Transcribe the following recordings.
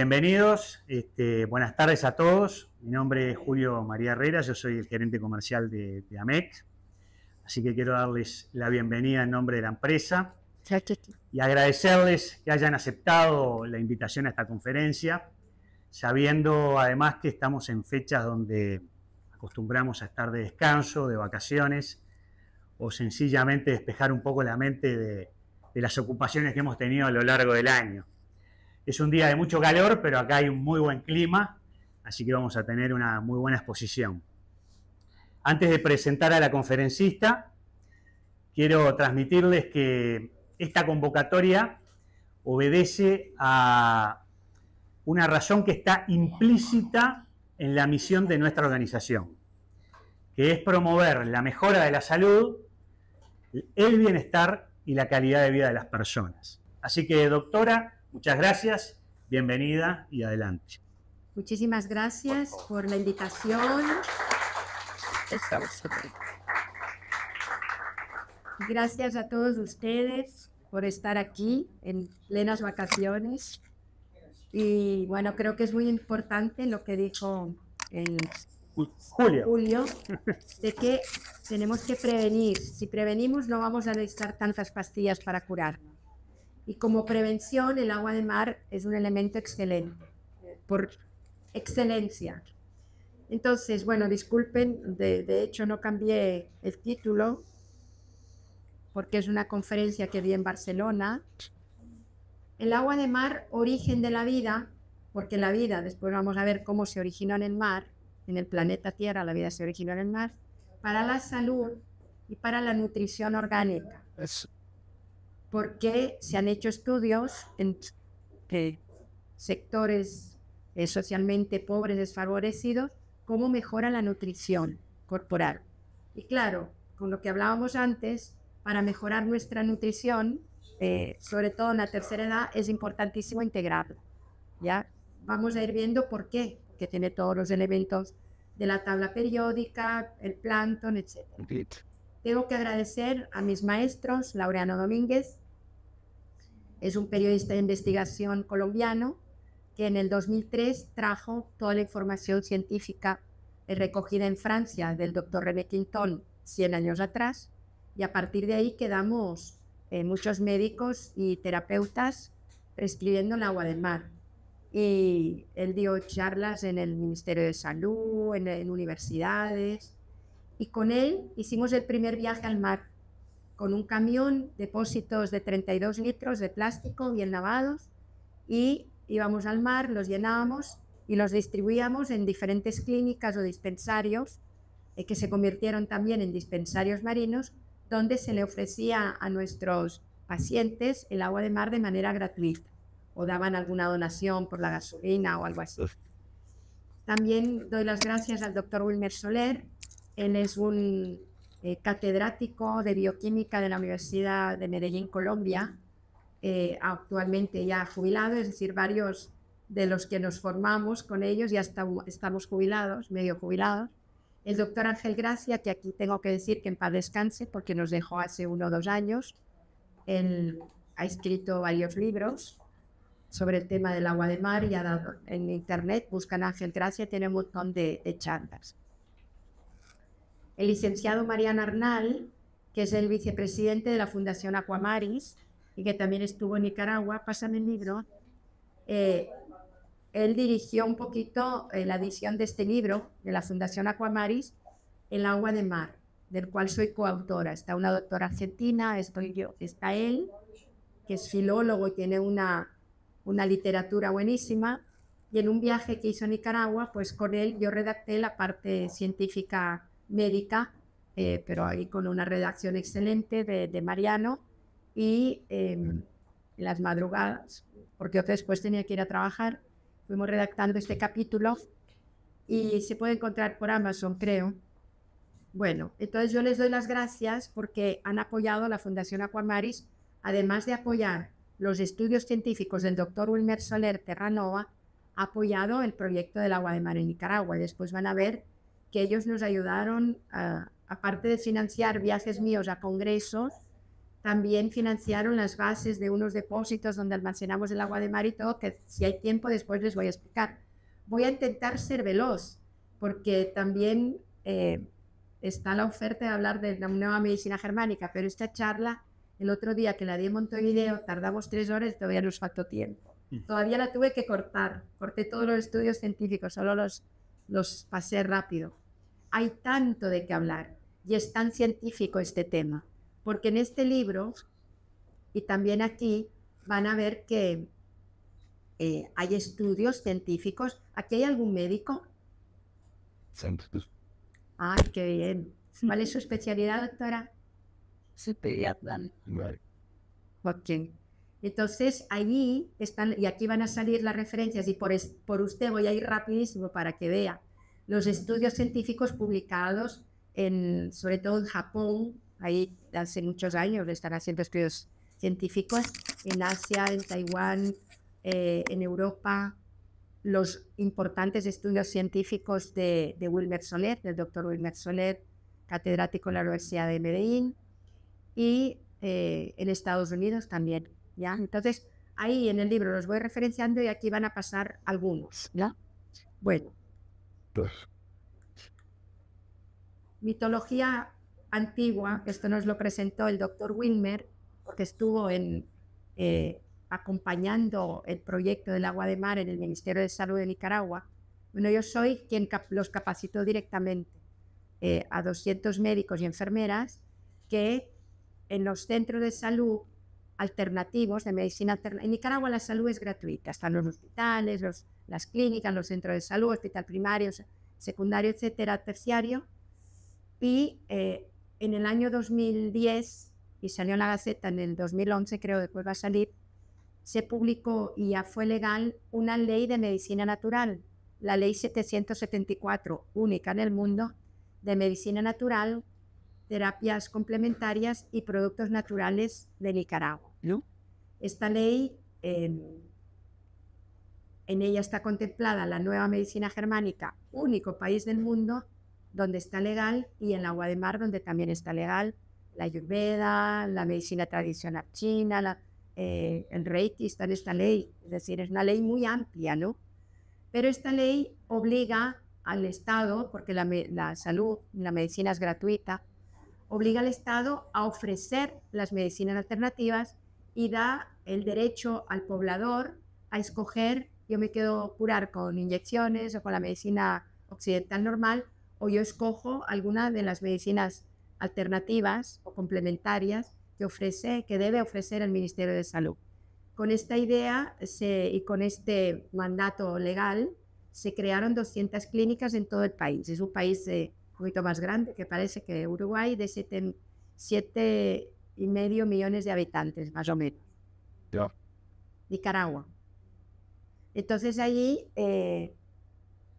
Bienvenidos, este, buenas tardes a todos. Mi nombre es Julio María Herrera, yo soy el gerente comercial de, AMEC, así que quiero darles la bienvenida en nombre de la empresa y agradecerles que hayan aceptado la invitación a esta conferencia, sabiendo además que estamos en fechas donde acostumbramos a estar de descanso, de vacaciones, o sencillamente despejar un poco la mente de las ocupaciones que hemos tenido a lo largo del año. Es un día de mucho calor, pero acá hay un muy buen clima, así que vamos a tener una muy buena exposición. Antes de presentar a la conferencista, quiero transmitirles que esta convocatoria obedece a una razón que está implícita en la misión de nuestra organización, que es promover la mejora de la salud, el bienestar y la calidad de vida de las personas. Así que, doctora, Muchas gracias, bienvenida y adelante. Muchísimas gracias por la invitación. Gracias a todos ustedes por estar aquí en plenas vacaciones. Y bueno, creo que es muy importante lo que dijo el Julio. Julio, de que tenemos que prevenir. Si prevenimos no vamos a necesitar tantas pastillas para curar. Y como prevención, el agua de mar es un elemento excelente, por excelencia. Entonces, bueno, disculpen, de, hecho no cambié el título porque es una conferencia que di en Barcelona. El agua de mar, origen de la vida, porque la vida, después vamos a ver cómo se originó en el mar, en el planeta Tierra la vida se originó en el mar, para la salud y para la nutrición orgánica porque se han hecho estudios en sectores eh, socialmente pobres, desfavorecidos, cómo mejora la nutrición corporal. Y claro, con lo que hablábamos antes, para mejorar nuestra nutrición, eh, sobre todo en la tercera edad, es importantísimo integrarla. ¿ya? Vamos a ir viendo por qué, que tiene todos los elementos de la tabla periódica, el plancton, etc. Tengo que agradecer a mis maestros, Laureano Domínguez, es un periodista de investigación colombiano que en el 2003 trajo toda la información científica recogida en Francia del doctor René Quinton 100 años atrás. Y a partir de ahí quedamos eh, muchos médicos y terapeutas prescribiendo el agua del mar. Y él dio charlas en el Ministerio de Salud, en universidades, y con él hicimos el primer viaje al mar con un camión, depósitos de 32 litros de plástico bien lavados y íbamos al mar, los llenábamos y los distribuíamos en diferentes clínicas o dispensarios eh, que se convirtieron también en dispensarios marinos donde se le ofrecía a nuestros pacientes el agua de mar de manera gratuita o daban alguna donación por la gasolina o algo así. También doy las gracias al doctor Wilmer Soler. Él es un eh, catedrático de bioquímica de la Universidad de Medellín, Colombia, eh, actualmente ya jubilado, es decir, varios de los que nos formamos con ellos ya estamos jubilados, medio jubilados. El doctor Ángel Gracia, que aquí tengo que decir que en paz descanse porque nos dejó hace uno o dos años. Él ha escrito varios libros sobre el tema del agua de mar y ha dado en internet, buscan Ángel Gracia, tiene un montón de, de charlas el licenciado Mariano Arnal, que es el vicepresidente de la Fundación Aquamaris y que también estuvo en Nicaragua, pásame el libro, eh, él dirigió un poquito eh, la edición de este libro de la Fundación Aquamaris, El agua de mar, del cual soy coautora. Está una doctora argentina, estoy yo, está él, que es filólogo y tiene una, una literatura buenísima. Y en un viaje que hizo a Nicaragua, pues con él yo redacté la parte científica médica, eh, pero ahí con una redacción excelente de, Mariano y em, en las madrugadas, porque después tenía que ir a trabajar, fuimos redactando este capítulo y se puede encontrar por Amazon, creo. Bueno, entonces yo les doy las gracias porque han apoyado a la Fundación Aquamaris, además de apoyar los estudios científicos del doctor Wilmer Soler Terranova, ha apoyado el proyecto del agua de mar en Nicaragua después van a ver que ellos nos ayudaron, aparte de financiar viajes míos a congresos, también financiaron las bases de unos depósitos donde almacenamos el agua de mar y todo, que si hay tiempo después les voy a explicar. Voy a intentar ser veloz, porque también eh, está la oferta de hablar de la nueva medicina germánica, pero esta charla, el otro día que la di en Montevideo, tardamos tres horas y todavía nos faltó tiempo. Mm. Todavía la tuve que cortar, corté todos los estudios científicos, solo los, los pasé rápido. Hay tanto de qué hablar y es tan científico este tema, porque en este libro y también aquí van a ver que eh, hay estudios científicos. ¿Aquí hay algún médico? Ay, qué bien. ¿Cuál es su especialidad, doctora? Sí, pediatra. Ok. Entonces, allí están, y aquí van a salir las referencias, y por, por usted voy a ir rapidísimo para que vea los estudios científicos publicados, en, sobre todo en Japón, ahí hace muchos años están haciendo estudios científicos, en Asia, en Taiwán, eh, en Europa, los importantes estudios científicos de, Wilmer Soler, del doctor Wilmer Soler, catedrático en la Universidad de Medellín, y eh, en Estados Unidos también. ¿ya? Entonces, ahí en el libro los voy referenciando y aquí van a pasar algunos. ¿ya? Bueno. Mitología antigua, esto nos lo presentó el doctor Wilmer, porque estuvo eh, acompañando el proyecto del agua de mar en el Ministerio de Salud de Nicaragua. Bueno, yo soy quien los capacitó directamente eh, a 200 médicos y enfermeras que en los centros de salud alternativos de medicina alternativa. En Nicaragua la salud es gratuita, están los hospitales, los, las clínicas, los centros de salud, hospital primario, secundario, etcétera, terciario. Y eh, en el año 2010, y salió en la Gaceta en el 2011, creo, después va a salir, se publicó y ya fue legal una ley de medicina natural, la ley 774, única en el mundo, de medicina natural, terapias complementarias y productos naturales de Nicaragua. Esta ley, en ella está contemplada la nueva medicina germánica, único país del mundo donde está legal, y en Agua de Mar, donde también está legal, la ayurveda, la medicina tradicional china, la, eh, el Reiki está en esta ley, es decir, es una ley muy amplia, ¿no? Pero esta ley obliga al Estado, porque la, la salud, la medicina es gratuita, obliga al Estado a ofrecer las medicinas alternativas y da el derecho al poblador a escoger, yo me quedo curar con inyecciones o con la medicina occidental normal, o yo escojo alguna de las medicinas alternativas o complementarias que ofrece, que debe ofrecer el Ministerio de Salud. Con esta idea y con este mandato legal se crearon 200 clínicas en todo el país. Es un país un poquito más grande que parece que Uruguay, de 7, y medio millones de habitantes, más o menos. Nicaragua. Entonces allí, eh,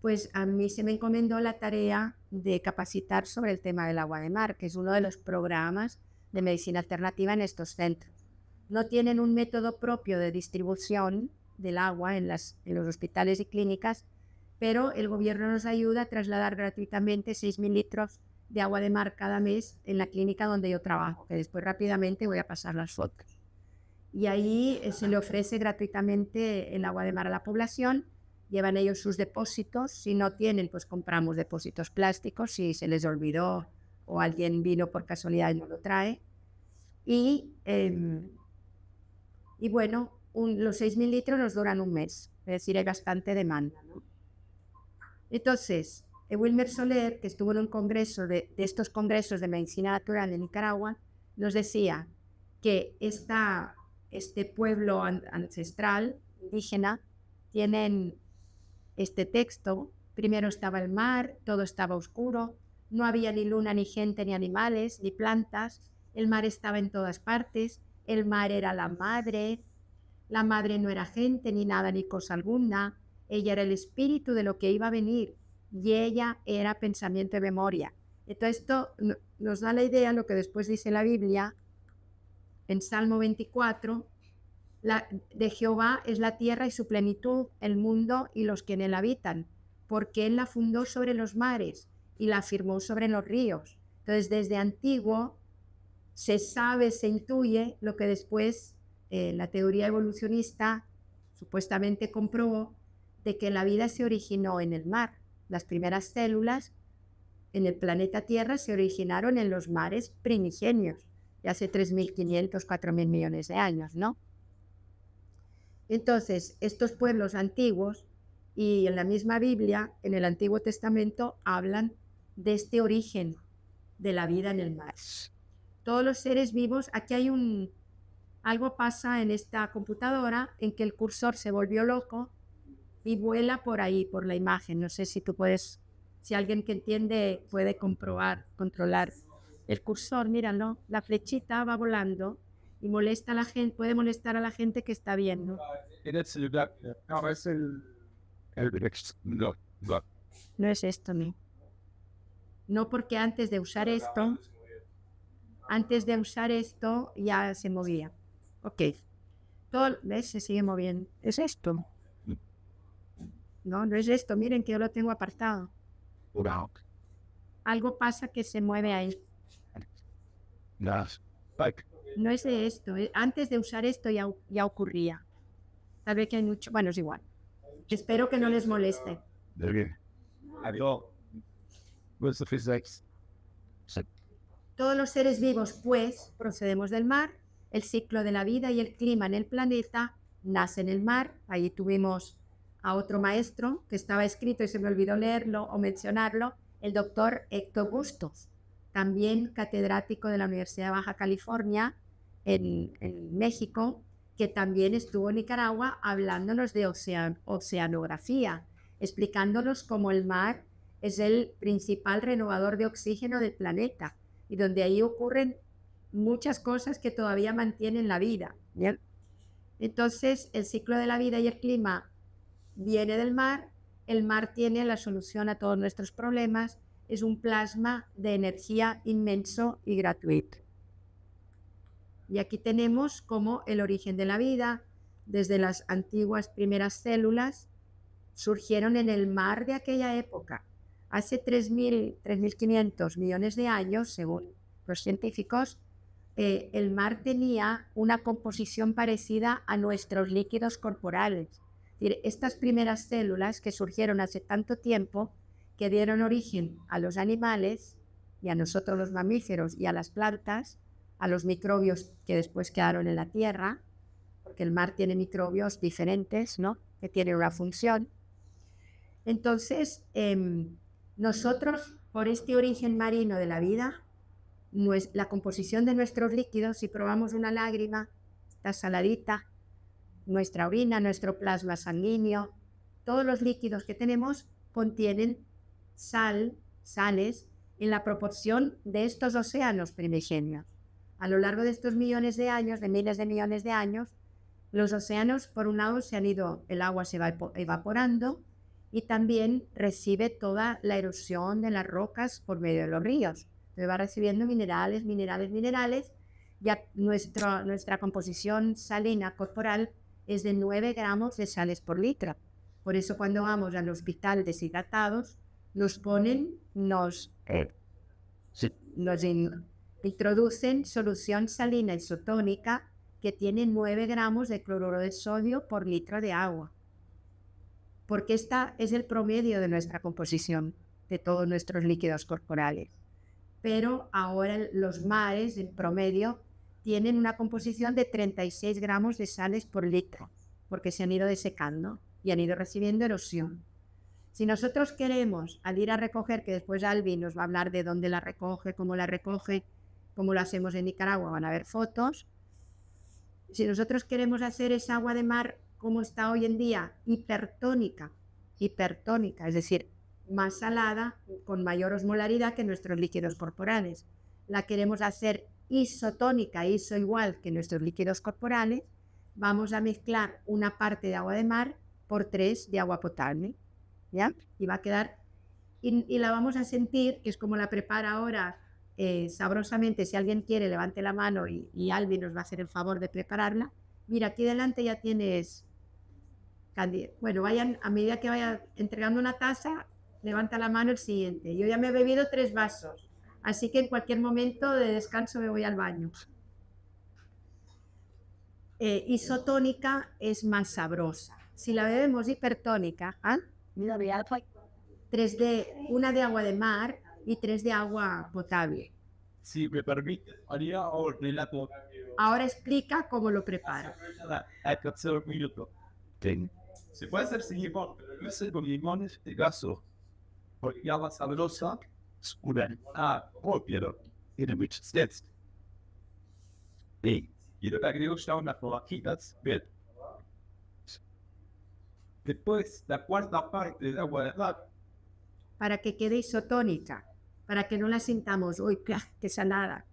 pues a mí se me encomendó la tarea de capacitar sobre el tema del agua de mar, que es uno de los programas de medicina alternativa en estos centros. No tienen un método propio de distribución del agua en, los hospitales y clínicas, pero el gobierno nos ayuda a trasladar gratuitamente 6.000 litros de agua de mar cada mes en la clínica donde yo trabajo, que después rápidamente voy a pasar las fotos. Y ahí eh, se le ofrece gratuitamente el agua de mar a la población, llevan ellos sus depósitos, si no tienen, pues compramos depósitos plásticos, si se les olvidó o alguien vino por casualidad y no lo trae. Y, em, y bueno, los 6.000 litros nos duran un mes, es decir, hay bastante demanda. Entonces, Wilmer Soler, que estuvo en un congreso de, estos congresos de medicina natural en Nicaragua, nos decía que esta, este pueblo ancestral, indígena, tienen este texto. Primero estaba el mar, todo estaba oscuro, no había ni luna, ni gente, ni animales, ni plantas. El mar estaba en todas partes. El mar era la madre. La madre no era gente, ni nada, ni cosa alguna. Ella era el espíritu de lo que iba a venir. Y ella era pensamiento y memoria. Entonces esto nos da la idea, lo que después dice la Biblia, en Salmo 24, la, de Jehová es la tierra y su plenitud, el mundo y los que en él habitan, porque él la fundó sobre los mares y la firmó sobre los ríos. Entonces, desde antiguo se sabe, se intuye lo que después eh, la teoría evolucionista supuestamente comprobó de que la vida se originó en el mar. Las primeras células en el planeta Tierra se originaron en los mares primigenios, de hace 3.500, 4.000 millones de años, ¿no? Entonces, estos pueblos antiguos y en la misma Biblia, en el Antiguo Testamento, hablan de este origen de la vida en el mar. Todos los seres vivos, aquí hay un, algo pasa en esta computadora en que el cursor se volvió loco y vuela por ahí, por la imagen. No sé si tú puedes, si alguien que entiende puede comprobar, controlar el cursor, míralo, la flechita va volando y molesta a la gente, puede molestar a la gente que está viendo. No es esto, no. No porque antes de usar esto, antes de usar esto ya se movía. Ok. Todo, ¿ves? Se sigue moviendo. Es esto. No, no es esto. Miren que yo lo tengo apartado. Algo pasa que se mueve ahí. No es de esto. Eh, antes de usar esto ya, ya ocurría. Tal vez que hay mucho. Bueno, es igual. Espero que no les moleste. Todos los seres vivos, pues, procedemos del mar el ciclo de la vida y el clima en el planeta nace en el mar. Allí tuvimos a otro maestro que estaba escrito y se me olvidó leerlo o mencionarlo, el doctor Héctor Bustos, también catedrático de la Universidad de Baja California en, México, que también estuvo en Nicaragua hablándonos de oceanografía, explicándonos cómo el mar es el principal renovador de oxígeno del planeta y donde ahí ocurren muchas cosas que todavía mantienen la vida. Entonces, el ciclo de la vida y el clima viene del mar, el mar tiene la solución a todos nuestros problemas, es un plasma de energía inmenso y gratuito. Y aquí tenemos como el origen de la vida, desde las antiguas primeras células, surgieron en el mar de aquella época. Hace 3.500 millones de años, según los científicos, eh, el mar tenía una composición parecida a nuestros líquidos corporales. Estas primeras células que surgieron hace tanto tiempo, que dieron origen a los animales y a nosotros los mamíferos y a las plantas, a los microbios que después quedaron en la tierra, porque el mar tiene microbios diferentes, ¿no? Que tienen una función. Entonces, em, nosotros, por este origen marino de la vida, la composición de nuestros líquidos, si probamos una lágrima, está saladita, nuestra orina, nuestro plasma sanguíneo, todos los líquidos que tenemos contienen sal, sales, en la proporción de estos océanos primigenios. A lo largo de estos millones de años, de miles de millones de años, los océanos, por un lado, se han ido, el agua se va evaporando y también recibe toda la erosión de las rocas por medio de los ríos va recibiendo minerales, minerales, minerales. Ya nuestra, nuestra composición salina corporal es de 9 gramos de sales por litro. Por eso cuando vamos al hospital deshidratados, nos ponen, nos, eh, nos introducen solución salina isotónica que tiene 9 gramos de cloruro de sodio por litro de agua. Porque esta es el promedio de nuestra composición de todos nuestros líquidos corporales pero ahora los mares en promedio tienen una composición de 36 gramos de sales por litro, porque se han ido desecando y han ido recibiendo erosión. Si nosotros queremos, al ir a recoger, que después Albi nos va a hablar de dónde la recoge, cómo la recoge, cómo lo hacemos en Nicaragua, van a ver fotos. Si nosotros queremos hacer esa agua de mar como está hoy en día, hipertónica, hipertónica, es decir, más salada, con mayor osmolaridad que nuestros líquidos corporales. La queremos hacer isotónica, iso igual que nuestros líquidos corporales, vamos a mezclar una parte de agua de mar por tres de agua potable, Y va a quedar, y, la vamos a sentir, que es como la prepara ahora eh, sabrosamente, si alguien quiere, levante la mano y, y Albi nos va a hacer el favor de prepararla. Mira, aquí delante ya tienes bueno, vayan, a medida que vaya entregando una taza, levanta la mano el siguiente. Yo ya me he bebido tres vasos. Así que en cualquier momento de descanso me voy al baño. Eh, isotónica es más sabrosa. Si la bebemos hipertónica, ¿ah? Tres de, una de agua de mar y tres de agua potable. Si me permite, haría un relato. Ahora explica cómo lo prepara. Se puede hacer sin limón, pero no es con limón en este caso. Porque agua sabrosa es una ah, pero tiene muchos steps. Y y le agrego ya unas rodajitas, bien. Después, la cuarta parte del agua de mar Para que quede isotónica, para que no la sintamos, uy, qué, qué salada.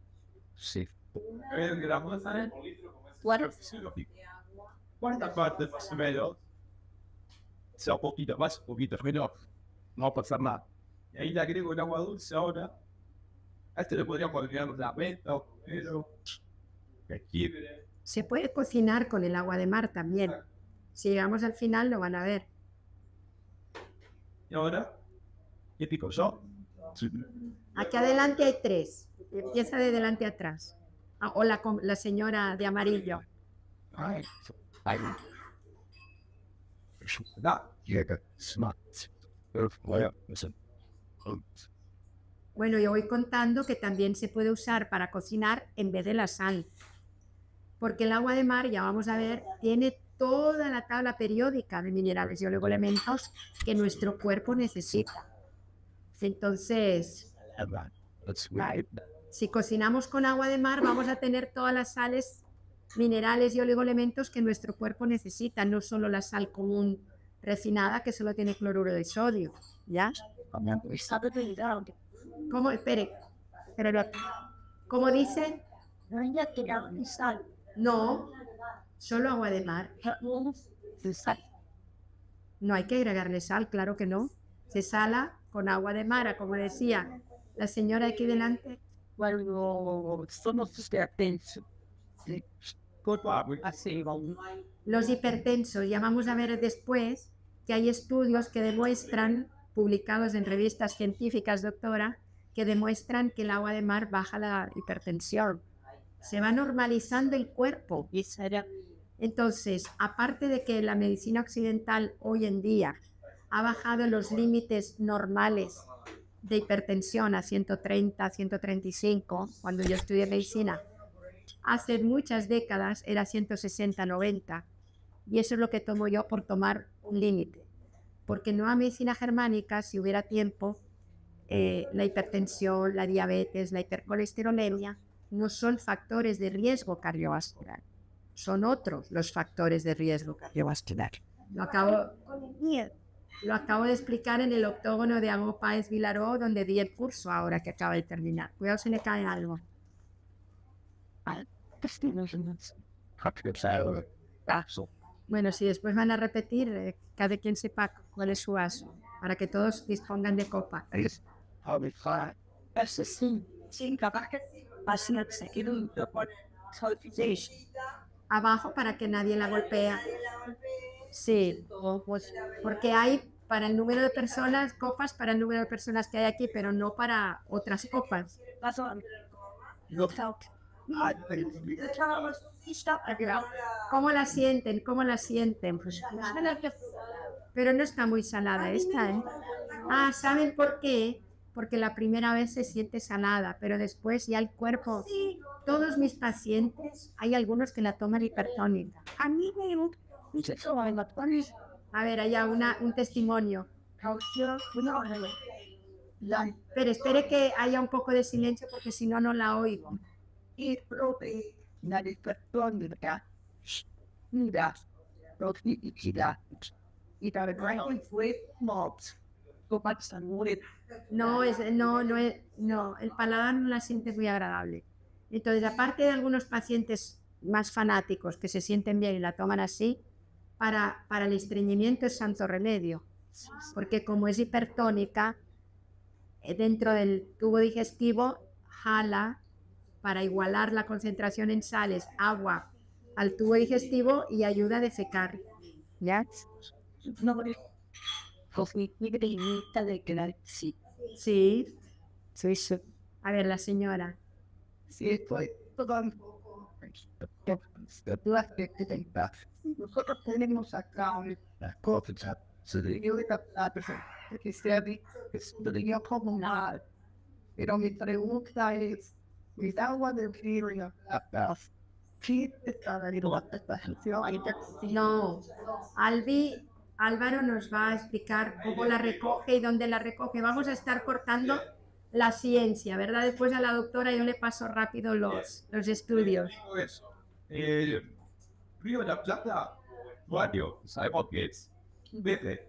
Sí. Cuarta Cuarta parte más o menos. Sea un poquito más, un poquito menos. No va a pasar nada. Y ahí le agrego el agua dulce ahora. A este le podríamos agregar la menta o pero Se puede cocinar con el agua de mar también. Si llegamos al final lo van a ver. Y ahora, ¿qué pico yo? Aquí adelante hay tres. Empieza de delante atrás. Ah, o la, la señora de amarillo. Ay, ay. Bueno, yo voy contando que también se puede usar para cocinar en vez de la sal. Porque el agua de mar, ya vamos a ver, tiene toda la tabla periódica de minerales y oligoelementos que nuestro cuerpo necesita. Entonces, si cocinamos con agua de mar, vamos a tener todas las sales, minerales y oligoelementos que nuestro cuerpo necesita, no solo la sal común refinada que solo tiene cloruro de sodio. ¿Ya? ¿Cómo? Espere. espere, ¿Cómo dice? No solo agua de mar. No hay que agregarle sal, claro que no. Se sala con agua de mar, como decía la señora aquí delante. Los hipertensos, ya vamos a ver después que hay estudios que demuestran, publicados en revistas científicas, doctora, que demuestran que el agua de mar baja la hipertensión. Se va normalizando el cuerpo. Entonces, aparte de que la medicina occidental hoy en día ha bajado los límites normales de hipertensión a 130, 135, cuando yo estudié medicina, hace muchas décadas era 160, 90. Y eso es lo que tomo yo por tomar un límite. Porque en nueva medicina germánica, si hubiera tiempo, eh, la hipertensión, la diabetes, la hipercolesterolemia no son factores de riesgo cardiovascular son otros los factores de riesgo cardiovascular. Lo acabo, lo acabo de explicar en el octógono de Ago Páez Vilaró, donde di el curso ahora que acaba de terminar. Cuidado si le cae algo. Bueno, si después van a repetir, eh, cada quien sepa cuál es su vaso, para que todos dispongan de copa. Sí. Sí, capaz que el por solicitation. Abajo para que nadie la golpea. Sí, porque hay para el número de personas, copas para el número de personas que hay aquí, pero no para otras copas. ¿Cómo la sienten? ¿Cómo la sienten? Pues, pero no está muy salada esta, ¿eh? Ah, ¿saben por qué? Porque la primera vez se siente salada, pero después ya el cuerpo... Todos mis pacientes, hay algunos que la toman hipertónica. A mí me. A ver, allá una, un testimonio. Pero espere que haya un poco de silencio porque si no, no la oigo. Y prote, la hipertónica. Mira, No, es, no, no, es, no, el paladar no la siente muy agradable. Entonces, aparte de algunos pacientes más fanáticos que se sienten bien y la toman así, para, para el estreñimiento es santo remedio, porque como es hipertónica, eh, dentro del tubo digestivo jala para igualar la concentración en sales, agua al tubo digestivo y ayuda a defecar. ¿Ya? Pues mi mi de que sí. Sí, Sí, sí. A ver, la señora. Sí, estoy. Nosotros tenemos acá una cosa. Que se ha dicho comunal. Pero mi pregunta es, ¿mis aguas de río ¿Qué está dando la No, Albi, Álvaro nos va a explicar cómo la recoge y dónde la recoge. Vamos a estar cortando la ciencia, ¿verdad? Después a la doctora yo le paso rápido los, los estudios. El Río de la Plata, bueno, sabemos que es verde.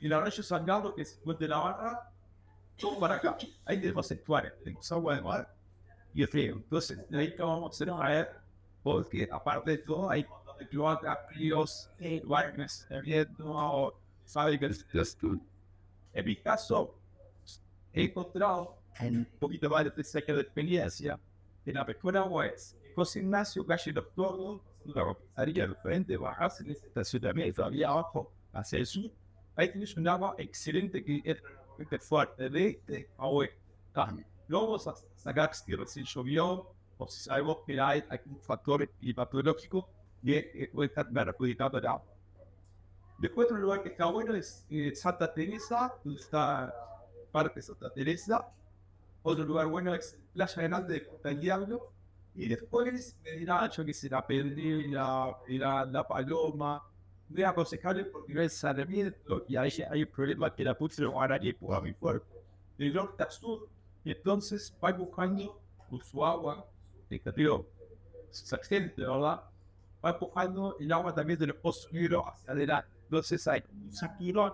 Y la Arroyo Salgado, que es de la barra, todo para acá. Ahí tenemos estuarios, tenemos agua de mar y el frío. Entonces, ahí que vamos a traer, porque aparte de todo, hay de cloacas, ríos, lugares de viento, fábricas de estudio. En mi caso, he encontrado un poquito más de tres años de experiencia en la mejor agua es José Ignacio Calle Doctor, una comisaría de frente, bajarse en ese estacionamiento, había abajo hacia el sur. Ahí tienes un agua excelente que es realmente fuerte, de este a oeste. Lo vamos a sacar si recién llovió o si sabemos que hay algún factor climatológico que puede estar perjudicando el agua. Después otro lugar que está bueno es eh, Santa Teresa, donde está Parque Santa Teresa. Otro lugar bueno es Playa Grande de Punta del Diablo. Y después me dirá, yo que la Pedrera, la, la Paloma. No es aconsejable porque no es Sarmiento y ahí hay un problema que la puse lo y por mi cuerpo. De norte a sur, y entonces va buscando con su agua, de río, accidente, ¿verdad? Va empujando el agua también del pozo negro hacia adelante. Entonces hay un saquilón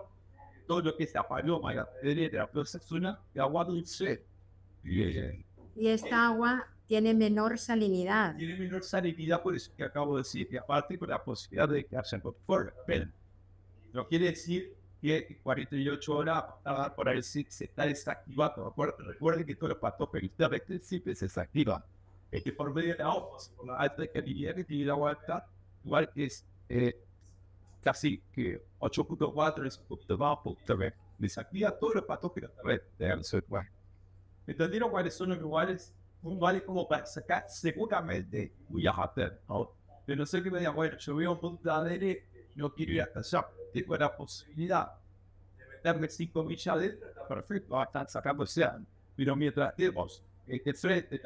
todo lo que es la paloma la pedrera, pero es una de agua dulce. Y esta agua tiene menor salinidad. Tiene menor salinidad, por eso que acabo de decir, y aparte con la posibilidad de quedarse por fuera. Pero no quiere decir que 48 horas por ahí se, se está desactivando. Recuerden que todos los patógenos siempre se desactivan. Que por medio de la agua, por la alta calidad que la agua alta, igual que es eh, casi que 8.4 es un poquito más, poquito menos. Desactiva todos los patógenos de la software. ¿Entendieron cuáles son los lugares? Un lugar como para sacar seguramente a hacer, ¿no? Pero no sé qué me diga, bueno, yo veo un punto de aire, no quiero ir hasta allá. Tengo la posibilidad de meterme 5 millas adentro, perfecto, están sacando sea. Pero mientras tenemos este frente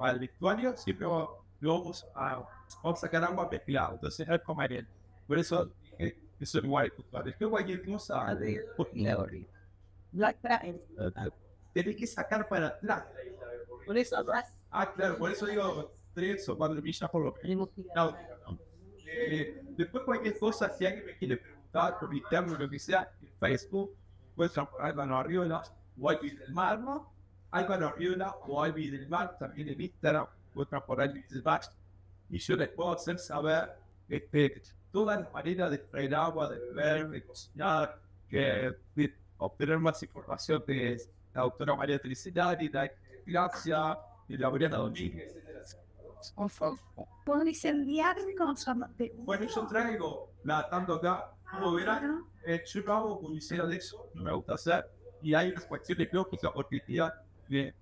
tampoco al vestuario, siempre lo vamos a, vamos a sacar agua mezclada. Entonces es como él. Por eso dije, eso es guay. Después cualquier cosa de La traen. Tenés que sacar para atrás. Por eso atrás. Ah, claro, por eso digo tres o cuatro millas por lo menos. No, no. Eh, después cualquier cosa, si alguien me quiere preguntar por interno, lo que sea, en Facebook, puedes Álvaro Arriola o Albi del Mar, ¿no? Álvaro Arriola o Albi del Mar, también en Instagram, otra por Albi del Mar. Y yo les puedo hacer saber este, todas las maneras de traer agua, de beber, de cocinar, que, de obtener más información de la doctora María Tricinari, de Gracia, de la Briana Domínguez, ¿Puedes enviar cosas? Bueno, yo traigo, la tanto acá, como verán, eh, yo no hago publicidad de eso, no me gusta hacer, y hay unas cuestiones lógicas, porque ya, que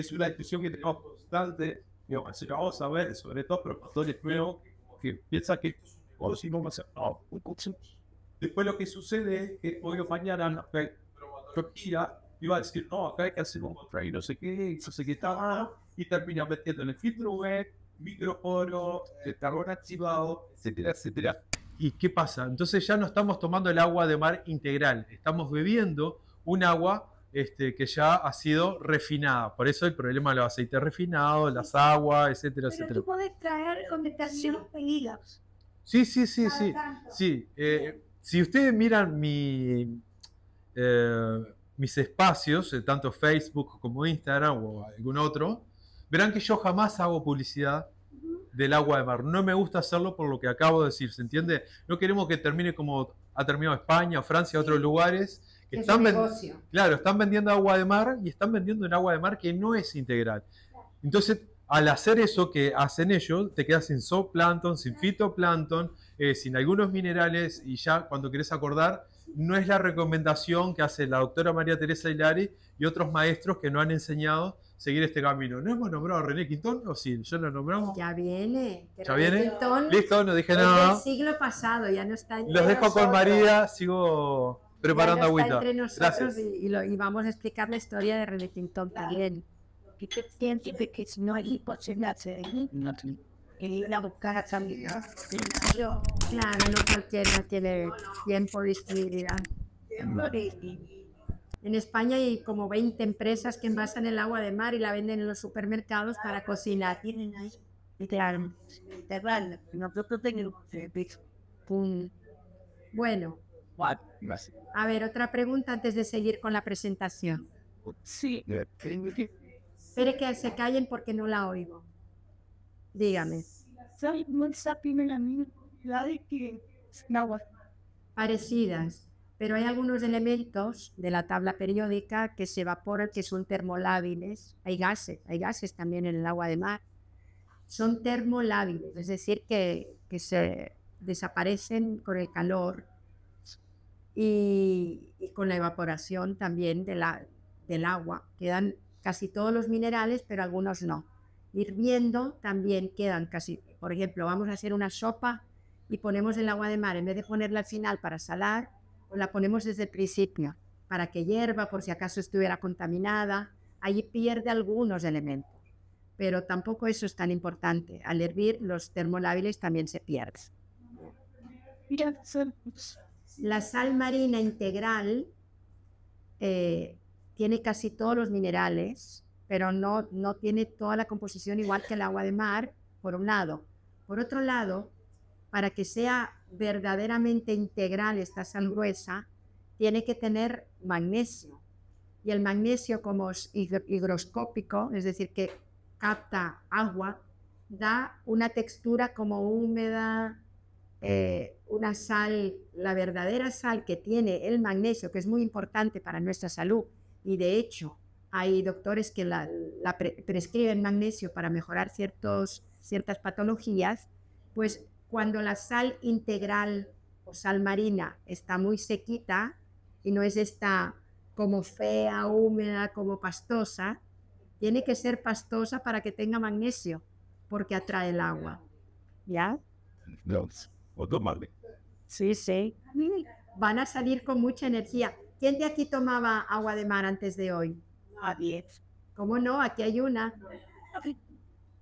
es una discusión que tenemos constante, y lo vamos a ver, sobre todo profesores nuevos que piensan que o si no va a ser no, Después lo que sucede es que hoy o mañana Turquía iba a decir, no, acá hay que hacer un contra y no sé qué, no sé qué tal, y termina metiendo en el filtro web, microporo, el carbón activado, etcétera, etcétera. ¿Y qué pasa? Entonces ya no estamos tomando el agua de mar integral, estamos bebiendo un agua este, que ya ha sido refinada. Por eso el problema de los aceites refinados, las aguas, etcétera, Pero etcétera. tú puedes traer conversación pedidas. Sí, sí, sí, sí. Sí, eh, si ustedes miran mi, eh, mis espacios, eh, tanto Facebook como Instagram o algún otro, verán que yo jamás hago publicidad del agua de mar. No me gusta hacerlo por lo que acabo de decir, ¿se entiende? No queremos que termine como ha terminado España o Francia, otros lugares que Es están, negocio. claro, están vendiendo agua de mar y están vendiendo un agua de mar que no es integral. Entonces, al hacer eso que hacen ellos, te quedas sin zooplancton, sin fitoplancton, eh, sin algunos minerales y ya cuando querés acordar, no es la recomendación que hace la doctora María Teresa Hilari y otros maestros que no han enseñado seguir este camino. ¿No hemos nombrado a René Quintón o sí? ¿Ya lo nombramos? Ya viene. ¿Ya René viene? Quintón Listo, no dije nada. siglo pasado, ya no está Los dejo con. María, sigo preparando agüita. entre nosotros Gracias. y, y lo- y vamos a explicar la historia de René Quintón también. Porque científicos no hay posibilidad de ir a buscar. Yo, Claro, no cualquiera tiene tiempo o disponibilidad. En España hay como 20 empresas que envasan el agua de mar y la venden en los supermercados para cocinar. tienen ahí, nosotros tenemos. Pum. Bueno, a ver, otra pregunta antes de seguir con la presentación. Sí, Espere que se callen porque no la oigo. Dígame. Parecidas, pero hay algunos elementos de la tabla periódica que se evaporan, que son termolábiles. Hay gases, hay gases también en el agua de mar. Son termolábiles, es decir, que, que se desaparecen con el calor y, y con la evaporación también de la, del agua. Quedan casi todos los minerales, pero algunos no. Hirviendo también quedan casi, por ejemplo, vamos a hacer una sopa y ponemos el agua de mar, en vez de ponerla al final para salar, pues la ponemos desde el principio, para que hierva por si acaso estuviera contaminada. Allí pierde algunos elementos, pero tampoco eso es tan importante. Al hervir, los termolábiles también se pierden. La sal marina integral eh, tiene casi todos los minerales, pero no, no tiene toda la composición igual que el agua de mar, por un lado. Por otro lado, para que sea verdaderamente integral esta sal gruesa, tiene que tener magnesio. Y el magnesio, como es hig- higroscópico, es decir, que capta agua, da una textura como húmeda, eh, una sal, la verdadera sal que tiene el magnesio, que es muy importante para nuestra salud, y de hecho hay doctores que la, la pre- prescriben magnesio para mejorar ciertos, ciertas patologías, pues cuando la sal integral o sal marina está muy sequita y no es esta como fea, húmeda, como pastosa, tiene que ser pastosa para que tenga magnesio, porque atrae el agua. ¿Ya? O tomarle. Sí, sí. Van a salir con mucha energía. ¿Quién de aquí tomaba agua de mar antes de hoy? nadie. ¿Cómo no? Aquí hay una.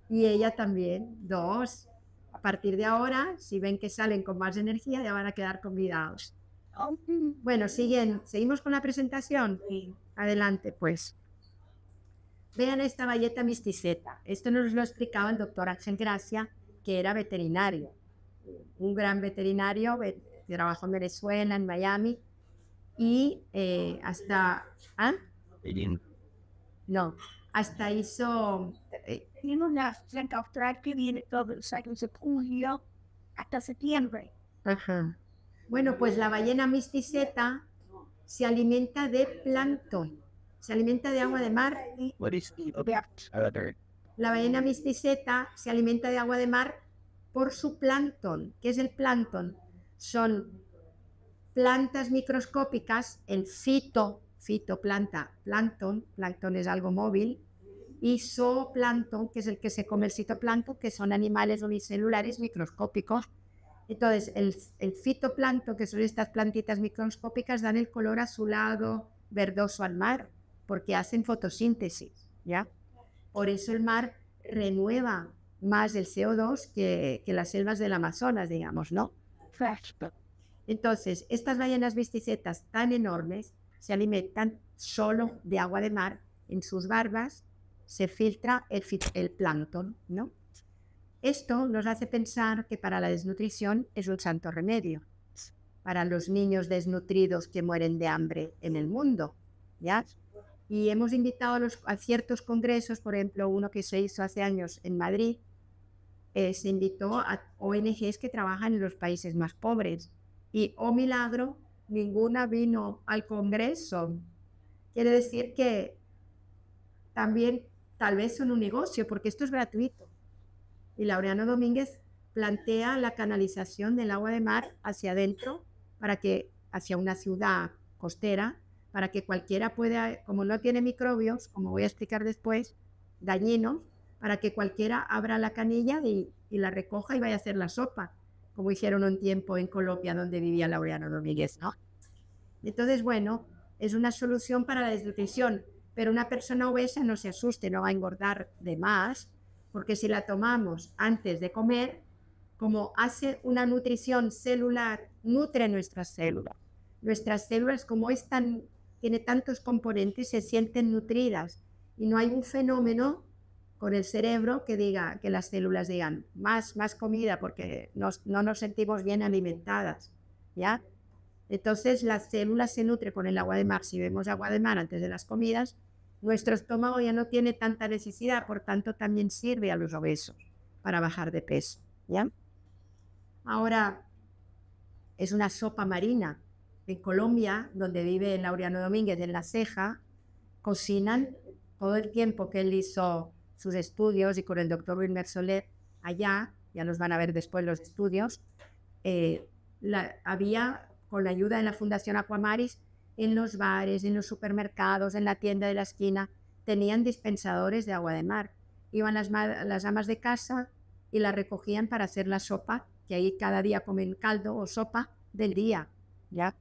Y ella también. Dos. A partir de ahora, si ven que salen con más energía, ya van a quedar convidados. Bueno, siguen. Seguimos con la presentación. Adelante, pues. Vean esta valleta misticeta. Esto nos lo explicaba el doctor Ángel Gracia, que era veterinario. Un gran veterinario, trabajó en Venezuela, en Miami. Y eh, hasta... ¿Ah? No, hasta hizo... eh, Tenemos una flanca austral que viene todos los años de julio hasta septiembre. Bueno, pues la ballena misticeta se alimenta de plancton, se alimenta de agua de mar. What is La ballena misticeta se alimenta de agua de mar por su plancton. ¿Qué es el plancton? Son plantas microscópicas, el fito, fitoplanta, plancton, plancton es algo móvil, y zooplancton, que es el que se come el citoplancton, que son animales unicelulares microscópicos. Entonces, el, el fitoplancton, que son estas plantitas microscópicas, dan el color azulado, verdoso al mar, porque hacen fotosíntesis, ¿ya? Por eso el mar renueva más el CO2 que, que las selvas del Amazonas, digamos, ¿no? Entonces, estas ballenas visticetas tan enormes se alimentan solo de agua de mar. En sus barbas se filtra el, el plancton, ¿no? Esto nos hace pensar que para la desnutrición es un santo remedio. Para los niños desnutridos que mueren de hambre en el mundo, ¿ya? Y hemos invitado a, los- a ciertos congresos, por ejemplo, uno que se hizo hace años en Madrid, eh, se invitó a ONGs que trabajan en los países más pobres. Y, oh milagro, ninguna vino al Congreso. Quiere decir que también tal vez son un negocio, porque esto es gratuito. Y Laureano Domínguez plantea la canalización del agua de mar hacia adentro para que hacia una ciudad costera para que cualquiera pueda, como no tiene microbios, como voy a explicar después, dañinos, para que cualquiera abra la canilla y, la recoja y vaya a hacer la sopa, como hicieron un tiempo en Colombia donde vivía Laureano Domínguez, ¿no? Entonces, bueno, es una solución para la desnutrición, pero una persona obesa no se asuste, no va a engordar de más, porque si la tomamos antes de comer, como hace una nutrición celular, nutre nuestras células. Nuestras células, como es tan, tiene tantos componentes, se sienten nutridas y no hay un fenómeno con el cerebro que diga que las células digan más, más comida porque no nos sentimos bien alimentadas, ¿ya? Entonces las células se nutren con el agua de mar. Si vemos agua de mar antes de las comidas, nuestro estómago ya no tiene tanta necesidad, por tanto también sirve a los obesos para bajar de peso, ¿ya? Ahora, es una sopa marina. En Colombia, donde vive Laureano Domínguez, en La Ceja, cocinan todo el tiempo que él hizo sus estudios y con el doctor Wilmer Soler allá, ya nos van a ver después los estudios, eh, había, con la ayuda de la Fundación Aquamaris, en los bares, en los supermercados, en la tienda de la esquina, tenían dispensadores de agua de mar. Iban las, las amas de casa y la recogían para hacer la sopa que ahí cada día comen caldo o sopa del día, ¿ya?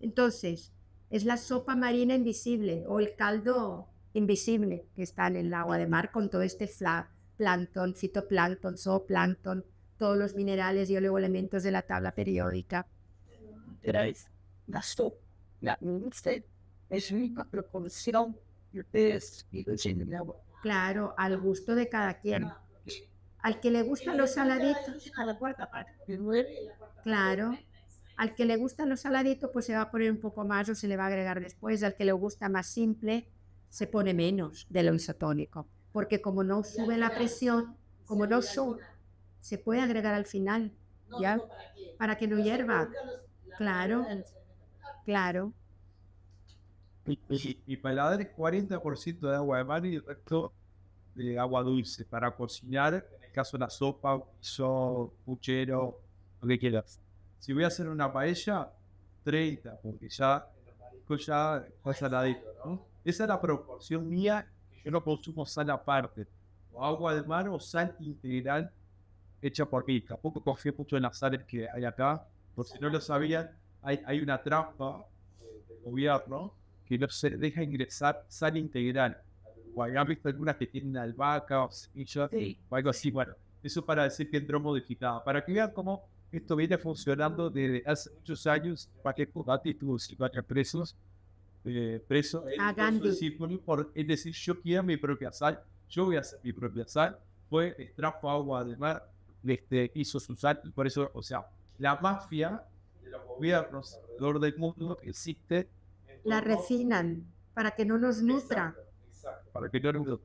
Entonces, es la sopa marina invisible o el caldo invisible que está en el agua de mar con todo este plancton, fitoplancton, zooplancton, todos los minerales y oligoelementos de la tabla periódica. Claro, al gusto de cada quien. Al que le gustan los saladitos. Claro. Al que le gustan los saladitos, pues se va a poner un poco más o se le va a agregar después. Al que le gusta más simple, se pone menos de lo isotónico. Porque como no sube la presión, como no sube, se puede agregar al final, ¿ya? Para que no hierva. Claro, claro. Y, paladar es 40% de agua de mar y el resto de agua dulce para cocinar caso la sopa, guiso, puchero, lo que quieras. Si voy a hacer una paella, 30, porque ya ya está saladito, ¿no? Esa es la proporción mía, yo no consumo sal aparte, o agua de mar o sal integral hecha por mí. Tampoco confío mucho en las sales que hay acá, por si no lo sabían, hay, hay una trampa del gobierno que no se deja ingresar sal integral o hayan visto algunas que tienen albahaca o semillas o algo así. Bueno, eso para decir que entró modificada. Para que vean cómo esto viene funcionando desde hace muchos años. Paquete Gatti tuvo cinco años presos, eh, preso por, es decir, yo quiero mi propia sal, yo voy a hacer mi propia sal. Fue, extrajo agua del mar, este, hizo su sal, y por eso, o sea, la mafia de los gobiernos alrededor del mundo existe. La refinan para que no nos nutra para que no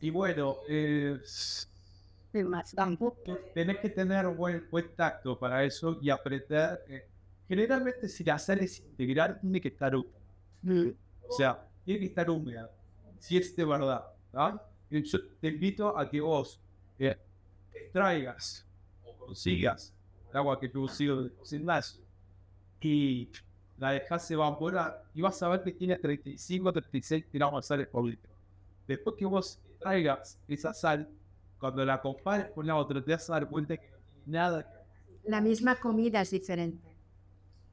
Y bueno, eh, tenés que tener buen, buen tacto para eso y apretar. Eh, generalmente, si la sal es integral, tiene que estar húmeda. O sea, tiene que estar húmeda, si es de verdad. Yo te invito a que vos eh, extraigas o consigas el agua que tú consigo sin más y la dejas evaporar y vas a ver que tiene 35 36 gramos de sal por litro. Después que vos traigas esa sal, cuando la compares con la otra, te vas a dar cuenta que no tiene nada. La misma comida es diferente.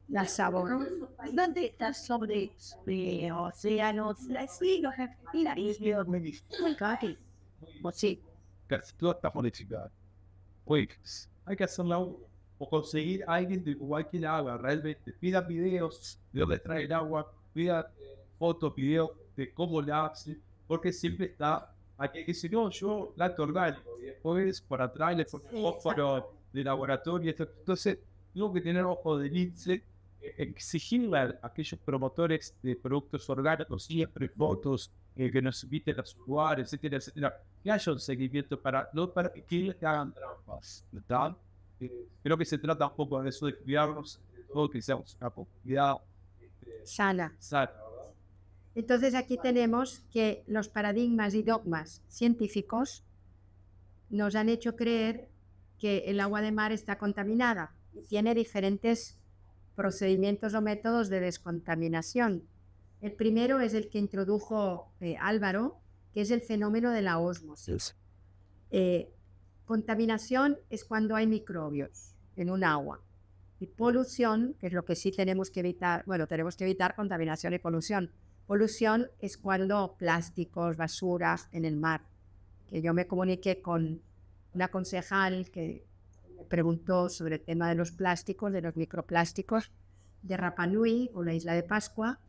La sabor. ¿Dónde está sobre el océano? Sí, los Sí. Casi todo está modificado. Pues hay que hacerla o conseguir a alguien de Uruguay que la haga realmente. Pida videos de dónde trae el agua, pida fotos, videos de cómo la hace, porque siempre está aquí que si no, yo la orgánico y después por atrás le pongo fósforo de laboratorio. Entonces, tengo que tener ojo de lince, exigirle a aquellos promotores de productos orgánicos siempre fotos eh, que nos inviten a sus lugares, etcétera, etcétera, que haya un seguimiento para no para que hagan trampas, ¿verdad? creo que se trata un poco de eso, de cuidarnos, de todo que seamos una comunidad este, sana. Entonces aquí tenemos que los paradigmas y dogmas científicos nos han hecho creer que el agua de mar está contaminada y tiene diferentes procedimientos o métodos de descontaminación. El primero es el que introdujo eh, Álvaro, que es el fenómeno de la osmosis. Eh, contaminación es cuando hay microbios en un agua. Y polución, que es lo que sí tenemos que evitar, bueno, tenemos que evitar contaminación y polución. Polución es cuando plásticos, basuras en el mar. Que yo me comuniqué con una concejal que preguntó sobre el tema de los plásticos, de los microplásticos de Rapa Nui o la isla de Pascua.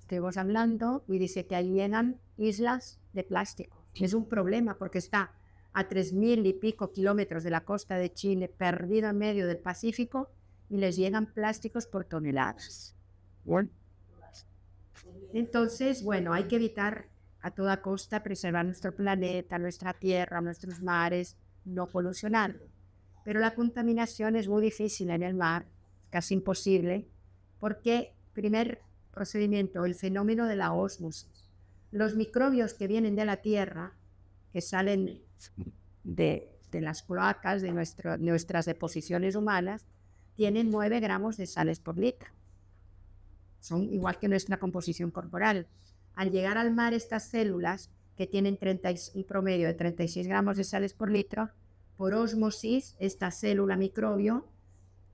Estuvimos hablando y dice que ahí llegan islas de plástico. Es un problema porque está a tres mil y pico kilómetros de la costa de Chile, perdido en medio del Pacífico, y les llegan plásticos por toneladas. Entonces, bueno, hay que evitar a toda costa preservar nuestro planeta, nuestra tierra, nuestros mares, no polucionar. Pero la contaminación es muy difícil en el mar, casi imposible, porque, primer procedimiento, el fenómeno de la osmosis. Los microbios que vienen de la tierra, que salen de, las cloacas, de nuestras deposiciones humanas, tienen 9 gramos de sales por litro. Son igual que nuestra composición corporal. Al llegar al mar, estas células, que tienen 30, un promedio de 36 gramos de sales por litro, por osmosis, esta célula microbio,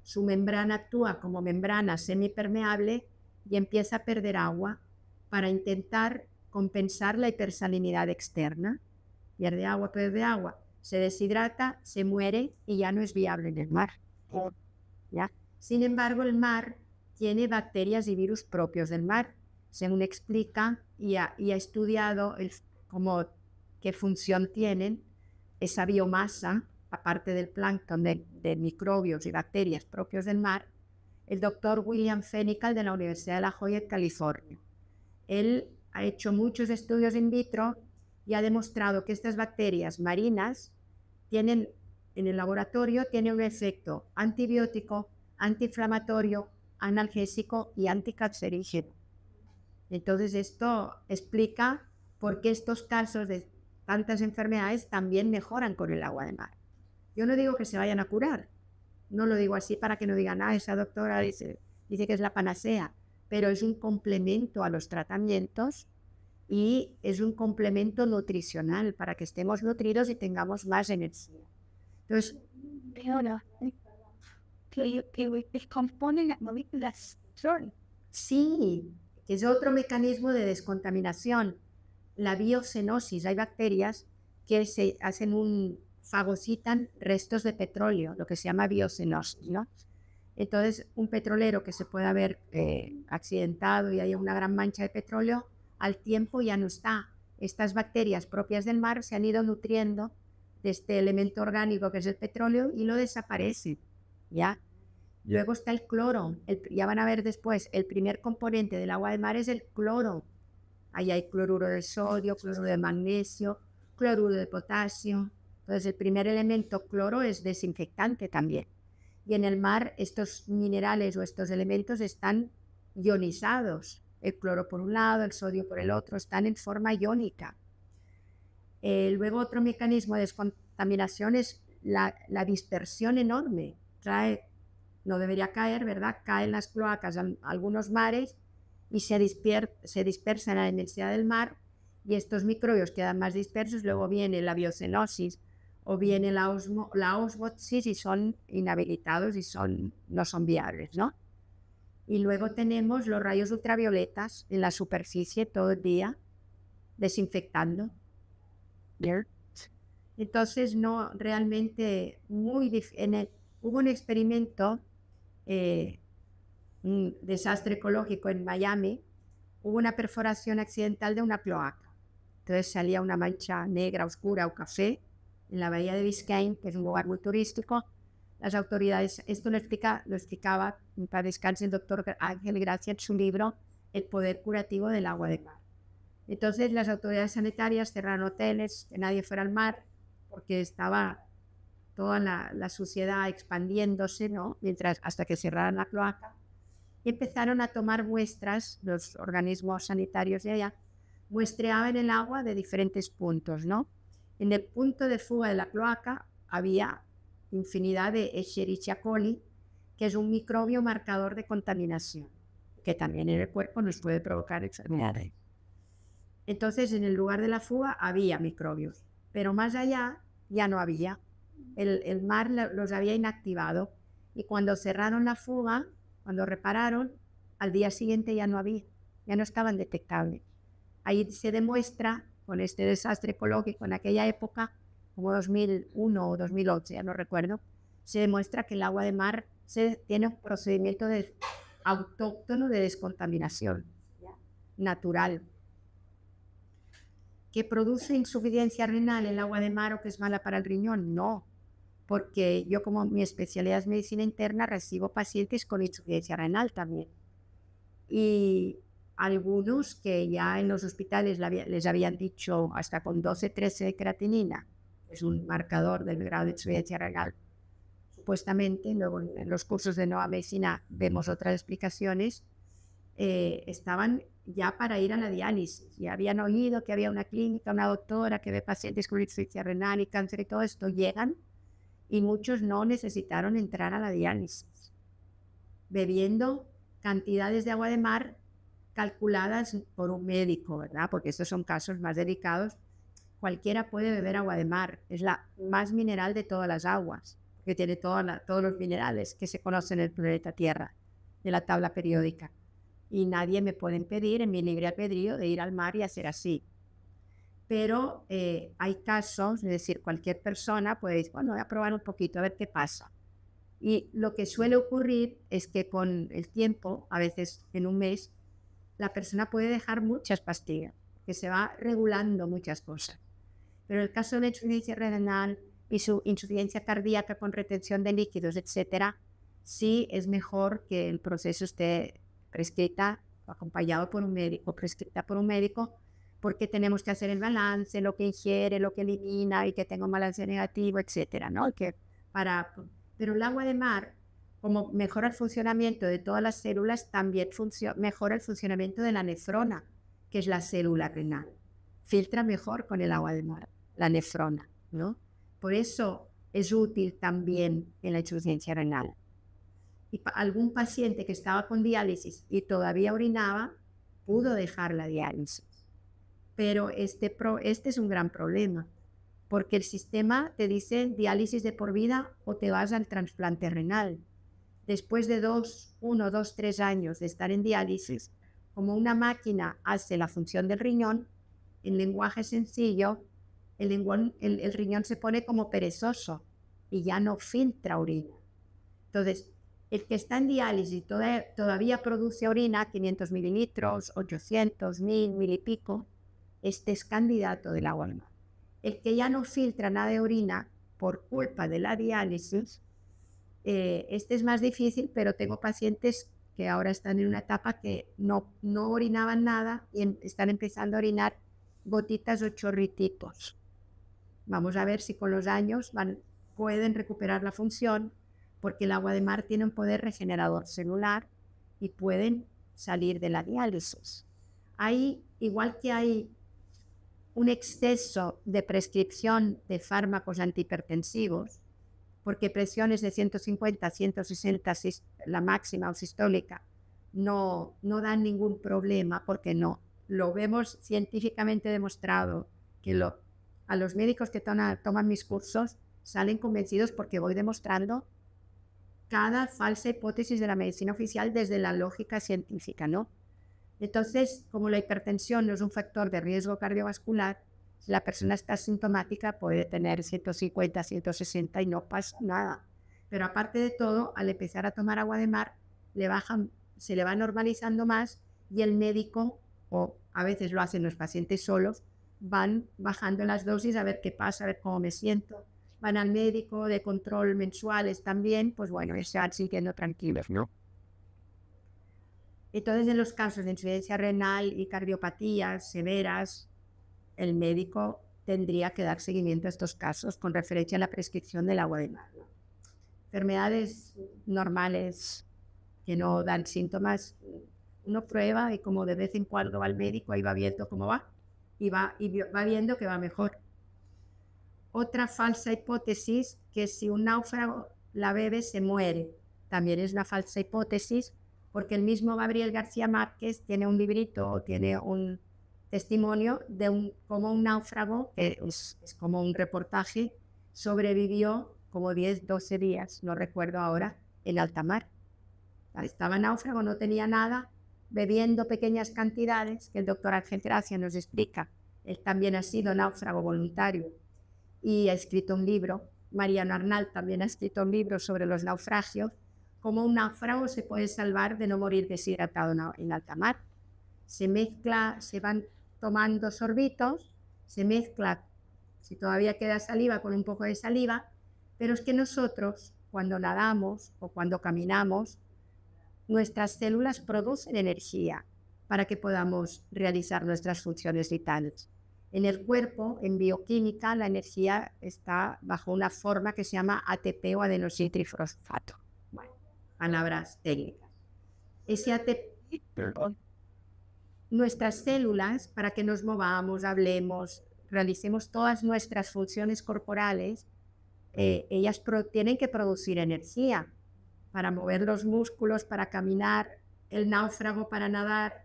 su membrana actúa como membrana semipermeable y empieza a perder agua para intentar compensar la hipersalinidad externa. Pierde agua, pierde agua, se deshidrata, se muere y ya no es viable en el mar. Sin embargo, el mar tiene bacterias y virus propios del mar, según explica y ha, estudiado el, cómo, qué función tienen esa biomasa, aparte del plancton, de, microbios y bacterias propios del mar, el doctor William Fenical de la Universidad de La Joya, California. Él ha hecho muchos estudios in vitro y ha demostrado que estas bacterias marinas tienen en el laboratorio tiene un efecto antibiótico, antiinflamatorio, analgésico y anticancerígeno. Entonces esto explica por qué estos casos de tantas enfermedades también mejoran con el agua de mar. Yo no digo que se vayan a curar, no lo digo así para que no digan, ah, esa doctora dice, dice que es la panacea, pero es un complemento a los tratamientos y es un complemento nutricional para que estemos nutridos y tengamos más energía. Entonces, que, componen las moléculas. Sí, es otro mecanismo de descontaminación. La biocenosis. Hay bacterias que se hacen un fagocitan restos de petróleo, lo que se llama biocenosis, ¿no? Entonces, un petrolero que se puede haber eh, accidentado y hay una gran mancha de petróleo, al tiempo ya no está. Estas bacterias propias del mar se han ido nutriendo de este elemento orgánico que es el petróleo y lo desaparece, ¿ya? Luego está el cloro, ya van a ver después, el primer componente del agua de mar es el cloro. Ahí hay cloruro de sodio, cloruro de magnesio, cloruro de potasio. Entonces el primer elemento, cloro, es desinfectante también. Y en el mar estos minerales o estos elementos están ionizados. El cloro por un lado, el sodio por el otro, están en forma iónica. Eh, luego otro mecanismo de descontaminación es la, dispersión enorme. Trae, no debería caer, ¿verdad? Caen las cloacas en algunos mares y se, se dispersan a la inmensidad del mar y estos microbios quedan más dispersos. Luego viene la biocenosis o viene la, la osmosis y son inhabilitados y son, no son viables, ¿no? Y luego tenemos los rayos ultravioletas en la superficie todo el día, desinfectando. Entonces, no, realmente, muy en el, hubo un experimento, eh, un desastre ecológico en Miami, hubo una perforación accidental de una cloaca. Entonces salía una mancha negra, oscura o café en la bahía de Biscayne, que es un lugar muy turístico. Las autoridades, esto lo, explica, lo explicaba para descansar el doctor Ángel Gracia en su libro El poder curativo del agua de mar. Entonces las autoridades sanitarias cerraron hoteles, que nadie fuera al mar, porque estaba toda la, suciedad expandiéndose, ¿no? Mientras, hasta que cerraran la cloaca. Y empezaron a tomar muestras, los organismos sanitarios de allá, muestreaban el agua de diferentes puntos, ¿no? En el punto de fuga de la cloaca había infinidad de Escherichia coli, que es un microbio marcador de contaminación, que también en el cuerpo nos puede provocar enfermedades. Entonces, en el lugar de la fuga había microbios, pero más allá ya no había. El, el mar los había inactivado y cuando cerraron la fuga, cuando repararon, al día siguiente ya no había, ya no estaban detectables. Ahí se demuestra con este desastre ecológico en aquella época, como 2001 o 2008, ya no recuerdo, se demuestra que el agua de mar se, tiene un procedimiento de, autóctono de descontaminación natural. ¿Que produce insuficiencia renal el agua de mar o que es mala para el riñón? No, porque yo como mi especialidad es medicina interna recibo pacientes con insuficiencia renal también. Y algunos que ya en los hospitales les habían dicho hasta con 12-13 de creatinina, es un marcador del grado de insuficiencia renal, supuestamente, luego en los cursos de nueva medicina vemos otras explicaciones, eh, estaban ya para ir a la diálisis. Ya habían oído que había una clínica, una doctora que ve pacientes con insuficiencia renal y cáncer y todo esto, llegan y muchos no necesitaron entrar a la diálisis, bebiendo cantidades de agua de mar calculadas por un médico, ¿verdad? Porque estos son casos más delicados. Cualquiera puede beber agua de mar, es la más mineral de todas las aguas, que tiene todos los minerales que se conocen en el planeta Tierra, de la tabla periódica. Y nadie me puede impedir en mi libre albedrío de ir al mar y hacer así pero eh, hay casos, es decir, cualquier persona puede decir, bueno, voy a probar un poquito, a ver qué pasa. Y lo que suele ocurrir es que con el tiempo, a veces en un mes, la persona puede dejar muchas pastillas, que se va regulando muchas cosas. Pero el caso de la insuficiencia renal y su insuficiencia cardíaca con retención de líquidos, etcétera, sí es mejor que el proceso esté prescrita, acompañado por un médico, prescrita por un médico, porque tenemos que hacer el balance, lo que ingiere, lo que elimina y que tenga un balance negativo, etcétera, ¿no? Que para, pero el agua de mar, como mejora el funcionamiento de todas las células, también mejora el funcionamiento de la nefrona, que es la célula renal. Filtra mejor con el agua de mar, la nefrona, ¿no? Por eso es útil también en la insuficiencia renal. Y algún paciente que estaba con diálisis y todavía orinaba, pudo dejar la diálisis pero este, este es un gran problema, porque el sistema te dice diálisis de por vida o te vas al trasplante renal. Después de dos, uno, dos, tres años de estar en diálisis, como una máquina hace la función del riñón, en lenguaje sencillo, el, riñón se pone como perezoso y ya no filtra orina. Entonces, el que está en diálisis todavía produce orina, 500 mililitros, 800, 1000, mil y pico, este es candidato agua mar. El que ya no filtra nada de orina por culpa de la diálisis, eh, este es más difícil, pero tengo pacientes que ahora están en una etapa que no, no orinaban nada y están empezando a orinar gotitas o chorrititos. Vamos a ver si con los años van, pueden recuperar la función, porque el agua de mar tiene un poder regenerador celular y pueden salir de la diálisis. Hay, igual que hay un exceso de prescripción de fármacos antihipertensivos, porque presiones de 150 a 160, la máxima o sistólica, no, no dan ningún problema, porque no. Lo vemos científicamente demostrado que a los médicos que toman mis cursos salen convencidos porque voy demostrando cada falsa hipótesis de la medicina oficial desde la lógica científica, ¿no? Entonces, como la hipertensión no es un factor de riesgo cardiovascular, si la persona está sintomática puede tener 150, 160 y no pasa nada. Pero aparte de todo, al empezar a tomar agua de mar, le bajan, se le va normalizando más y el médico, o a veces lo hacen los pacientes solos, van bajando las dosis a ver qué pasa, a ver cómo me siento. Van al médico de control mensuales también, pues bueno, se van sintiendo tranquilos, ¿no? Entonces, en los casos de insuficiencia renal y cardiopatías severas, el médico tendría que dar seguimiento a estos casos con referencia a la prescripción del agua de mar. Enfermedades normales que no dan síntomas, uno prueba y como de vez en cuando va al médico, ahí va viendo cómo va y va, y va viendo que va mejor. otra falsa hipótesis que si un náufrago la bebe se muere. También es una falsa hipótesis porque el mismo Gabriel García Márquez tiene un librito o tiene un testimonio de un, como un náufrago, que es, es como un reportaje, sobrevivió como 10, 12 días, no recuerdo ahora, en alta mar. Estaba náufrago, no tenía nada, bebiendo pequeñas cantidades, que el doctor Ángel Gracia nos explica. Él también ha sido náufrago voluntario y ha escrito un libro. Mariano Arnal también ha escrito un libro sobre los naufragios, cómo un náufrago se puede salvar de no morir deshidratado en alta mar. Se mezcla, se van tomando sorbitos, se mezcla, si todavía queda saliva, con un poco de saliva, pero es que nosotros, cuando nadamos o cuando caminamos, nuestras células producen energía para que podamos realizar nuestras funciones vitales. En el cuerpo, en bioquímica, la energía está bajo una forma que se llama ATP o adenosíntrifosfato. Bueno, palabras técnicas. Ese ATP, nuestras células, para que nos movamos, hablemos, realicemos todas nuestras funciones corporales, eh, ellas tienen que producir energía para mover los músculos, para caminar, el náufrago para nadar,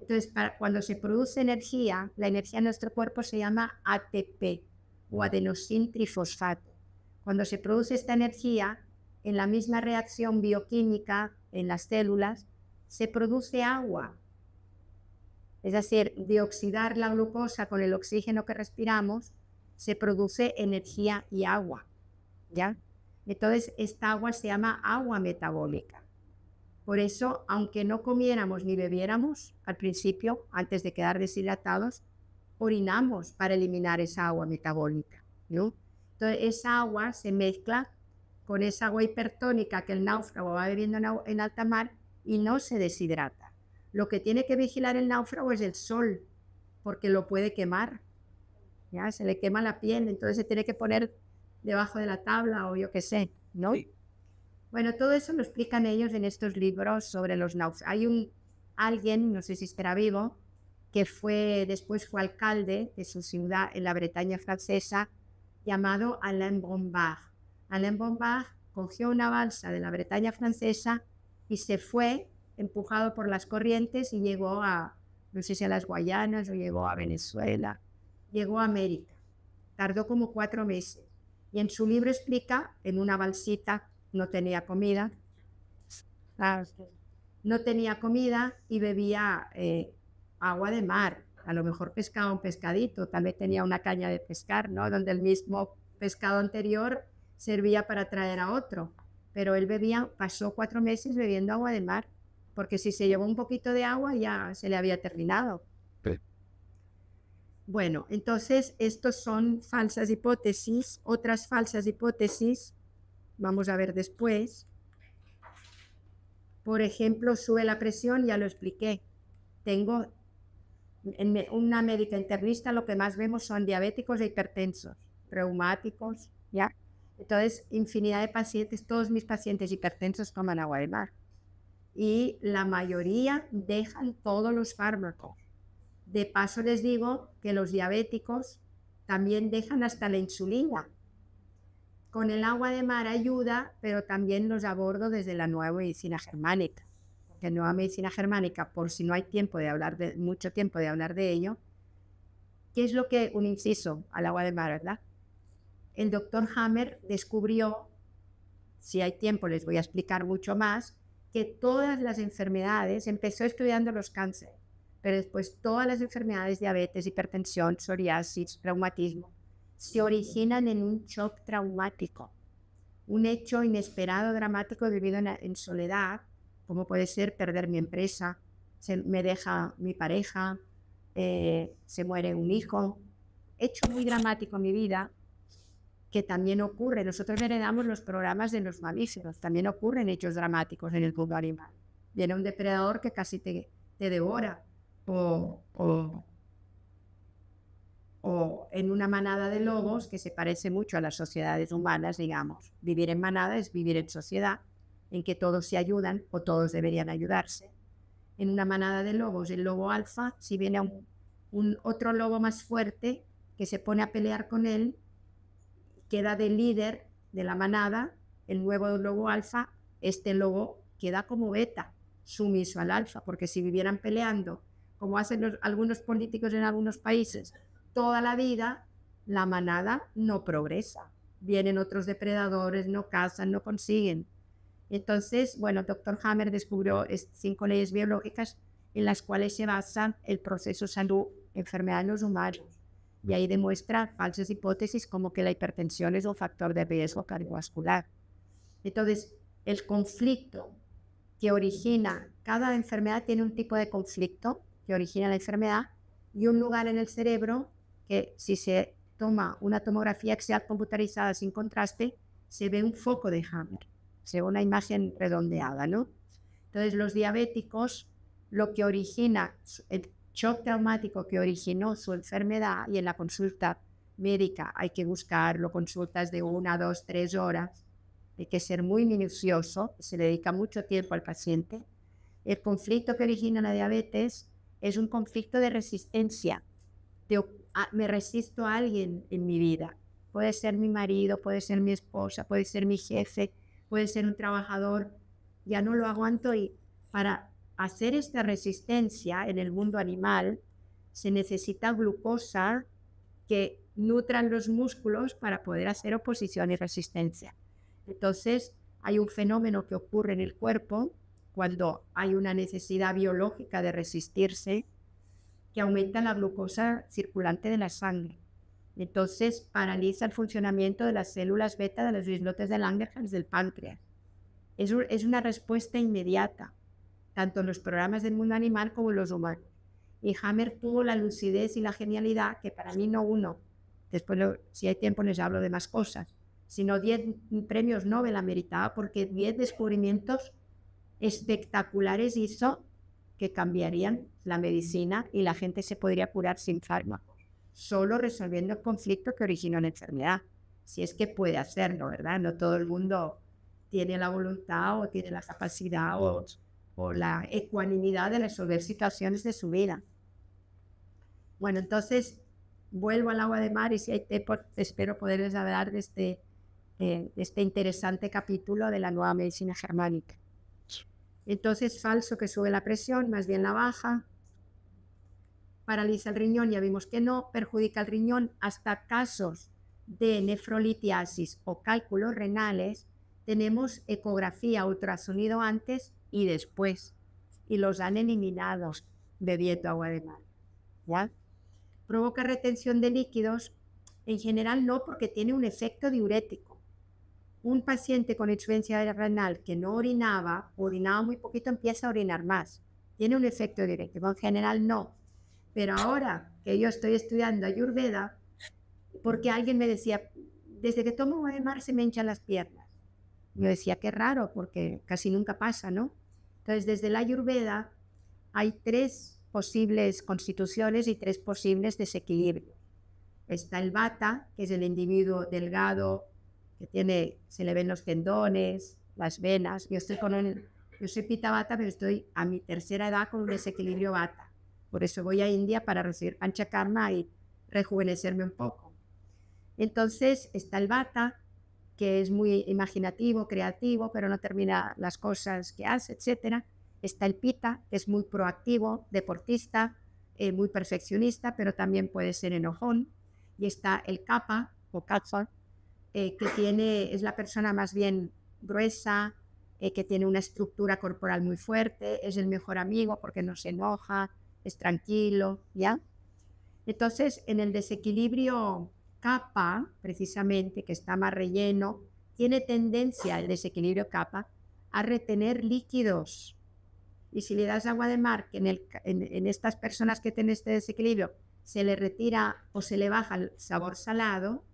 entonces, cuando se produce energía, la energía en nuestro cuerpo se llama ATP o adenosín trifosfato. Cuando se produce esta energía, en la misma reacción bioquímica en las células, se produce agua. Es decir, de oxidar la glucosa con el oxígeno que respiramos, se produce energía y agua. ¿Ya? Entonces, esta agua se llama agua metabólica. Por eso, aunque no comiéramos ni bebiéramos al principio, antes de quedar deshidratados, orinamos para eliminar esa agua metabólica. ¿no? Entonces, esa agua se mezcla con esa agua hipertónica que el náufrago va bebiendo en, alta mar y no se deshidrata. Lo que tiene que vigilar el náufrago es el sol, porque lo puede quemar. ¿ya? Se le quema la piel, entonces se tiene que poner debajo de la tabla o yo qué sé, ¿no? Bueno, todo eso lo explican ellos en estos libros sobre los náufragos. Hay un alguien, no sé si estará vivo, que fue después fue alcalde de su ciudad en la Bretaña francesa, llamado Alain Bombard. Alain Bombard cogió una balsa de la Bretaña francesa y se fue empujado por las corrientes y llegó a, no sé si a las Guayanas o llegó a Venezuela, llegó a América. Tardó como cuatro meses. Y en su libro explica, en una balsita no tenía comida. No tenía comida y bebía eh, agua de mar. A lo mejor pescaba un pescadito, vez tenía una caña de pescar, ¿no? Donde el mismo pescado anterior servía para traer a otro. Pero él bebía, pasó cuatro meses bebiendo agua de mar, porque si se llevó un poquito de agua ya se le había terminado. Bueno, entonces estos son falsas hipótesis. Otras falsas hipótesis vamos a ver después. Por ejemplo, sube la presión, ya lo expliqué. Tengo en una médica internista lo que más vemos son diabéticos e hipertensos, reumáticos, ¿ya? Entonces, infinidad de pacientes, todos mis pacientes hipertensos toman agua de mar. Y la mayoría dejan todos los fármacos. De paso les digo que los diabéticos también dejan hasta la insulina con el agua de mar ayuda, pero también los abordo desde la nueva medicina germánica. La nueva medicina germánica, por si no hay tiempo de hablar de, mucho tiempo de hablar de ello, ¿qué es lo que, un inciso al agua de mar, verdad? El doctor Hammer descubrió, si hay tiempo les voy a explicar mucho más, que todas las enfermedades, empezó estudiando los cánceres, pero después todas las enfermedades, diabetes, hipertensión, psoriasis, reumatismo, se originan en un shock traumático, un hecho inesperado, dramático vivido en, soledad, como puede ser perder mi empresa, se, me deja mi pareja, eh, se muere un hijo, hecho muy dramático en mi vida, que también ocurre. Nosotros heredamos los programas de los mamíferos, también ocurren hechos dramáticos en el mundo animal. Viene un depredador que casi te, te devora o, o o en una manada de lobos que se parece mucho a las sociedades humanas, digamos. Vivir en manada es vivir en sociedad, en que todos se ayudan o todos deberían ayudarse. En una manada de lobos, el lobo alfa, si viene un, un otro lobo más fuerte que se pone a pelear con él, queda de líder de la manada, el nuevo lobo alfa, este lobo queda como beta, sumiso al alfa, porque si vivieran peleando, como hacen algunos políticos en algunos países, toda la vida, la manada no progresa. Vienen otros depredadores, no cazan, no consiguen. Entonces, bueno, doctor Hammer descubrió cinco leyes biológicas en las cuales se basa el proceso salud-enfermedad en los humanos. Y ahí demuestra falsas hipótesis como que la hipertensión es un factor de riesgo cardiovascular. Entonces, el conflicto que origina, cada enfermedad tiene un tipo de conflicto que origina la enfermedad y un lugar en el cerebro que si se toma una tomografía axial computarizada sin contraste, se ve un foco de Hammer, se ve una imagen redondeada, ¿no? Entonces, los diabéticos, lo que origina shock traumático que originó su enfermedad y en la consulta médica hay que buscarlo, consultas de una, dos, tres horas, hay que ser muy minucioso, se dedica mucho tiempo al paciente. El conflicto que origina la diabetes es un conflicto de resistencia. me resisto a alguien en mi vida. Puede ser mi marido, puede ser mi esposa, puede ser mi jefe, puede ser un trabajador. Ya no lo aguanto y para hacer esta resistencia en el mundo animal se necesita glucosa que nutran los músculos para poder hacer oposición y resistencia. Entonces, hay un fenómeno que ocurre en el cuerpo cuando hay una necesidad biológica de resistirse que aumenta la glucosa circulante de la sangre. Entonces, paraliza el funcionamiento de las células beta de los islotes de Langerhans del páncreas. Es, es una respuesta inmediata tanto en los programas del mundo animal como en los humanos. Y Hammer tuvo la lucidez y la genialidad que para mí no uno, después si hay tiempo les hablo de más cosas, sino 10 premios Nobel ameritaba porque 10 descubrimientos espectaculares hizo que cambiarían la medicina y la gente se podría curar sin fármacos, solo resolviendo el conflicto que originó la enfermedad. Si es que puede hacerlo, ¿verdad? No todo el mundo tiene la voluntad o tiene la capacidad o por la ecuanimidad de resolver situaciones de su vida. Bueno, entonces vuelvo al agua de mar y si hay tiempo espero poderles hablar de este, de este interesante capítulo de la nueva medicina germánica. Entonces, falso que sube la presión, más bien la baja, paraliza el riñón, ya vimos que no, perjudica el riñón hasta casos de nefrolitiasis o cálculos renales, tenemos ecografía, ultrasonido antes y después, y los han eliminado bebiendo agua de mar. ¿Ya? Provoca retención de líquidos, en general no, porque tiene un efecto diurético. Un paciente con insuficiencia renal que no orinaba, orinaba muy poquito, empieza a orinar más. Tiene un efecto diurético, en general no. Pero ahora que yo estoy estudiando Ayurveda, porque alguien me decía, desde que tomo agua de mar se me hinchan las piernas. Yo decía, qué raro, porque casi nunca pasa, ¿no? Entonces, desde la Ayurveda hay tres posibles constituciones y tres posibles desequilibrios. Está el Vata, que es el individuo delgado, que tiene, se le ven los tendones, las venas. Yo estoy con yo soy Pita Vata, pero estoy a mi tercera edad con un desequilibrio Vata. Por eso voy a India para recibir pancha karma y rejuvenecerme un poco. Entonces está el Vata, que es muy imaginativo, creativo, pero no termina las cosas que hace, etc. Está el Pita, que es muy proactivo, deportista, eh, muy perfeccionista, pero también puede ser enojón. Y está el Kappa, o Katsa, eh, que tiene, es la persona más bien gruesa, eh, que tiene una estructura corporal muy fuerte, es el mejor amigo porque no se enoja, es tranquilo, ¿ya? Entonces, en el desequilibrio capa, precisamente, que está más relleno, tiene tendencia el desequilibrio capa a retener líquidos. Y si le das agua de mar, que en, estas personas que tienen este desequilibrio se le retira o se le baja el sabor salado,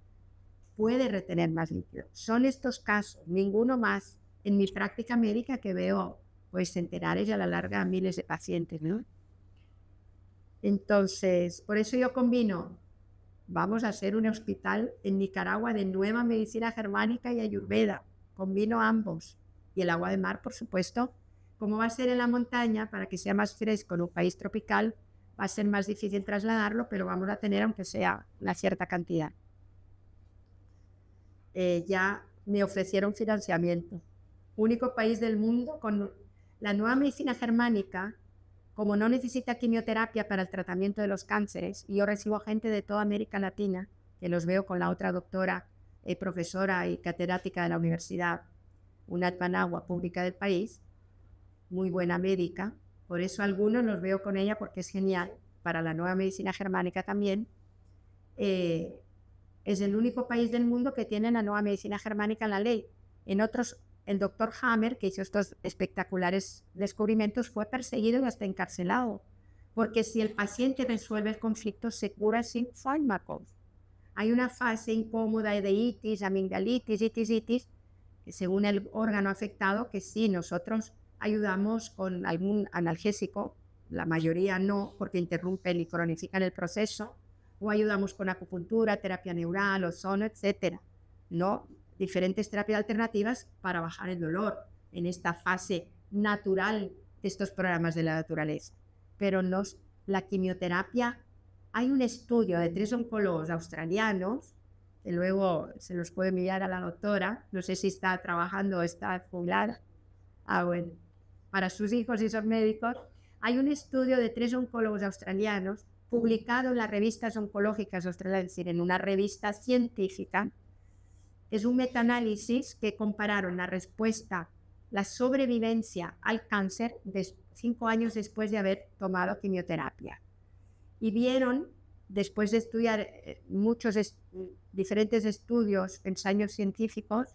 puede retener más líquidos. Son estos casos, ninguno más en mi práctica médica que veo pues centenares y a la larga miles de pacientes, ¿no? Entonces, por eso yo combino vamos a hacer un hospital en Nicaragua de nueva medicina germánica y ayurveda. Combino ambos. Y el agua de mar, por supuesto. Como va a ser en la montaña, para que sea más fresco en un país tropical, va a ser más difícil trasladarlo, pero vamos a tener aunque sea una cierta cantidad. eh, ya me ofrecieron financiamiento. Único país del mundo con la nueva medicina germánica, como no necesita quimioterapia para el tratamiento de los cánceres, y yo recibo gente de toda América Latina, que los veo con la otra doctora, eh, profesora y catedrática de la universidad, una Managua pública del país, muy buena médica, por eso algunos los veo con ella porque es genial, para la nueva medicina germánica también. Eh, es el único país del mundo que tiene la nueva medicina germánica en la ley. En otros, el doctor Hammer, que hizo estos espectaculares descubrimientos, fue perseguido y hasta encarcelado, porque si el paciente resuelve el conflicto, se cura sin fármacos. Hay una fase incómoda de itis, amigdalitis, itis, itis, según el órgano afectado, que sí, nosotros ayudamos con algún analgésico, la mayoría no, porque interrumpen y cronifican el proceso, o ayudamos con acupuntura, terapia neural, ozono, etcétera, ¿no? Diferentes terapias alternativas para bajar el dolor en esta fase natural de estos programas de la naturaleza. Pero nos, la quimioterapia, hay un estudio de tres oncólogos australianos, que luego se los puede enviar a la doctora, no sé si está trabajando o está jubilada, ah, bueno, para sus hijos y sus médicos, hay un estudio de tres oncólogos australianos publicado en las revistas oncológicas australianas, en una revista científica. Es un metaanálisis que compararon la respuesta, la sobrevivencia al cáncer cinco años después de haber tomado quimioterapia. Y vieron, después de estudiar eh, muchos diferentes estudios, ensayos científicos,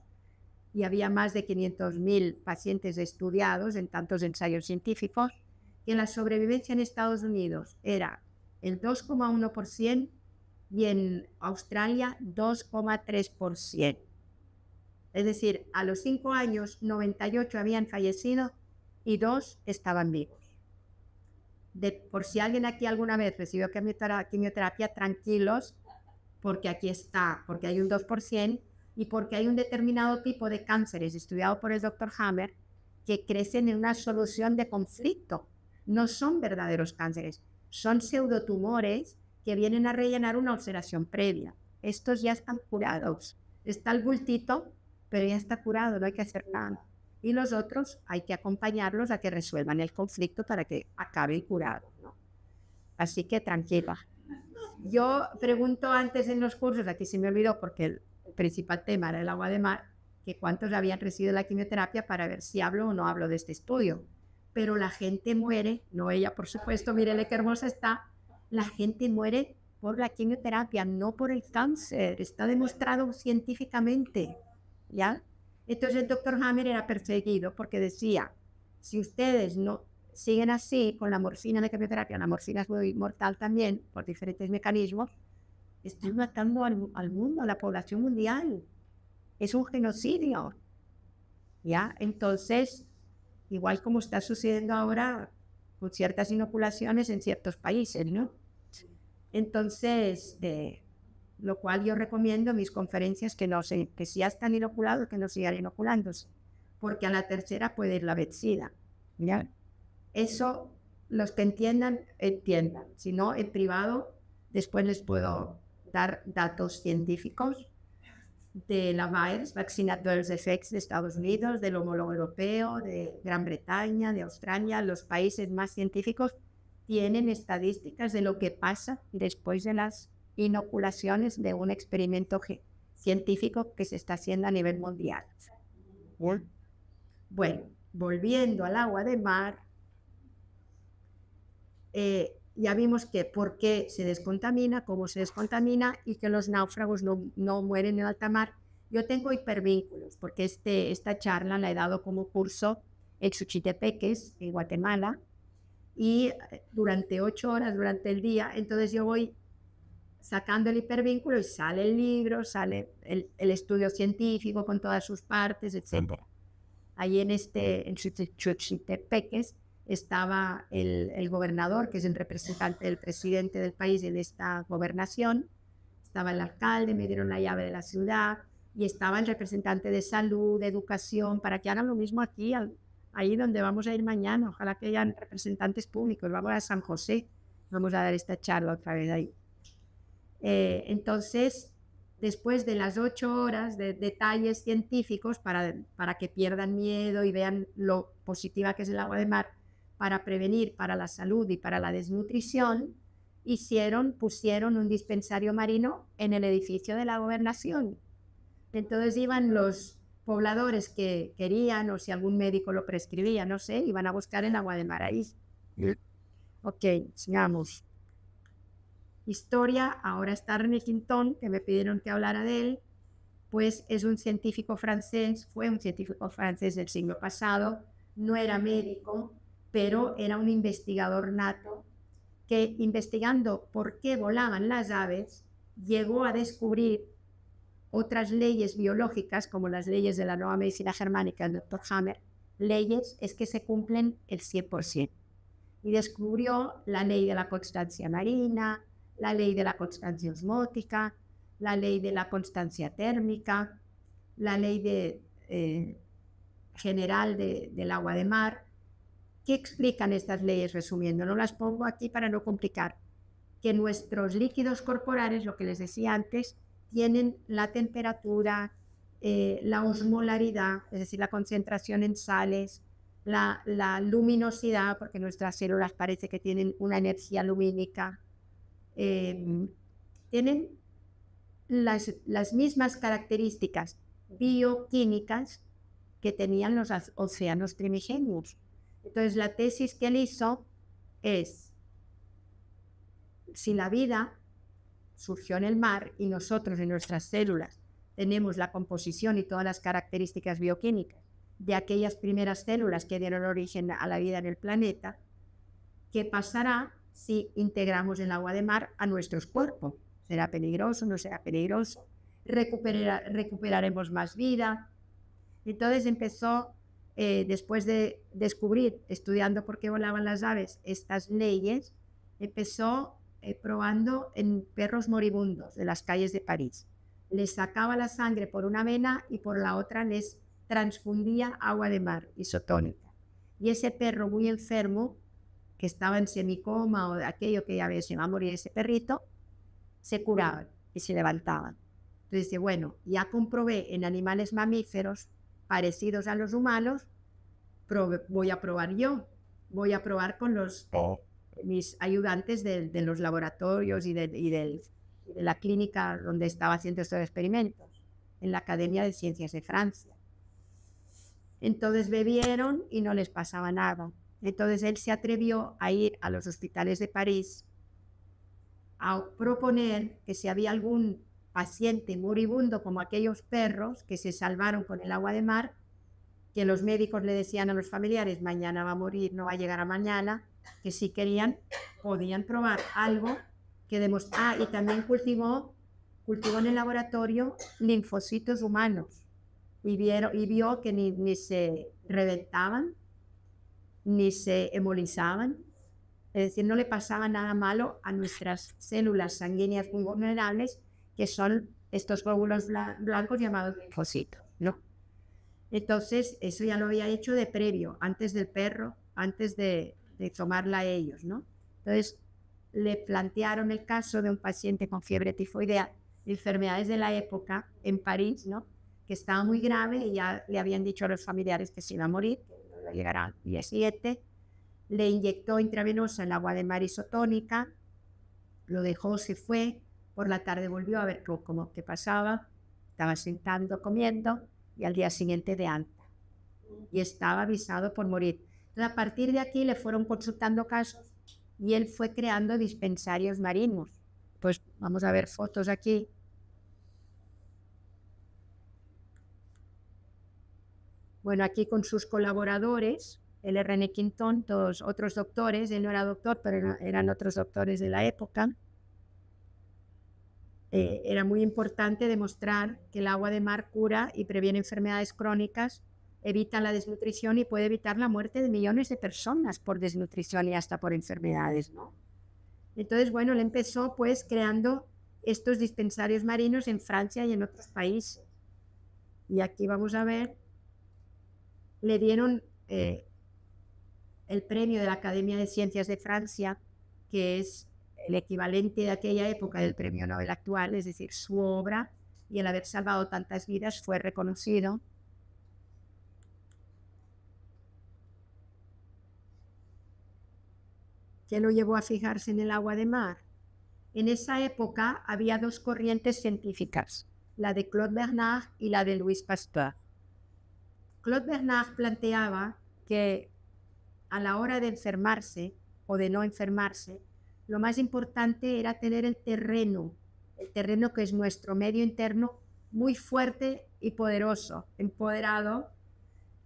y había más de 500.000 pacientes estudiados en tantos ensayos científicos, que la sobrevivencia en Estados Unidos era el 2,1% y en Australia 2,3%. Es decir, a los 5 años 98 habían fallecido y 2 estaban vivos. De, por si alguien aquí alguna vez recibió quimioterapia, tranquilos, porque aquí está, porque hay un 2% y porque hay un determinado tipo de cánceres estudiado por el doctor Hammer que crecen en una solución de conflicto. No son verdaderos cánceres, son pseudotumores que vienen a rellenar una ulceración previa. Estos ya están curados. Está el bultito, pero ya está curado, no hay que hacer nada. Y los otros hay que acompañarlos a que resuelvan el conflicto para que acaben curados. Así que tranquila. Yo pregunto antes en los cursos, aquí se me olvidó porque el principal tema era el agua de mar, que cuántos habían recibido la quimioterapia para ver si hablo o no hablo de este estudio pero la gente muere, no ella por supuesto, mírele qué hermosa está, la gente muere por la quimioterapia, no por el cáncer, está demostrado científicamente, ¿ya? Entonces el doctor Hammer era perseguido porque decía, si ustedes no siguen así con la morfina de quimioterapia, la morfina es muy mortal también por diferentes mecanismos, están matando al, al mundo, a la población mundial. Es un genocidio. ¿Ya? Entonces, igual como está sucediendo ahora con ciertas inoculaciones en ciertos países, ¿no? Entonces, de, lo cual yo recomiendo mis conferencias que, no se, que si ya están inoculados, que no sigan inoculándose, porque a la tercera puede ir la vencida, ¿ya? Eso, los que entiendan, entiendan. Si no, en privado, después les puedo dar datos científicos de la VAERS, Vaccine Adverse Effects de Estados Unidos, del homólogo europeo, de Gran Bretaña, de Australia, los países más científicos tienen estadísticas de lo que pasa después de las inoculaciones de un experimento científico que se está haciendo a nivel mundial. Bueno, volviendo al agua de mar, eh, ya vimos que por qué se descontamina, cómo se descontamina y que los náufragos no, no mueren en alta mar. Yo tengo hipervínculos, porque este, esta charla la he dado como curso en Suchitepeques, en Guatemala, y eh, durante ocho horas durante el día, entonces yo voy sacando el hipervínculo y sale el libro, sale el, el estudio científico con todas sus partes, etc. Ahí en, este, en Suchitepeques estaba el, gobernador, que es el representante del presidente del país en esta gobernación, estaba el alcalde, me dieron la llave de la ciudad, y estaba el representante de salud, de educación, para que hagan lo mismo aquí, ahí donde vamos a ir mañana. Ojalá que hayan representantes públicos. Vamos a San José, vamos a dar esta charla otra vez ahí. Eh, entonces, después de las ocho horas de detalles científicos para, para que pierdan miedo y vean lo positiva que es el agua de mar para prevenir para la salud y para la desnutrición, hicieron, pusieron un dispensario marino en el edificio de la gobernación. Entonces iban los pobladores que querían o si algún médico lo prescribía, no sé, iban a buscar el agua de mar ahí. Ok, sigamos. Historia, ahora está René Quintón, que me pidieron que hablara de él, pues es un científico francés, fue un científico francés del siglo pasado, no era médico, pero era un investigador nato que investigando por qué volaban las aves, llegó a descubrir otras leyes biológicas, como las leyes de la nueva medicina germánica del Dr. Hammer, leyes es que se cumplen el 100%. Y descubrió la ley de la constancia marina, la ley de la constancia osmótica, la ley de la constancia térmica, la ley de, eh, general del agua de mar. ¿Qué explican estas leyes resumiendo? No las pongo aquí para no complicar. Que nuestros líquidos corporales, lo que les decía antes, tienen la temperatura, eh, la osmolaridad, es decir, la concentración en sales, la, luminosidad, porque nuestras células parece que tienen una energía lumínica, Em, tienen las, las mismas características bioquímicas que tenían los océanos primigenios. Entonces, la tesis que él hizo es, si la vida surgió en el mar y nosotros en nuestras células tenemos la composición y todas las características bioquímicas de aquellas primeras células que dieron origen a la vida en el planeta, ¿qué pasará si integramos el agua de mar a nuestros cuerpos. ¿Será peligroso? ¿No será peligroso? ¿Recuperaremos más vida? Entonces empezó, eh, después de descubrir, estudiando por qué volaban las aves, estas leyes, empezó eh, probando en perros moribundos de las calles de París. Les sacaba la sangre por una vena y por la otra les transfundía agua de mar isotónica. Y ese perro muy enfermo que estaba en semicoma o de aquello que ya ves, se va a morir ese perrito, se curaban y se levantaban. Entonces dice, bueno, ya comprobé en animales mamíferos parecidos a los humanos, voy a probar yo, voy a probar con los oh. Mis ayudantes de, los laboratorios y, de, de la clínica donde estaba haciendo estos experimentos, en la Academia de Ciencias de Francia. Entonces bebieron y no les pasaba nada. Entonces él se atrevió a ir a los hospitales de París a proponer que si había algún paciente moribundo como aquellos perros que se salvaron con el agua de mar, que los médicos le decían a los familiares, mañana va a morir, no va a llegar a mañana, que si querían, podían probar algo que demostrara. Ah, y también cultivó, cultivó en el laboratorio linfocitos humanos y, vieron, y vio que ni, ni se reventaban, ni se hemolizaban, es decir, no le pasaba nada malo a nuestras células sanguíneas vulnerables, que son estos glóbulos blancos llamados linfocitos, ¿no? Entonces, eso ya lo había hecho de previo, antes del perro, antes de, de tomarla ellos, ¿no? Entonces, le plantearon el caso de un paciente con fiebre tifoidea, enfermedades de la época en París, ¿no? Que estaba muy grave y ya le habían dicho a los familiares que se iba a morir, llegará al día 7, le inyectó intravenosa el agua de mar isotónica, lo dejó, se fue, por la tarde volvió a ver cómo qué pasaba, estaba sentando, comiendo, y al día siguiente de anta. Y estaba avisado por morir. Entonces, a partir de aquí le fueron consultando casos y él fue creando dispensarios marinos. Pues vamos a ver fotos aquí Bueno, aquí con sus colaboradores, el R.N. Quintón, todos otros doctores, él no era doctor, pero eran otros doctores de la época. Eh, era muy importante demostrar que el agua de mar cura y previene enfermedades crónicas, evita la desnutrición y puede evitar la muerte de millones de personas por desnutrición y hasta por enfermedades, ¿no? Entonces, bueno, él empezó pues creando estos dispensarios marinos en Francia y en otros países. Y aquí vamos a ver le dieron eh, el premio de la Academia de Ciencias de Francia, que es el equivalente de aquella época del premio Nobel actual, es decir, su obra y el haber salvado tantas vidas fue reconocido. ¿Qué lo llevó a fijarse en el agua de mar? En esa época había dos corrientes científicas, la de Claude Bernard y la de Louis Pasteur. Claude Bernard planteaba que a la hora de enfermarse o de no enfermarse, lo más importante era tener el terreno, el terreno que es nuestro medio interno, muy fuerte y poderoso, empoderado,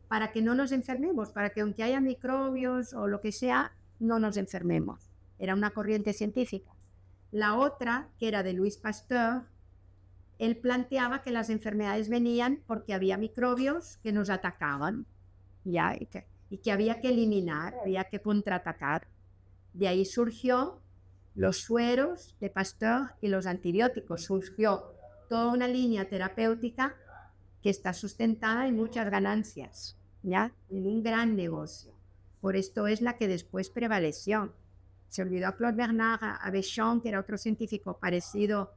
para que no nos enfermemos, para que aunque haya microbios o lo que sea, no nos enfermemos. Era una corriente científica. La otra, que era de Louis Pasteur, él planteaba que las enfermedades venían porque había microbios que nos atacaban. Y, que, y que había que eliminar, había que contraatacar. De ahí surgió los sueros de Pasteur y los antibióticos. Surgió toda una línea terapéutica que está sustentada en muchas ganancias, ¿ya? En un gran negocio. Por esto es la que después prevaleció. Se olvidó a Claude Bernard, a Béchamp, que era otro científico parecido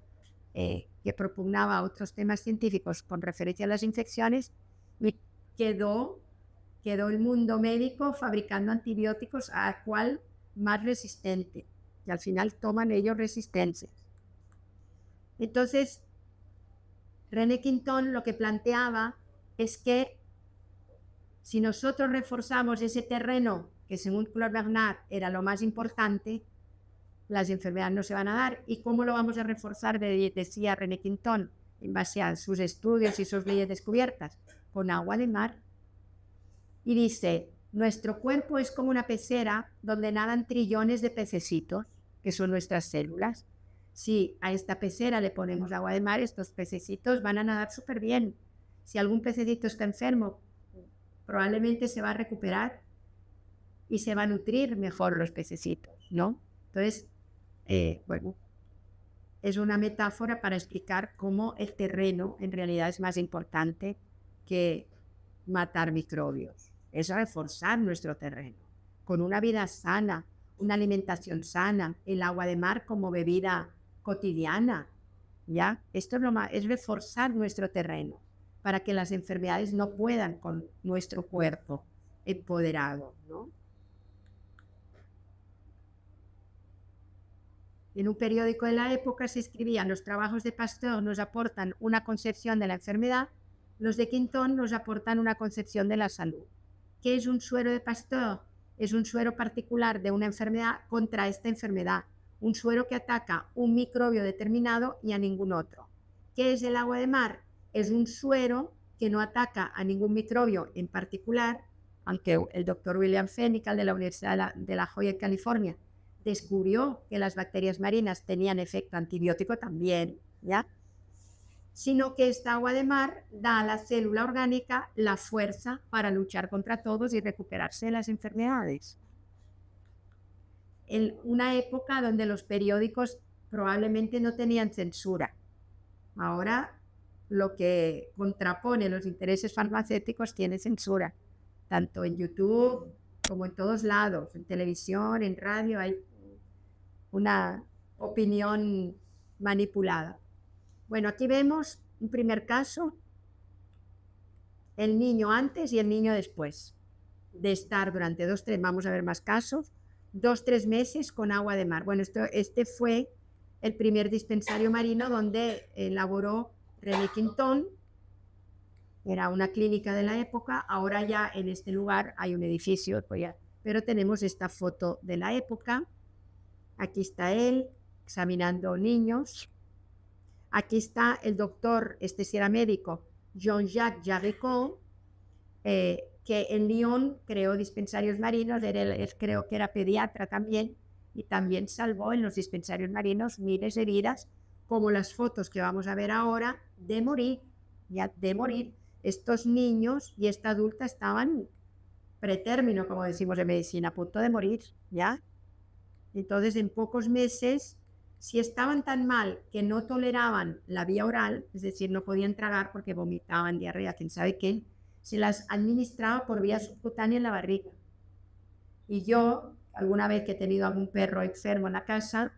eh, que propugnaba otros temas científicos con referencia a las infecciones, y quedó, quedó el mundo médico fabricando antibióticos a cual más resistente, y al final toman ellos resistencias. Entonces, René Quintón lo que planteaba es que si nosotros reforzamos ese terreno que según Claude Bernard era lo más importante, las enfermedades no se van a dar. ¿Y cómo lo vamos a reforzar? Decía René Quintón, en base a sus estudios y sus leyes descubiertas, con agua de mar. Y dice, nuestro cuerpo es como una pecera donde nadan trillones de pececitos, que son nuestras células. Si a esta pecera le ponemos agua de mar, estos pececitos van a nadar súper bien. Si algún pececito está enfermo, probablemente se va a recuperar y se va a nutrir mejor los pececitos, ¿no? Entonces, eh, bueno, es una metáfora para explicar cómo el terreno en realidad es más importante que matar microbios. Es reforzar nuestro terreno con una vida sana, una alimentación sana, el agua de mar como bebida cotidiana. ¿ya? Esto es, lo más, es reforzar nuestro terreno para que las enfermedades no puedan con nuestro cuerpo empoderado. ¿no? En un periódico de la época se escribían los trabajos de Pasteur nos aportan una concepción de la enfermedad, los de Quintón nos aportan una concepción de la salud. ¿Qué es un suero de Pasteur? Es un suero particular de una enfermedad contra esta enfermedad, un suero que ataca un microbio determinado y a ningún otro. ¿Qué es el agua de mar? Es un suero que no ataca a ningún microbio en particular, aunque el doctor William Fenical de la Universidad de la, de la Joya, en California, descubrió que las bacterias marinas tenían efecto antibiótico también, ¿ya? Sino que esta agua de mar da a la célula orgánica la fuerza para luchar contra todos y recuperarse de las enfermedades. En una época donde los periódicos probablemente no tenían censura. Ahora lo que contrapone los intereses farmacéuticos tiene censura, tanto en YouTube como en todos lados, en televisión, en radio, hay una opinión manipulada. Bueno, aquí vemos un primer caso, el niño antes y el niño después de estar durante dos, tres, vamos a ver más casos, dos, tres meses con agua de mar. Bueno, esto, este fue el primer dispensario marino donde elaboró René Quintón, era una clínica de la época, ahora ya en este lugar hay un edificio, pues pero tenemos esta foto de la época. Aquí está él examinando niños. Aquí está el doctor, este sí era médico, Jean-Jacques Jaricot, eh, que en Lyon creó dispensarios marinos, él, creo que era pediatra también, y también salvó en los dispensarios marinos miles de vidas, como las fotos que vamos a ver ahora, de morir, ya de morir. Estos niños y esta adulta estaban pretérmino, como decimos en medicina, a punto de morir, ¿ya? Entonces, en pocos meses, si estaban tan mal que no toleraban la vía oral, es decir, no podían tragar porque vomitaban, diarrea, quién sabe qué, se las administraba por vía subcutánea en la barriga. Y yo, alguna vez que he tenido algún perro enfermo en la casa,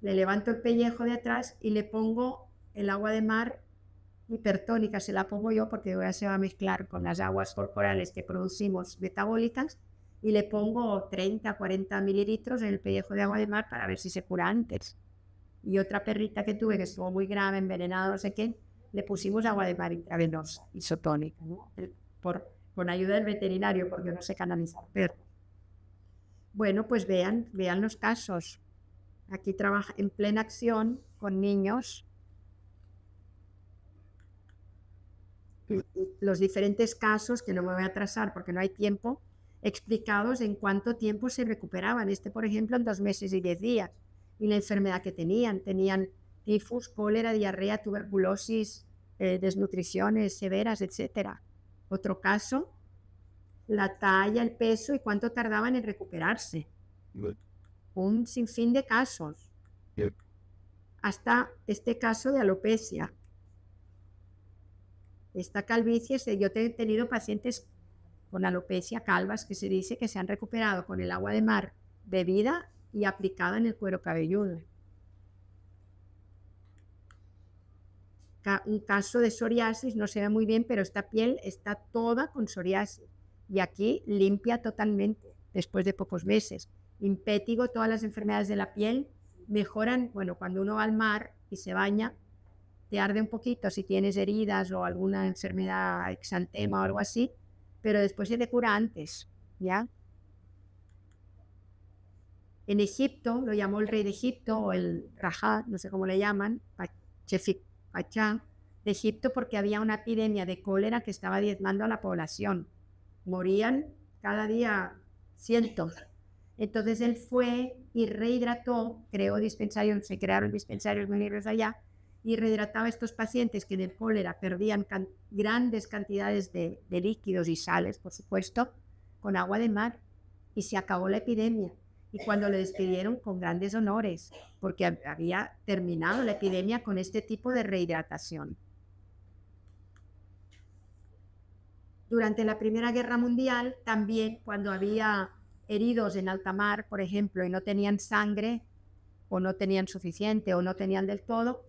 le levanto el pellejo de atrás y le pongo el agua de mar hipertónica se la pongo yo porque ya se va a mezclar con las aguas corporales que producimos metabólicas y le pongo 30, 40 mililitros en el pellejo de agua de mar para ver si se cura antes. Y otra perrita que tuve que estuvo muy grave, envenenada, no sé qué, le pusimos agua de mar intravenosa, isotónica, ¿no? Por, con ayuda del veterinario porque no se canalizar perros. Bueno, pues vean, vean los casos. Aquí trabaja en plena acción con niños los diferentes casos, que no me voy a atrasar porque no hay tiempo, explicados en cuánto tiempo se recuperaban. Este, por ejemplo, en dos meses y diez días. Y la enfermedad que tenían. Tenían tifus, cólera, diarrea, tuberculosis, eh, desnutriciones severas, etc. Otro caso, la talla, el peso y cuánto tardaban en recuperarse. Un sinfín de casos. Hasta este caso de alopecia, esta calvicie, yo he tenido pacientes con alopecia calvas que se dice que se han recuperado con el agua de mar bebida y aplicada en el cuero cabelludo. un caso de psoriasis, no se ve muy bien, pero esta piel está toda con psoriasis y aquí limpia totalmente después de pocos meses. Impétigo, todas las enfermedades de la piel mejoran, bueno, cuando uno va al mar y se baña, te arde un poquito si tienes heridas o alguna enfermedad exantema o algo así, pero después se te cura antes, ¿ya? En Egipto, lo llamó el rey de Egipto o el Rajá, no sé cómo le llaman, Chefik Pachá, de Egipto porque había una epidemia de cólera que estaba diezmando a la población. Morían cada día cientos. Entonces él fue y rehidrató, creó dispensarios, se crearon dispensarios muy allá, y rehidrataba a estos pacientes que de cólera perdían grandes cantidades de, líquidos y sales, por supuesto, con agua de mar y se acabó la epidemia. Y cuando le despidieron con grandes honores, porque había terminado la epidemia con este tipo de rehidratación. Durante la Primera Guerra Mundial, también cuando había heridos en alta mar, por ejemplo, y no tenían sangre, o no tenían suficiente, o no tenían del todo,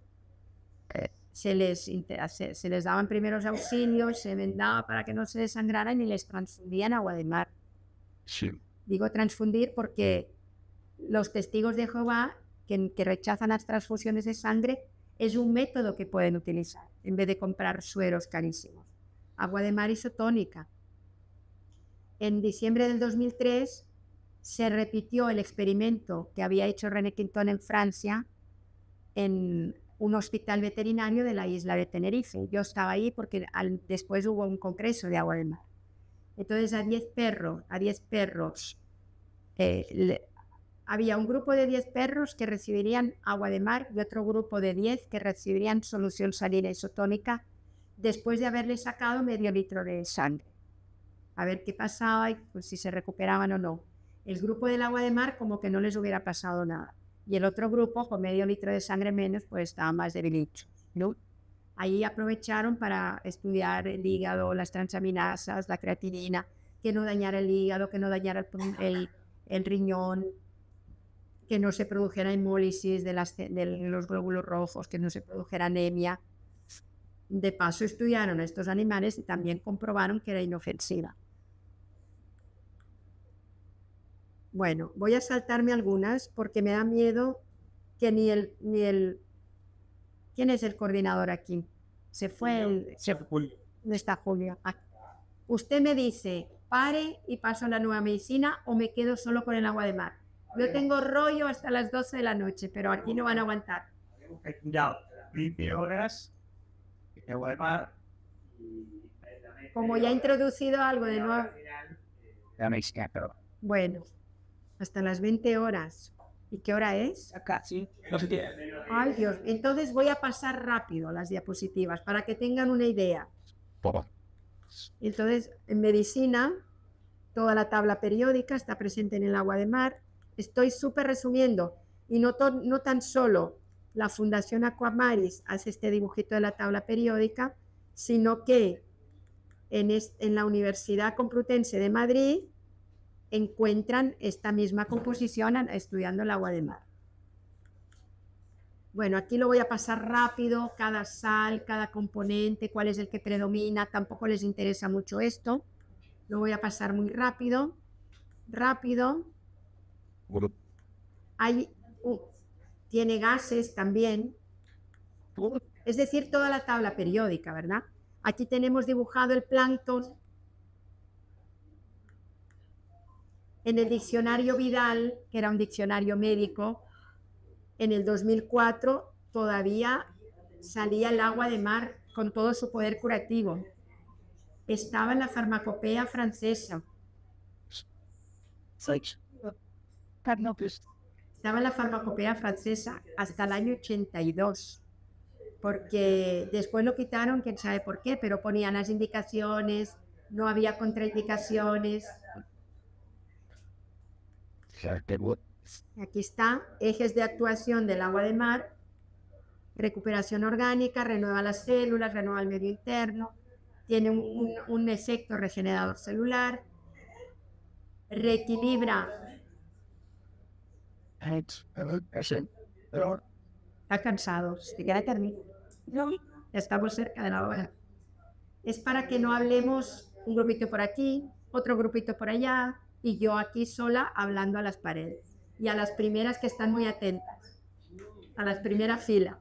se les, se, les daban primeros auxilios, se vendaba para que no se desangraran y les transfundían agua de mar. Digo transfundir porque los testigos de Jehová que, que, rechazan las transfusiones de sangre es un método que pueden utilizar en vez de comprar sueros carísimos. Agua de mar isotónica. En diciembre del 2003 se repitió el experimento que había hecho René Quinton en Francia en un hospital veterinario de la isla de Tenerife. Yo estaba ahí porque después hubo un congreso de agua de mar. Entonces a 10 perros, a 10 perros, eh, había un grupo de 10 perros que recibirían agua de mar y otro grupo de 10 que recibirían solución salina isotónica después de haberle sacado medio litro de sangre. A ver qué pasaba y pues, si se recuperaban o no. El grupo del agua de mar como que no les hubiera pasado nada y el otro grupo con medio litro de sangre menos pues estaba más debilito. ¿no? Ahí aprovecharon para estudiar el hígado, las transaminasas, la creatinina, que no dañara el hígado, que no dañara el, riñón, que no se produjera hemólisis de, de los glóbulos rojos, que no se produjera anemia. De paso estudiaron a estos animales y también comprobaron que era inofensiva. Bueno, voy a saltarme algunas porque me da miedo que ni el, ni el... ¿Quién es el coordinador aquí? Se fue el... Se, ¿Dónde está Julio? Ah, usted me dice, pare y paso a la nueva medicina o me quedo solo con el agua de mar. Yo tengo rollo hasta las 12 de la noche, pero aquí no van a aguantar. horas, Como ya he introducido algo de nuevo. Bueno, hasta las 20 horas. ¿Y qué hora es? Acá, sí. Ay, Dios. Entonces voy a pasar rápido las diapositivas para que tengan una idea. Entonces, en medicina, toda la tabla periódica está presente en el agua de mar. Estoy súper resumiendo. Y no, no tan solo la Fundación Aquamaris hace este dibujito de la tabla periódica, sino que en, en la Universidad Complutense de Madrid encuentran esta misma composición estudiando el agua de mar. Bueno, aquí lo voy a pasar rápido, cada sal, cada componente, cuál es el que predomina, tampoco les interesa mucho esto. Lo voy a pasar muy rápido, rápido. Hay, tiene gases también, es decir, toda la tabla periódica, ¿verdad? Aquí tenemos dibujado el plancton. En el diccionario Vidal, que era un diccionario médico, en el 2004 todavía salía el agua de mar con todo su poder curativo. Estaba en la farmacopea francesa. Estaba en la farmacopea francesa hasta el año 82, porque después lo quitaron, quién sabe por qué, pero ponían las indicaciones, no había contraindicaciones. Aquí está, ejes de actuación del agua de mar, recuperación orgánica, renueva las células, renueva el medio interno, tiene un, efecto regenerador celular, reequilibra. Está cansado, si queda terminar. estamos cerca de la hora. Es para que no hablemos un grupito por aquí, otro grupito por allá, y yo aquí sola hablando a las paredes y a las primeras que están muy atentas, a las primeras fila.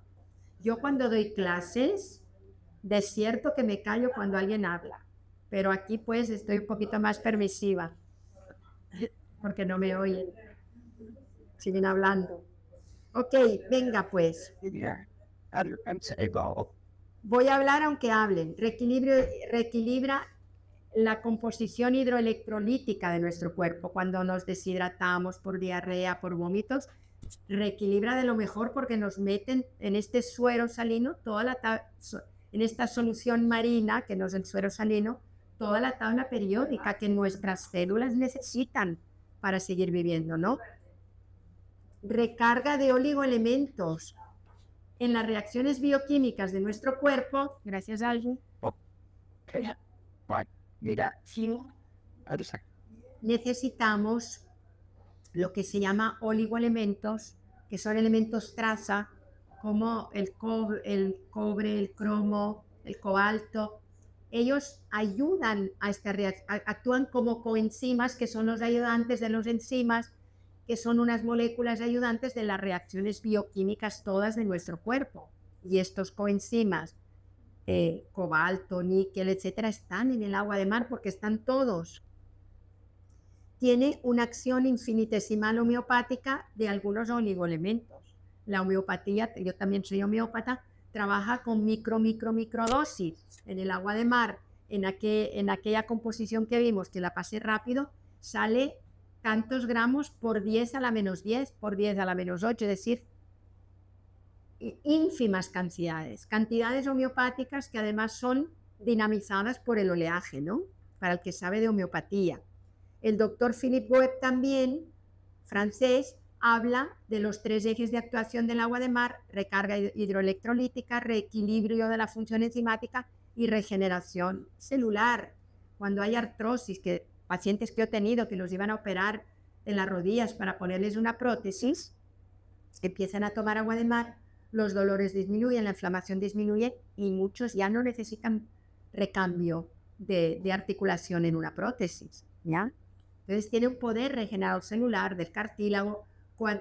Yo cuando doy clases, de cierto que me callo cuando alguien habla, pero aquí pues estoy un poquito más permisiva, porque no me oyen, siguen hablando. Ok, venga pues. Voy a hablar aunque hablen. reequilibra la composición hidroelectrolítica de nuestro cuerpo cuando nos deshidratamos por diarrea, por vómitos, reequilibra de lo mejor porque nos meten en este suero salino, toda la en esta solución marina que nos el suero salino, toda la tabla periódica que nuestras células necesitan para seguir viviendo, ¿no? Recarga de oligoelementos en las reacciones bioquímicas de nuestro cuerpo, gracias a alguien. Mira, necesitamos lo que se llama oligoelementos, que son elementos traza, como el, el cobre, el cromo, el cobalto. Ellos ayudan a esta reacción, actúan como coenzimas, que son los ayudantes de los enzimas, que son unas moléculas ayudantes de las reacciones bioquímicas todas de nuestro cuerpo. Y estos coenzimas eh, cobalto, níquel, etcétera, están en el agua de mar porque están todos. Tiene una acción infinitesimal homeopática de algunos oligoelementos. La homeopatía, yo también soy homeópata, trabaja con micro, micro, microdosis en el agua de mar. En, en aquella composición que vimos, que la pasé rápido, sale tantos gramos por 10 a la menos 10, por 10 a la menos 8, es decir, ínfimas cantidades, cantidades homeopáticas que además son dinamizadas por el oleaje, ¿no? Para el que sabe de homeopatía. El doctor Philippe Webb también, francés, habla de los tres ejes de actuación del agua de mar, recarga hidroelectrolítica, reequilibrio de la función enzimática y regeneración celular. Cuando hay artrosis, que pacientes que he tenido que los iban a operar en las rodillas para ponerles una prótesis, empiezan a tomar agua de mar, los dolores disminuyen, la inflamación disminuye y muchos ya no necesitan recambio de, articulación en una prótesis, ¿ya? Entonces tiene un poder regenerador celular del cartílago.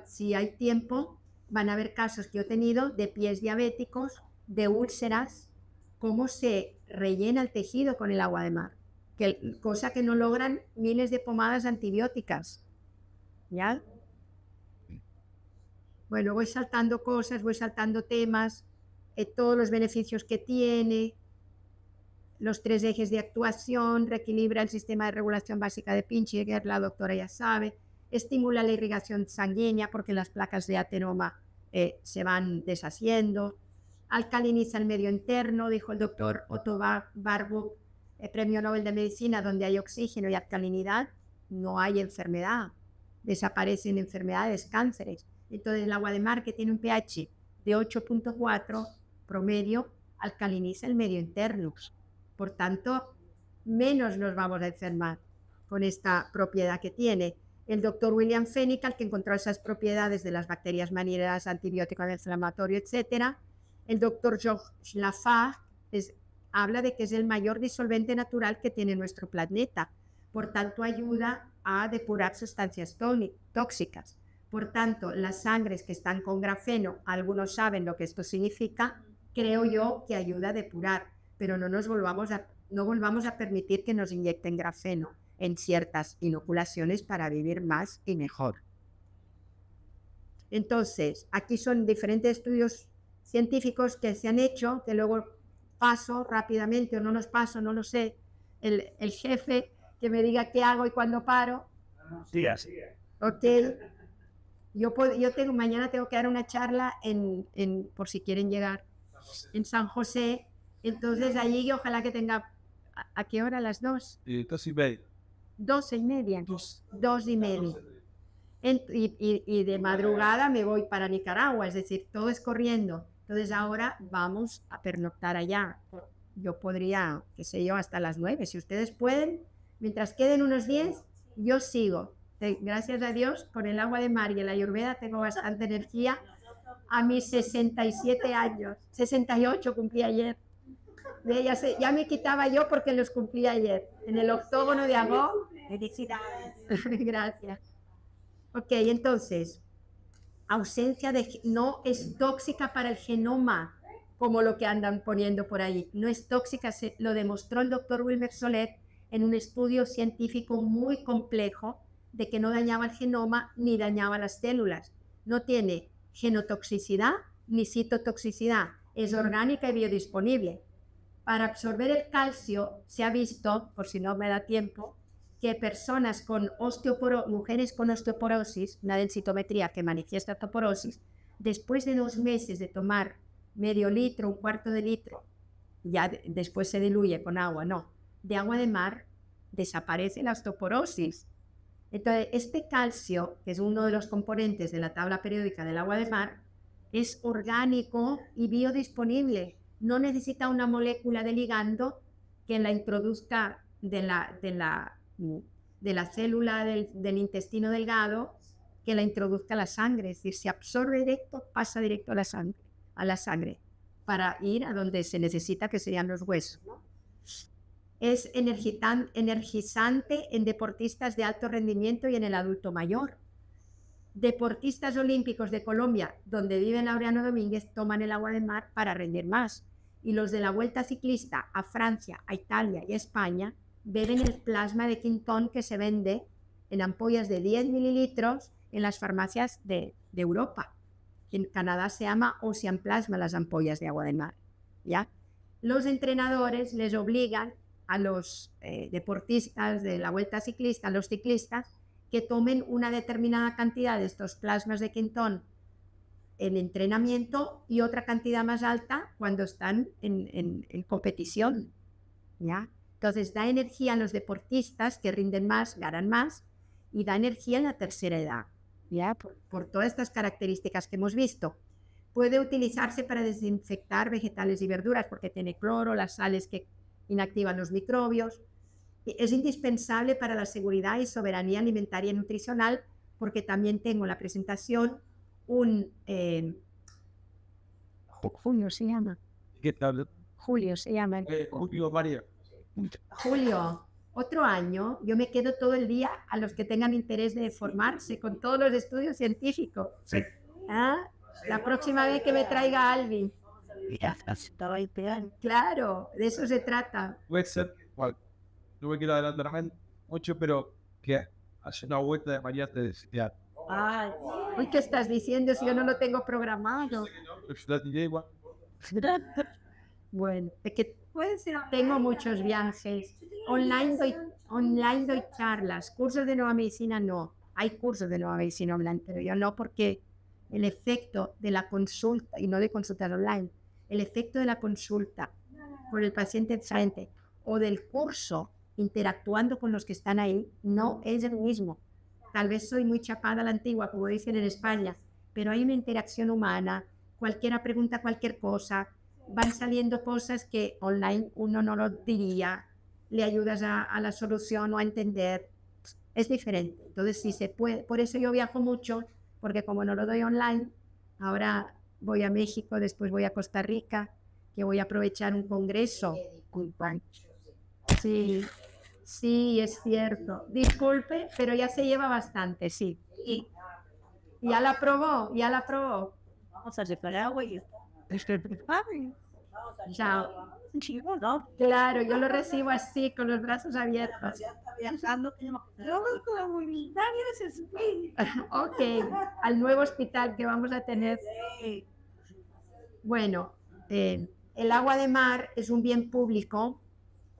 si hay tiempo, van a haber casos que he tenido de pies diabéticos, de úlceras, cómo se rellena el tejido con el agua de mar, cosa que no logran miles de pomadas antibióticas, ¿ya? Bueno, voy saltando cosas, voy saltando temas, eh, todos los beneficios que tiene, los tres ejes de actuación, reequilibra el sistema de regulación básica de Pinchiger, la doctora ya sabe, estimula la irrigación sanguínea porque las placas de ateroma eh, se van deshaciendo, alcaliniza el medio interno, dijo el doctor Otto Warburg, eh, premio Nobel de Medicina, donde hay oxígeno y alcalinidad, no hay enfermedad, desaparecen enfermedades, cánceres. Entonces el agua de mar que tiene un pH de 8.4 promedio alcaliniza el medio interno. Por tanto, menos nos vamos a enfermar con esta propiedad que tiene. el doctor William Fenical, que encontró esas propiedades de las bacterias manieras, antibiótico inflamatorio, etc. El doctor Georges Lafargue habla de que es el mayor disolvente natural que tiene nuestro planeta. Por tanto, ayuda a depurar sustancias tóxicas. Por tanto, las sangres que están con grafeno, algunos saben lo que esto significa, creo yo que ayuda a depurar, pero no nos volvamos a, no volvamos a permitir que nos inyecten grafeno en ciertas inoculaciones para vivir más y mejor. Entonces, aquí son diferentes estudios científicos que se han hecho, que luego paso rápidamente o no los paso, no lo sé. El, el jefe que me diga qué hago y cuándo paro. Sí, así. Ok. Yo, puedo, yo tengo, mañana tengo que dar una charla en, en, por si quieren llegar, en San José. Entonces allí ojalá que tenga, ¿a, qué hora? ¿Las dos? dos y media. Dos y media. Dos. Dos y media. y, y, y, de madrugada me voy para Nicaragua, es decir, todo es corriendo. Entonces ahora vamos a pernoctar allá. Yo podría, qué sé yo, hasta las nueve. Si ustedes pueden, mientras queden unos diez, yo sigo. Gracias a Dios, con el agua de mar y la ayurveda tengo bastante energía. A mis 67 años, 68 cumplí ayer. Ya, ya me quitaba yo porque los cumplí ayer. En el octógono de agosto. Felicidades. Gracias. Ok, entonces, ausencia de... No es tóxica para el genoma, como lo que andan poniendo por ahí. No es tóxica, se, lo demostró el doctor Wilmer Soler en un estudio científico muy complejo de que no dañaba el genoma ni dañaba las células. No tiene genotoxicidad ni citotoxicidad. Es orgánica y biodisponible. Para absorber el calcio se ha visto, por si no me da tiempo, que personas con osteoporosis, mujeres con osteoporosis, una densitometría que manifiesta osteoporosis, después de dos meses de tomar medio litro, un cuarto de litro, ya después se diluye con agua, no, de agua de mar, desaparece la osteoporosis entonces, este calcio, que es uno de los componentes de la tabla periódica del agua de mar, es orgánico y biodisponible. No necesita una molécula de ligando que la introduzca de la, de la, de la célula del, del, intestino delgado, que la introduzca a la sangre. Es decir, se absorbe directo, pasa directo a la sangre, a la sangre para ir a donde se necesita, que serían los huesos es energizante en deportistas de alto rendimiento y en el adulto mayor. Deportistas olímpicos de Colombia, donde vive Laureano Domínguez, toman el agua del mar para rendir más. Y los de la vuelta ciclista a Francia, a Italia y a España beben el plasma de Quintón que se vende en ampollas de 10 mililitros en las farmacias de, de Europa. En Canadá se llama Ocean Plasma las ampollas de agua del mar. ¿ya? Los entrenadores les obligan a los eh, deportistas de la vuelta ciclista, a los ciclistas, que tomen una determinada cantidad de estos plasmas de Quintón en entrenamiento y otra cantidad más alta cuando están en, competición. ¿ya? Entonces da energía a los deportistas que rinden más, ganan más, y da energía en la tercera edad, ¿ya? Por todas estas características que hemos visto. Puede utilizarse para desinfectar vegetales y verduras porque tiene cloro, las sales que inactivan los microbios. Es indispensable para la seguridad y soberanía alimentaria y nutricional porque también tengo en la presentación un... Eh, Julio se llama. ¿Qué tal? Julio se llama. Eh, Julio María. Julio, otro año yo me quedo todo el día a los que tengan interés de formarse con todos los estudios científicos. Sí. ¿Ah? La próxima vez que me traiga Alvin. Claro, de eso se trata. Puede ser, bueno, no me quiero adelantar mucho, pero que hace una vuelta de María te decía. Ay, uy, ¿qué estás diciendo si yo no lo tengo programado? Bueno, es que puede ser, tengo muchos viajes. Online doy, online doy charlas, cursos de nueva medicina no. Hay cursos de nueva medicina online, pero yo no porque el efecto de la consulta y no de consultas online el efecto de la consulta por el paciente enfrente o del curso interactuando con los que están ahí no es el mismo. Tal vez soy muy chapada a la antigua, como dicen en España, pero hay una interacción humana, cualquiera pregunta cualquier cosa, van saliendo cosas que online uno no lo diría, le ayudas a, a la solución o a entender. es diferente. Entonces, si se puede, por eso yo viajo mucho, porque como no lo doy online, ahora voy a México, después voy a Costa Rica, que voy a aprovechar un congreso. Sí, sí, es cierto. Disculpe, pero ya se lleva bastante, sí. Y ya la probó, ya la probó. Vamos a separar agua y... Chao. Claro, yo lo recibo así, con los brazos abiertos. ok, al nuevo hospital que vamos a tener. Bueno, eh, el agua de mar es un bien público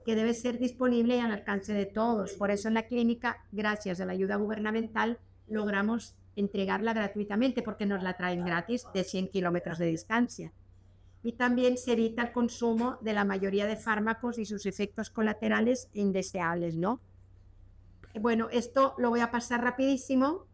que debe ser disponible y al alcance de todos. Por eso en la clínica, gracias a la ayuda gubernamental, logramos entregarla gratuitamente porque nos la traen gratis de 100 kilómetros de distancia y también se evita el consumo de la mayoría de fármacos y sus efectos colaterales indeseables, ¿no? Bueno, esto lo voy a pasar rapidísimo.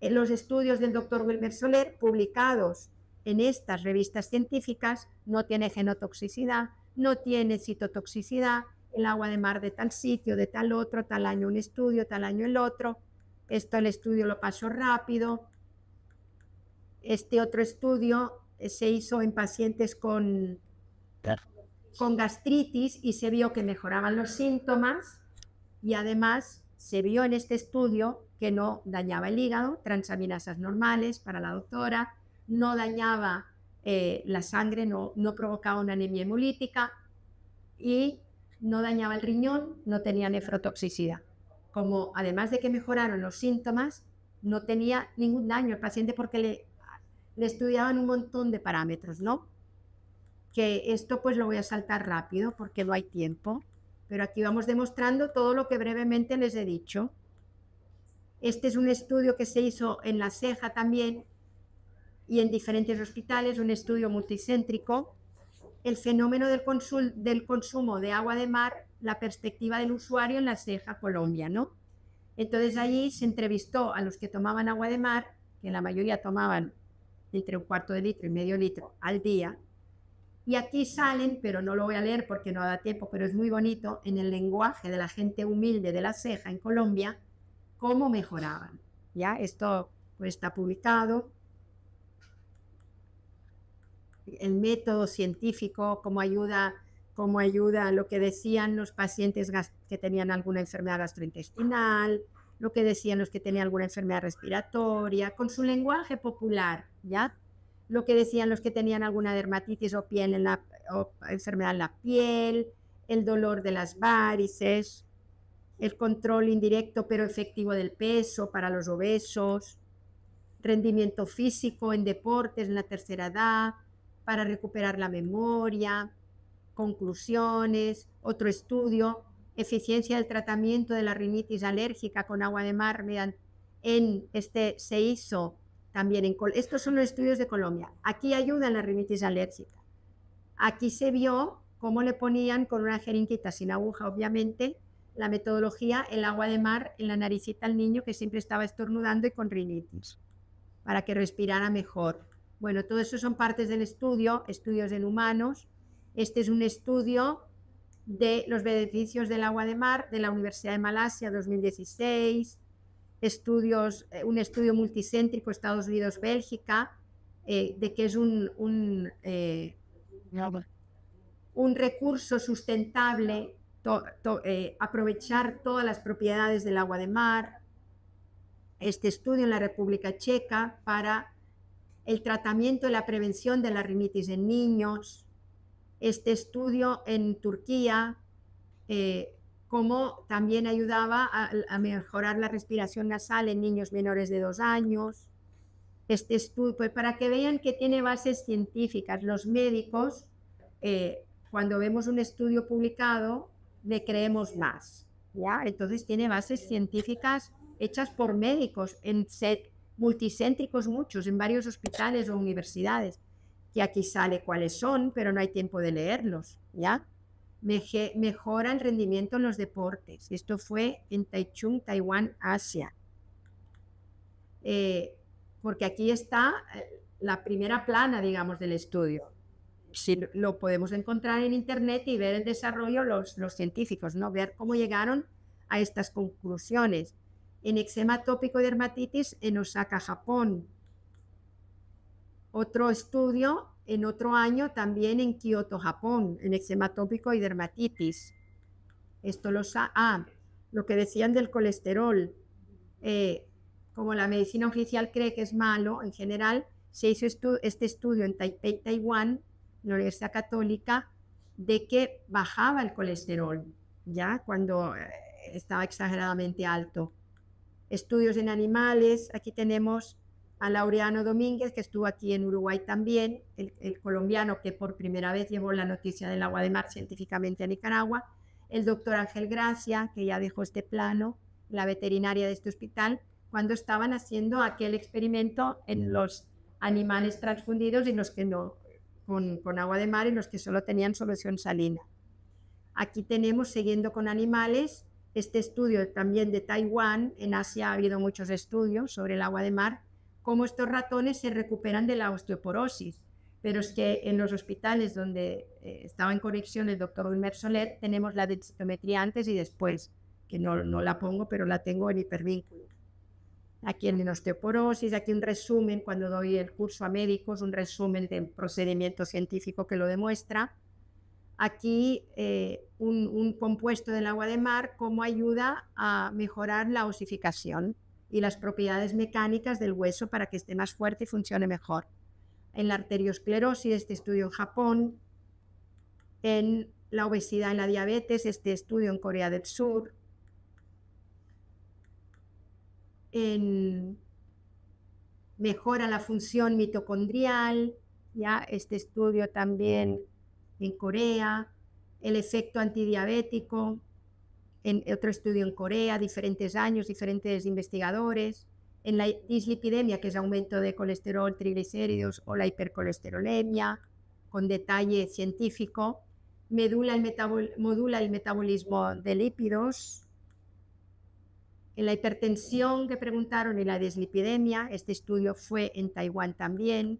En los estudios del doctor Wilmer Soler, publicados en estas revistas científicas, no tiene genotoxicidad, no tiene citotoxicidad, el agua de mar de tal sitio, de tal otro, tal año un estudio, tal año el otro. Esto el estudio lo paso rápido. Este otro estudio se hizo en pacientes con, con gastritis y se vio que mejoraban los síntomas y además se vio en este estudio que no dañaba el hígado, transaminasas normales para la doctora, no dañaba eh, la sangre, no, no provocaba una anemia hemolítica y no dañaba el riñón, no tenía nefrotoxicidad. Como además de que mejoraron los síntomas, no tenía ningún daño el paciente porque le estudiaban un montón de parámetros, ¿no? Que esto pues lo voy a saltar rápido porque no hay tiempo, pero aquí vamos demostrando todo lo que brevemente les he dicho. Este es un estudio que se hizo en la ceja también y en diferentes hospitales, un estudio multicéntrico. El fenómeno del, del consumo de agua de mar, la perspectiva del usuario en la ceja, Colombia, ¿no? Entonces allí se entrevistó a los que tomaban agua de mar, que la mayoría tomaban entre un cuarto de litro y medio litro al día. Y aquí salen, pero no lo voy a leer porque no da tiempo, pero es muy bonito, en el lenguaje de la gente humilde de la ceja en Colombia, cómo mejoraban. ¿Ya? Esto pues, está publicado. El método científico, cómo ayuda, cómo ayuda a lo que decían los pacientes que tenían alguna enfermedad gastrointestinal, lo que decían los que tenían alguna enfermedad respiratoria, con su lenguaje popular, ¿ya? Lo que decían los que tenían alguna dermatitis o, piel en la, enfermedad en la piel, el dolor de las varices, el control indirecto pero efectivo del peso para los obesos, rendimiento físico en deportes en la tercera edad, para recuperar la memoria, conclusiones, otro estudio eficiencia del tratamiento de la rinitis alérgica con agua de mar en este se hizo también en estos son los estudios de Colombia. Aquí ayuda en la rinitis alérgica. Aquí se vio cómo le ponían con una jeringuita sin aguja, obviamente, la metodología, el agua de mar en la naricita al niño que siempre estaba estornudando y con rinitis, para que respirara mejor. Bueno, todo eso son partes del estudio, estudios en humanos. Este es un estudio de los beneficios del agua de mar de la Universidad de Malasia 2016, estudios, eh, un estudio multicéntrico Estados Unidos-Bélgica, eh, de que es un, un, eh, un recurso sustentable aprovechar todas las propiedades del agua de mar. Este estudio en la República Checa para el tratamiento y la prevención de la rinitis en niños, este estudio en Turquía, eh, cómo también ayudaba a, mejorar la respiración nasal en niños menores de dos años. Este estudio, pues para que vean que tiene bases científicas. Los médicos, eh, cuando vemos un estudio publicado, le creemos más. ¿ya? Entonces tiene bases científicas hechas por médicos en set multicéntricos muchos, en varios hospitales o universidades que aquí sale cuáles son, pero no hay tiempo de leerlos, ¿ya? mejora el rendimiento en los deportes. Esto fue en Taichung, Taiwán, Asia. Eh, porque aquí está eh, la primera plana, digamos, del estudio. Si lo podemos encontrar en internet y ver el desarrollo los, los científicos, ¿no? Ver cómo llegaron a estas conclusiones. en eczema tópico y dermatitis en Osaka, Japón. Otro estudio en otro año también en Kioto, Japón, en eczema tópico y dermatitis. Esto lo ah, lo que decían del colesterol. Eh, como la medicina oficial cree que es malo en general, se hizo este estudio en Taipei, Taiwán, en la Universidad Católica, de que bajaba el colesterol, ya cuando eh, estaba exageradamente alto. Estudios en animales, aquí tenemos a Laureano Domínguez, que estuvo aquí en Uruguay también, el, colombiano que por primera vez llevó la noticia del agua de mar científicamente a Nicaragua, el doctor Ángel Gracia, que ya dejó este plano, la veterinaria de este hospital, cuando estaban haciendo aquel experimento en los animales transfundidos y los que no, con, con agua de mar y los que solo tenían solución salina. Aquí tenemos, siguiendo con animales, este estudio también de Taiwán. En Asia ha habido muchos estudios sobre el agua de mar, cómo estos ratones se recuperan de la osteoporosis. Pero es que en los hospitales donde eh, estaba en conexión el doctor Wilmer Soler, tenemos la densitometría antes y después, que no, no la pongo, pero la tengo en hipervínculo aquí en osteoporosis, aquí un resumen, cuando doy el curso a médicos, un resumen del procedimiento científico que lo demuestra. Aquí eh, un, un, compuesto del agua de mar como ayuda a mejorar la osificación y las propiedades mecánicas del hueso para que esté más fuerte y funcione mejor. En la arteriosclerosis, este estudio en Japón, en la obesidad y la diabetes, este estudio en Corea del Sur, en mejora la función mitocondrial, ya este estudio también en Corea, el efecto antidiabético, en otro estudio en Corea, diferentes años, diferentes investigadores, en la dislipidemia, que es aumento de colesterol, triglicéridos o la hipercolesterolemia, con detalle científico, modula el, modula el metabolismo de lípidos, en la hipertensión que preguntaron y la dislipidemia, este estudio fue en Taiwán también.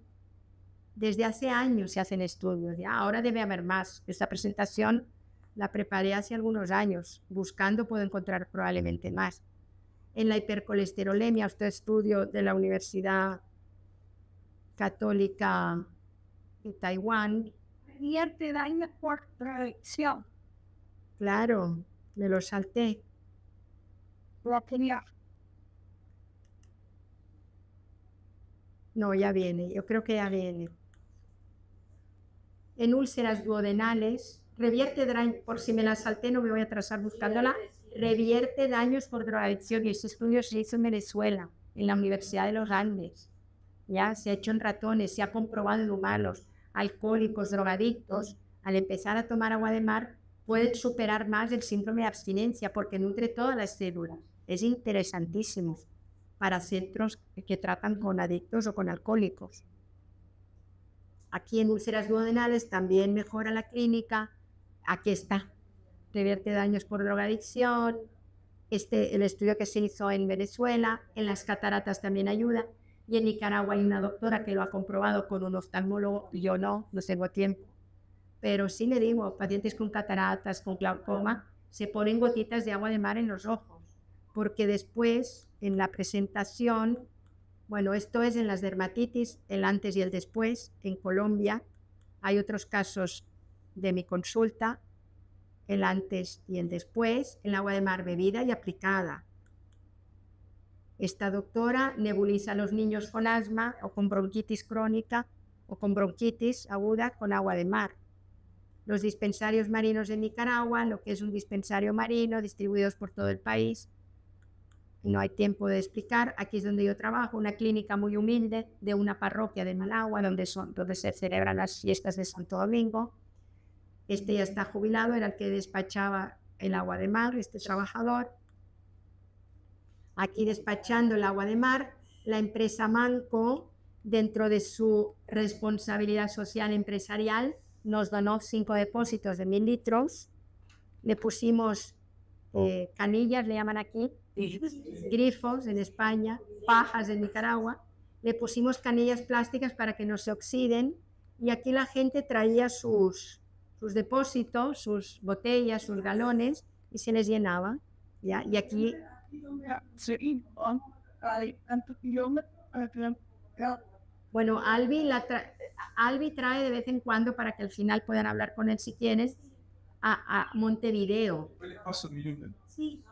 Desde hace años se hacen estudios, ya ahora debe haber más. Esta presentación la preparé hace algunos años, buscando puedo encontrar probablemente más. En la hipercolesterolemia, este estudio de la Universidad Católica de Taiwán. Y te da por tradición. Claro, me lo salté. No, ya viene, yo creo que ya viene. En úlceras duodenales, revierte daños, por si me la salté, no me voy a atrasar buscándola, revierte daños por drogadicción y este estudio se hizo en Venezuela, en la Universidad de los Andes. Ya se ha hecho en ratones, se ha comprobado en humanos, alcohólicos, drogadictos, al empezar a tomar agua de mar, pueden superar más el síndrome de abstinencia porque nutre todas las células es interesantísimo para centros que tratan con adictos o con alcohólicos. Aquí en úlceras duodenales también mejora la clínica. Aquí está. Revierte daños por drogadicción. Este, el estudio que se hizo en Venezuela, en las cataratas también ayuda. Y en Nicaragua hay una doctora que lo ha comprobado con un oftalmólogo. Yo no, no tengo tiempo. Pero sí le digo, pacientes con cataratas, con glaucoma, se ponen gotitas de agua de mar en los ojos porque después en la presentación, bueno, esto es en las dermatitis, el antes y el después, en Colombia, hay otros casos de mi consulta, el antes y el después, el agua de mar bebida y aplicada. Esta doctora nebuliza a los niños con asma o con bronquitis crónica o con bronquitis aguda con agua de mar. Los dispensarios marinos de Nicaragua, lo que es un dispensario marino distribuidos por todo el país, no hay tiempo de explicar. Aquí es donde yo trabajo, una clínica muy humilde de una parroquia de Malagua, donde, son, donde se celebran las fiestas de Santo Domingo. Este ya está jubilado, era el que despachaba el agua de mar, este trabajador. Aquí despachando el agua de mar, la empresa Manco, dentro de su responsabilidad social empresarial, nos donó cinco depósitos de mil litros. Le pusimos eh, canillas, le llaman aquí, grifos en España, pajas en Nicaragua. Le pusimos canillas plásticas para que no se oxiden y aquí la gente traía sus, sus depósitos, sus botellas, sus galones y se les llenaba. ¿ya? Y aquí Bueno, Albi, la tra- Albi trae de vez en cuando para que al final puedan hablar con él si quieres a, a Montevideo.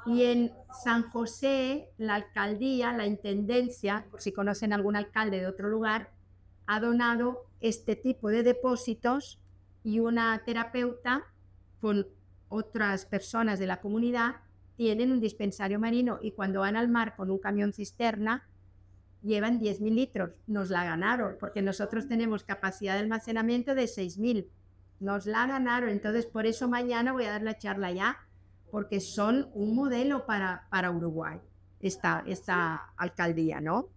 Y en San José, la alcaldía, la intendencia, por si conocen algún alcalde de otro lugar, ha donado este tipo de depósitos y una terapeuta con otras personas de la comunidad tienen un dispensario marino y cuando van al mar con un camión cisterna llevan 10.000 litros. Nos la ganaron porque nosotros tenemos capacidad de almacenamiento de 6.000. Nos la ganaron, entonces por eso mañana voy a dar la charla ya porque son un modelo para, para Uruguay, esta, esta alcaldía, ¿no?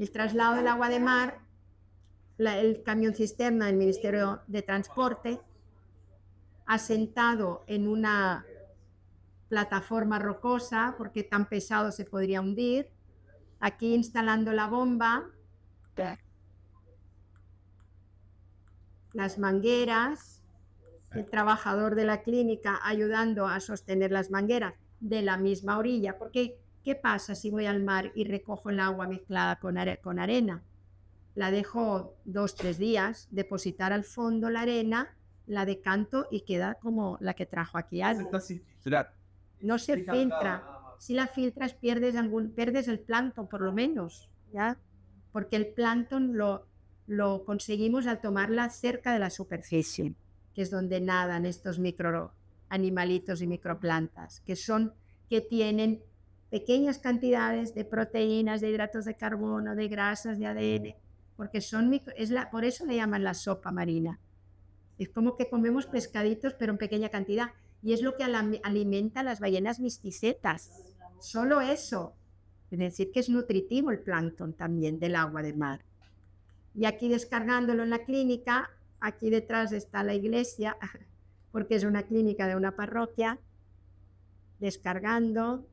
El traslado del agua de mar, la- el camión cisterna del Ministerio de Transporte, asentado en una plataforma rocosa, porque tan pesado se podría hundir, aquí instalando la bomba, las mangueras, el trabajador de la clínica ayudando a sostener las mangueras de la misma orilla, porque ¿qué pasa si voy al mar y recojo el agua mezclada con, are- con arena? La dejo dos, tres días, depositar al fondo la arena, la decanto y queda como la que trajo aquí filtrar. No se filtra. Si la filtras pierdes algún, pierdes el plancton por lo menos, ¿ya? Porque el plancton lo, lo conseguimos al tomarla cerca de la superficie, que es donde nadan estos micro animalitos y microplantas, que son, que tienen pequeñas cantidades de proteínas, de hidratos de carbono, de grasas, de ADN, porque son micro- es la, por eso le llaman la sopa marina. Es como que comemos pescaditos, pero en pequeña cantidad. Y es lo que alimenta a las ballenas misticetas. Solo eso. Es decir, que es nutritivo el plancton también del agua de mar. Y aquí descargándolo en la clínica, aquí detrás está la iglesia, porque es una clínica de una parroquia, descargando.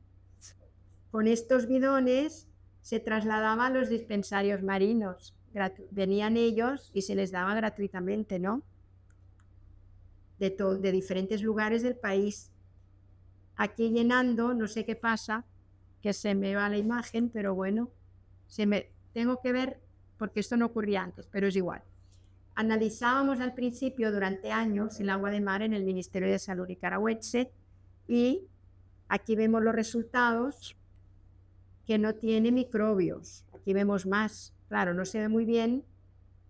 Con estos bidones se trasladaba a los dispensarios marinos. Venían ellos y se les daba gratuitamente, ¿no? de, de diferentes lugares del país. Aquí llenando, no sé qué pasa, que se me va la imagen, pero bueno, se me tengo que ver porque esto no ocurría antes, pero es igual. Analizábamos al principio durante años el agua de mar en el Ministerio de Salud nicaragüense y aquí vemos los resultados que no tiene microbios. Aquí vemos más, claro, no se ve muy bien,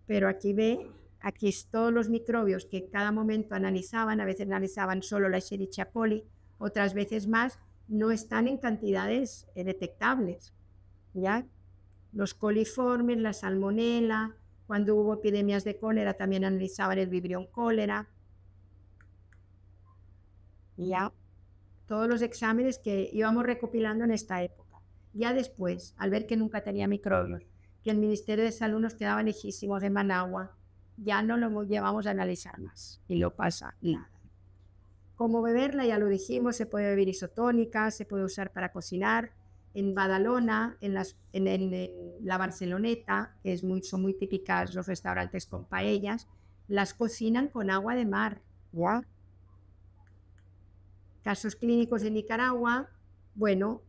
pero aquí ve Aquí es todos los microbios que en cada momento analizaban, a veces analizaban solo la Escherichia coli, otras veces más, no están en cantidades eh, detectables. ¿ya? Los coliformes, la salmonela, cuando hubo epidemias de cólera también analizaban el vibrión cólera. Ya, todos los exámenes que íbamos recopilando en esta época. Ya después, al ver que nunca tenía microbios, que el Ministerio de Salud nos quedaba lejísimos de Managua, ya no lo llevamos a analizar más y lo pasa nada. Como beberla, ya lo dijimos, se puede beber isotónica, se puede usar para cocinar. En Badalona, en, las, en, en- en la Barceloneta, que es muy, son muy típicas los restaurantes con paellas, las cocinan con agua de mar. Casos clínicos en Nicaragua, bueno,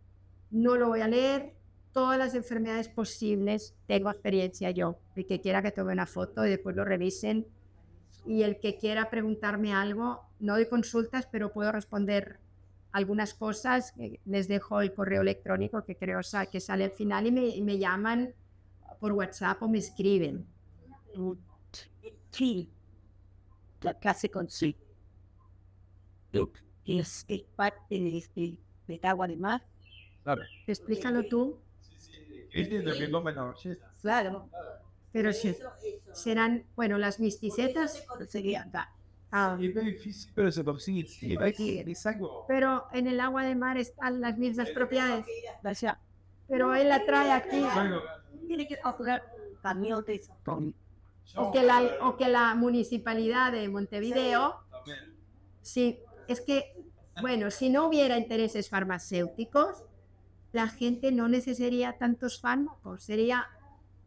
no lo voy a leer, todas las enfermedades posibles, tengo experiencia yo. El que quiera que tome una foto y después lo revisen. Y el que quiera preguntarme algo, no doy consultas, pero puedo responder algunas cosas. eh, Les dejo el correo electrónico que creo sa- que sale al final y me, y me llaman por WhatsApp o me escriben. Sí, casi con sí. Es es parte de, de, del agua de mar. Claro. Explícalo tú, Entiendo que no me la oyes. Claro, pero sí, serán, bueno, las misticetas, sería acá. ah, Es muy difícil, pero se consigue. Sí, Sí. es algo. pero en el agua de mar están las mismas propiedades. Pero él la trae aquí. tiene que O que la, o que la municipalidad de Montevideo, sí, es que, bueno, si no hubiera intereses farmacéuticos, la gente no necesitaría tantos fármacos, sería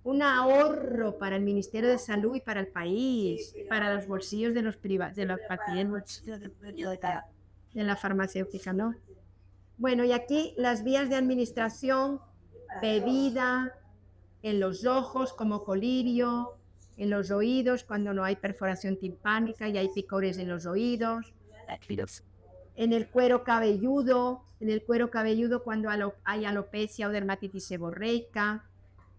un ahorro para el Ministerio de Salud y para el país, para los bolsillos de los privados, de los pacientes, de la farmacéutica, ¿no? Bueno, y aquí las vías de administración, bebida, en los ojos como colirio, en los oídos cuando no hay perforación timpánica y hay picores en los oídos, en el cuero cabelludo, en el cuero cabelludo cuando hay alopecia o dermatitis seborreica,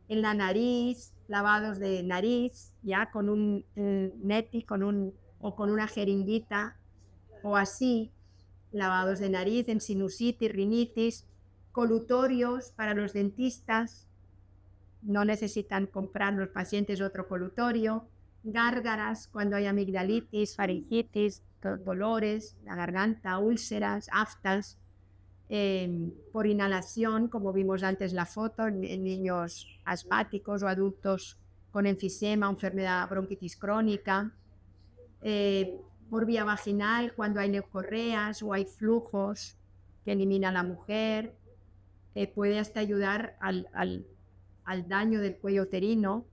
en la nariz, lavados de nariz, ya con un neti con un, o con una jeringuita o así, lavados de nariz en sinusitis, rinitis, colutorios para los dentistas, no necesitan comprar los pacientes otro colutorio, gárgaras cuando hay amigdalitis, faringitis, dolores, la garganta, úlceras, aftas, em, por inhalación, como vimos antes la foto, en, niños asmáticos o adultos con enfisema, enfermedad bronquitis crónica, eh, por vía vaginal cuando hay neocorreas o hay flujos que elimina la mujer, eh, puede hasta ayudar al, daño del cuello uterino,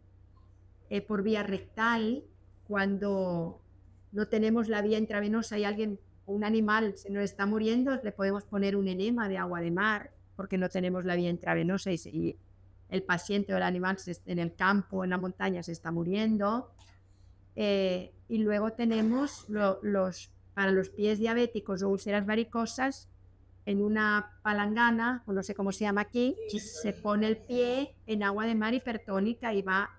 eh, por vía rectal cuando no tenemos la vía intravenosa y alguien, un animal se nos está muriendo, le podemos poner un enema de agua de mar porque no tenemos la vía intravenosa y, el paciente o el animal en el campo, en la montaña se está muriendo. Eh, y luego tenemos los, para los pies diabéticos o úlceras varicosas, en una palangana, o no sé cómo se llama aquí, se pone el pie en agua de mar hipertónica y va,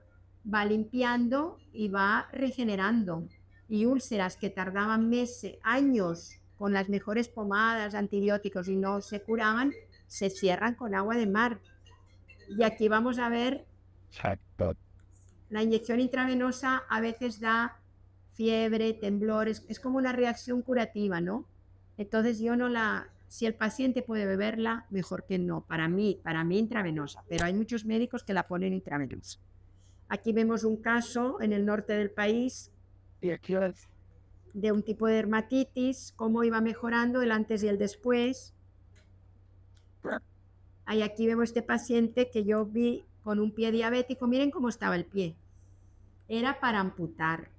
va limpiando y va regenerando. Y úlceras que tardaban meses, años con las mejores pomadas, antibióticos y no se curaban, se cierran con agua de mar. Y aquí vamos a ver la inyección intravenosa a veces da fiebre, temblores, es como una reacción curativa, ¿no? Entonces yo no la, si el paciente puede beberla, mejor que no, para mí, para mí intravenosa, pero hay muchos médicos que la ponen intravenosa. Aquí vemos un caso en el norte del país de un tipo de dermatitis, cómo iba mejorando el antes y el después. Ahí aquí vemos este paciente que yo vi con un pie diabético, miren cómo estaba el pie. Era para amputar.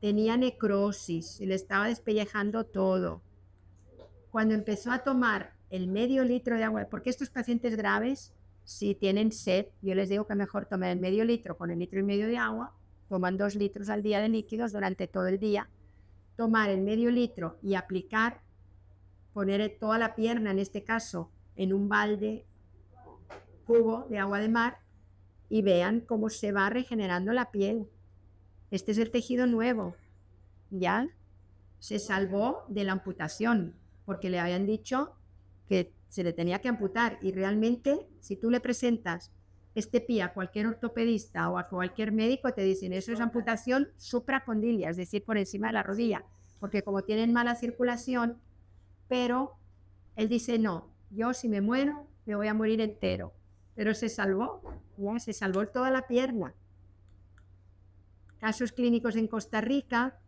Tenía necrosis, y le estaba despellejando todo. Cuando empezó a tomar el medio litro de agua, porque estos pacientes graves, si tienen sed, yo les digo que mejor tomen el medio litro con el litro y medio de agua, toman dos litros al día de líquidos durante todo el día, tomar el medio litro y aplicar, poner toda la pierna, en este caso, en un balde cubo de agua de mar y vean cómo se va regenerando la piel. Este es el tejido nuevo. ¿Ya? Se salvó de la amputación porque le habían dicho que se le tenía que amputar y realmente si tú le presentas este pie a cualquier ortopedista o a cualquier médico te dicen eso es amputación supracondilia, es decir, por encima de la rodilla, porque como tienen mala circulación, pero él dice no, yo si me muero me voy a morir entero pero se salvó, ya se salvó toda la pierna. Casos clínicos en Costa Rica,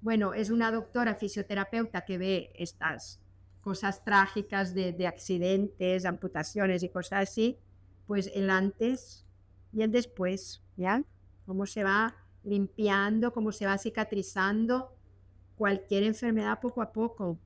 bueno, es una doctora fisioterapeuta que ve estas cosas trágicas de, de accidentes, amputaciones y cosas así, pues el antes y el después, ¿ya? Cómo se va limpiando, cómo se va cicatrizando cualquier enfermedad poco a poco.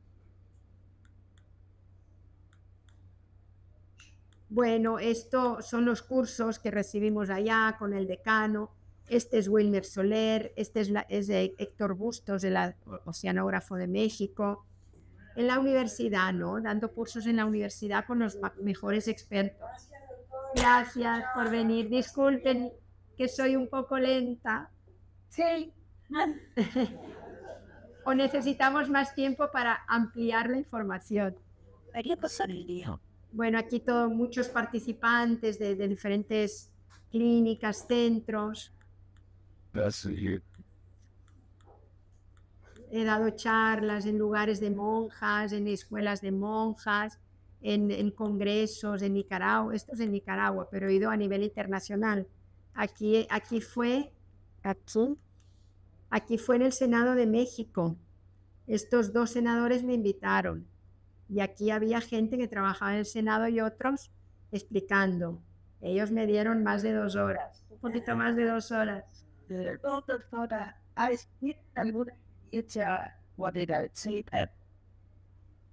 Bueno, estos son los cursos que recibimos allá con el decano. Este es Wilmer Soler, este es, de Héctor Bustos, el oceanógrafo de México. En la universidad, ¿no? Dando cursos en la universidad con los mejores expertos. Gracias por venir. Disculpen que soy un poco lenta. Sí. o necesitamos más tiempo para ampliar la información. pasar el día. Bueno, aquí todos muchos participantes de, diferentes clínicas, centros. He dado charlas en lugares de monjas, en escuelas de monjas, en, congresos en Nicaragua. Esto es en Nicaragua, pero he ido a nivel internacional. Aquí, aquí fue, aquí, aquí fue en el Senado de México. Estos dos senadores me invitaron y aquí había gente que trabajaba en el Senado y otros explicando. Ellos me dieron más de dos horas, un poquito más de dos horas.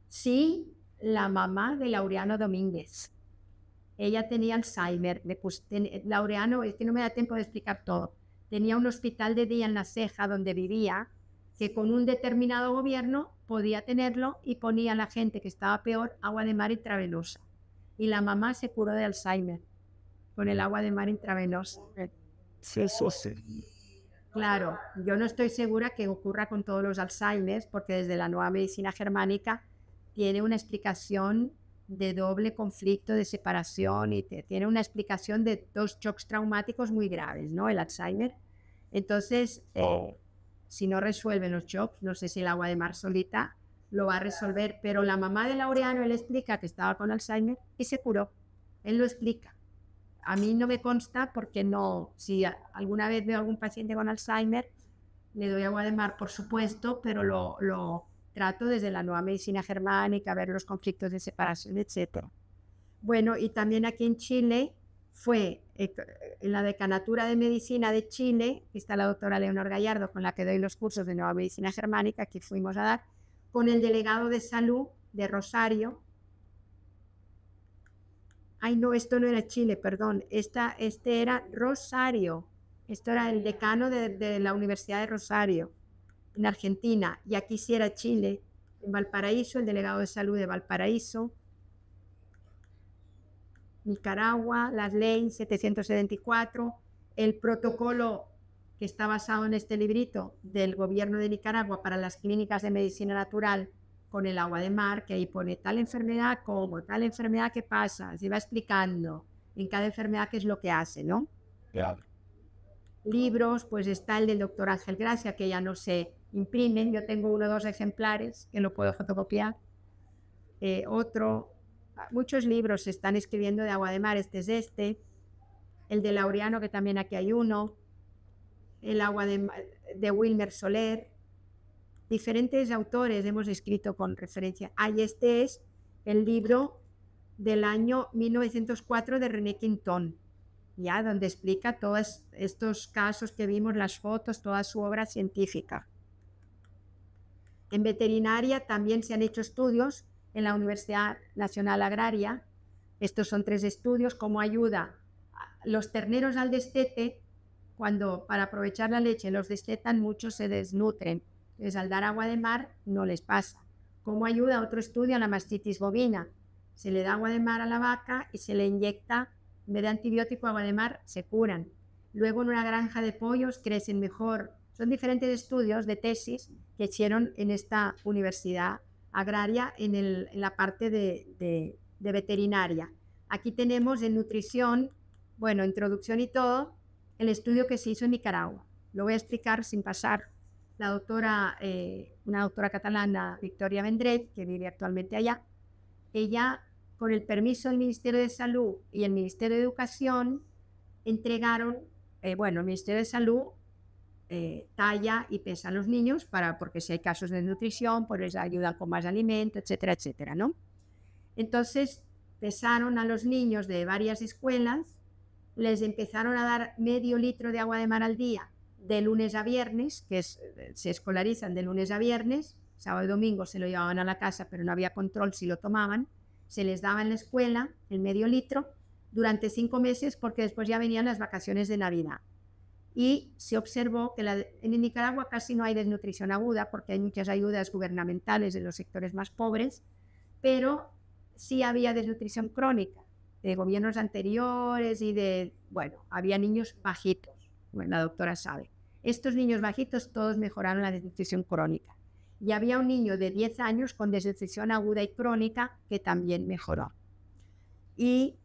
Sí, la mamá de Laureano Domínguez. Ella tenía Alzheimer. Laureano, es que no me da tiempo de explicar todo. Tenía un hospital de día en la ceja donde vivía, que con un determinado gobierno podía tenerlo y ponía a la gente que estaba peor agua de mar intravenosa. Y la mamá se curó de Alzheimer con el agua de mar intravenosa. Sí, eso sí. Claro, yo no estoy segura que ocurra con todos los Alzheimer, porque desde la nueva medicina germánica tiene una explicación de doble conflicto de separación y tiene una explicación de dos shocks traumáticos muy graves, ¿no? El Alzheimer. Entonces, eh, si no resuelven los shocks, no sé si el agua de mar solita lo va a resolver, pero la mamá de Laureano, él explica que estaba con Alzheimer y se curó. Él lo explica. A mí no me consta porque no, si alguna vez veo algún paciente con Alzheimer, le doy agua de mar, por supuesto, pero lo, lo trato desde la nueva medicina germánica, ver los conflictos de separación, etc. Bueno, y también aquí en Chile fue eh, en la decanatura de medicina de Chile, que está la doctora Leonor Gallardo, con la que doy los cursos de nueva medicina germánica, que fuimos a dar, con el delegado de salud de Rosario. Ay, no, esto no era Chile, perdón, Esta, este era Rosario. Esto era el decano de, de la Universidad de Rosario en Argentina y aquí sí era Chile, en Valparaíso, el delegado de salud de Valparaíso, Nicaragua, las leyes 774, el protocolo que está basado en este librito del gobierno de Nicaragua para las clínicas de medicina natural con el agua de mar, que ahí pone tal enfermedad como, tal enfermedad que pasa, se va explicando en cada enfermedad qué es lo que hace, ¿no? Libros, pues está el del doctor Ángel Gracia, que ya no sé imprimen. Yo tengo uno o dos ejemplares que lo puedo fotocopiar. Eh, otro, muchos libros se están escribiendo de agua de mar. Este es este. El de Laureano, que también aquí hay uno. El agua de, de Wilmer Soler. Diferentes autores hemos escrito con referencia. Ah, este es el libro del año 1904 de René Quintón, ya donde explica todos estos casos que vimos, las fotos, toda su obra científica. En veterinaria también se han hecho estudios en la Universidad Nacional Agraria. Estos son tres estudios, cómo ayuda los terneros al destete, cuando para aprovechar la leche los destetan, muchos se desnutren. Entonces, al dar agua de mar no les pasa. ¿Cómo ayuda otro estudio a la mastitis bovina? Se le da agua de mar a la vaca y se le inyecta, en vez de antibiótico, agua de mar, se curan. Luego en una granja de pollos crecen mejor son diferentes estudios de tesis que hicieron en esta universidad agraria en, la parte de, veterinaria. Aquí tenemos en nutrición, bueno, introducción y todo, el estudio que se hizo en Nicaragua. Lo voy a explicar sin pasar. La doctora, eh, una doctora catalana, Victoria Vendret, que vive actualmente allá, ella, con el permiso del Ministerio de Salud y el Ministerio de Educación, entregaron, eh, bueno, el Ministerio de Salud eh, talla y pesa a los niños para, porque si hay casos de nutrición, pues les ayuda con más alimento, etcétera, etcétera, ¿no? Entonces, pesaron a los niños de varias escuelas, les empezaron a dar medio litro de agua de mar al día, de lunes a viernes, que se escolarizan de lunes a viernes, sábado y domingo se lo llevaban a la casa, pero no había control si lo tomaban, se les daba en la escuela el medio litro durante cinco meses porque después ya venían las vacaciones de Navidad y se observó que en Nicaragua casi no hay desnutrición aguda porque hay muchas ayudas gubernamentales de los sectores más pobres, pero sí había desnutrición crónica de gobiernos anteriores y de, bueno, había niños bajitos, bueno, la doctora sabe. Estos niños bajitos todos mejoraron la desnutrición crónica. Y había un niño de 10 años con desnutrición aguda y crónica que también mejoró. Y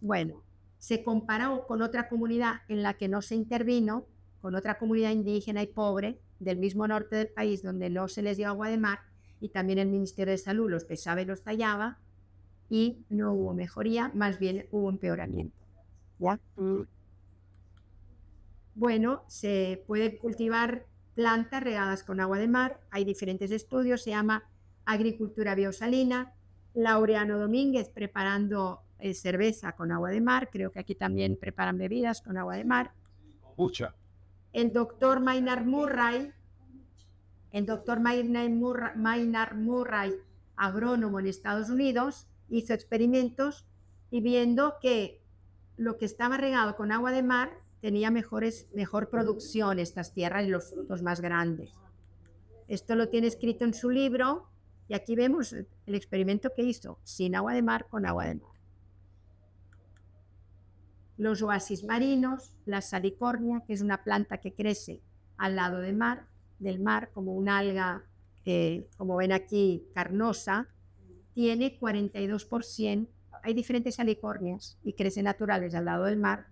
bueno, se comparó con otra comunidad en la que no se intervino, con otra comunidad indígena y pobre del mismo norte del país donde no se les dio agua de mar y también el Ministerio de Salud los pesaba y los tallaba y no hubo mejoría, más bien hubo empeoramiento. ¿Ya? Bueno, se puede cultivar plantas regadas con agua de mar, hay diferentes estudios, se llama agricultura biosalina, Laureano Domínguez preparando eh, cerveza con agua de mar, creo que aquí también preparan bebidas con agua de mar. Mucha. El doctor Maynard Murray, el doctor Maynard Murray, agrónomo en Estados Unidos, hizo experimentos y viendo que lo que estaba regado con agua de mar tenía mejores, mejor producción estas tierras y los frutos más grandes. Esto lo tiene escrito en su libro y aquí vemos el experimento que hizo, sin agua de mar con agua de mar. Los oasis marinos, la salicornia, que es una planta que crece al lado del mar, del mar como una alga, eh, como ven aquí, carnosa, tiene 42%. Hay diferentes salicornias y crecen naturales al lado del mar.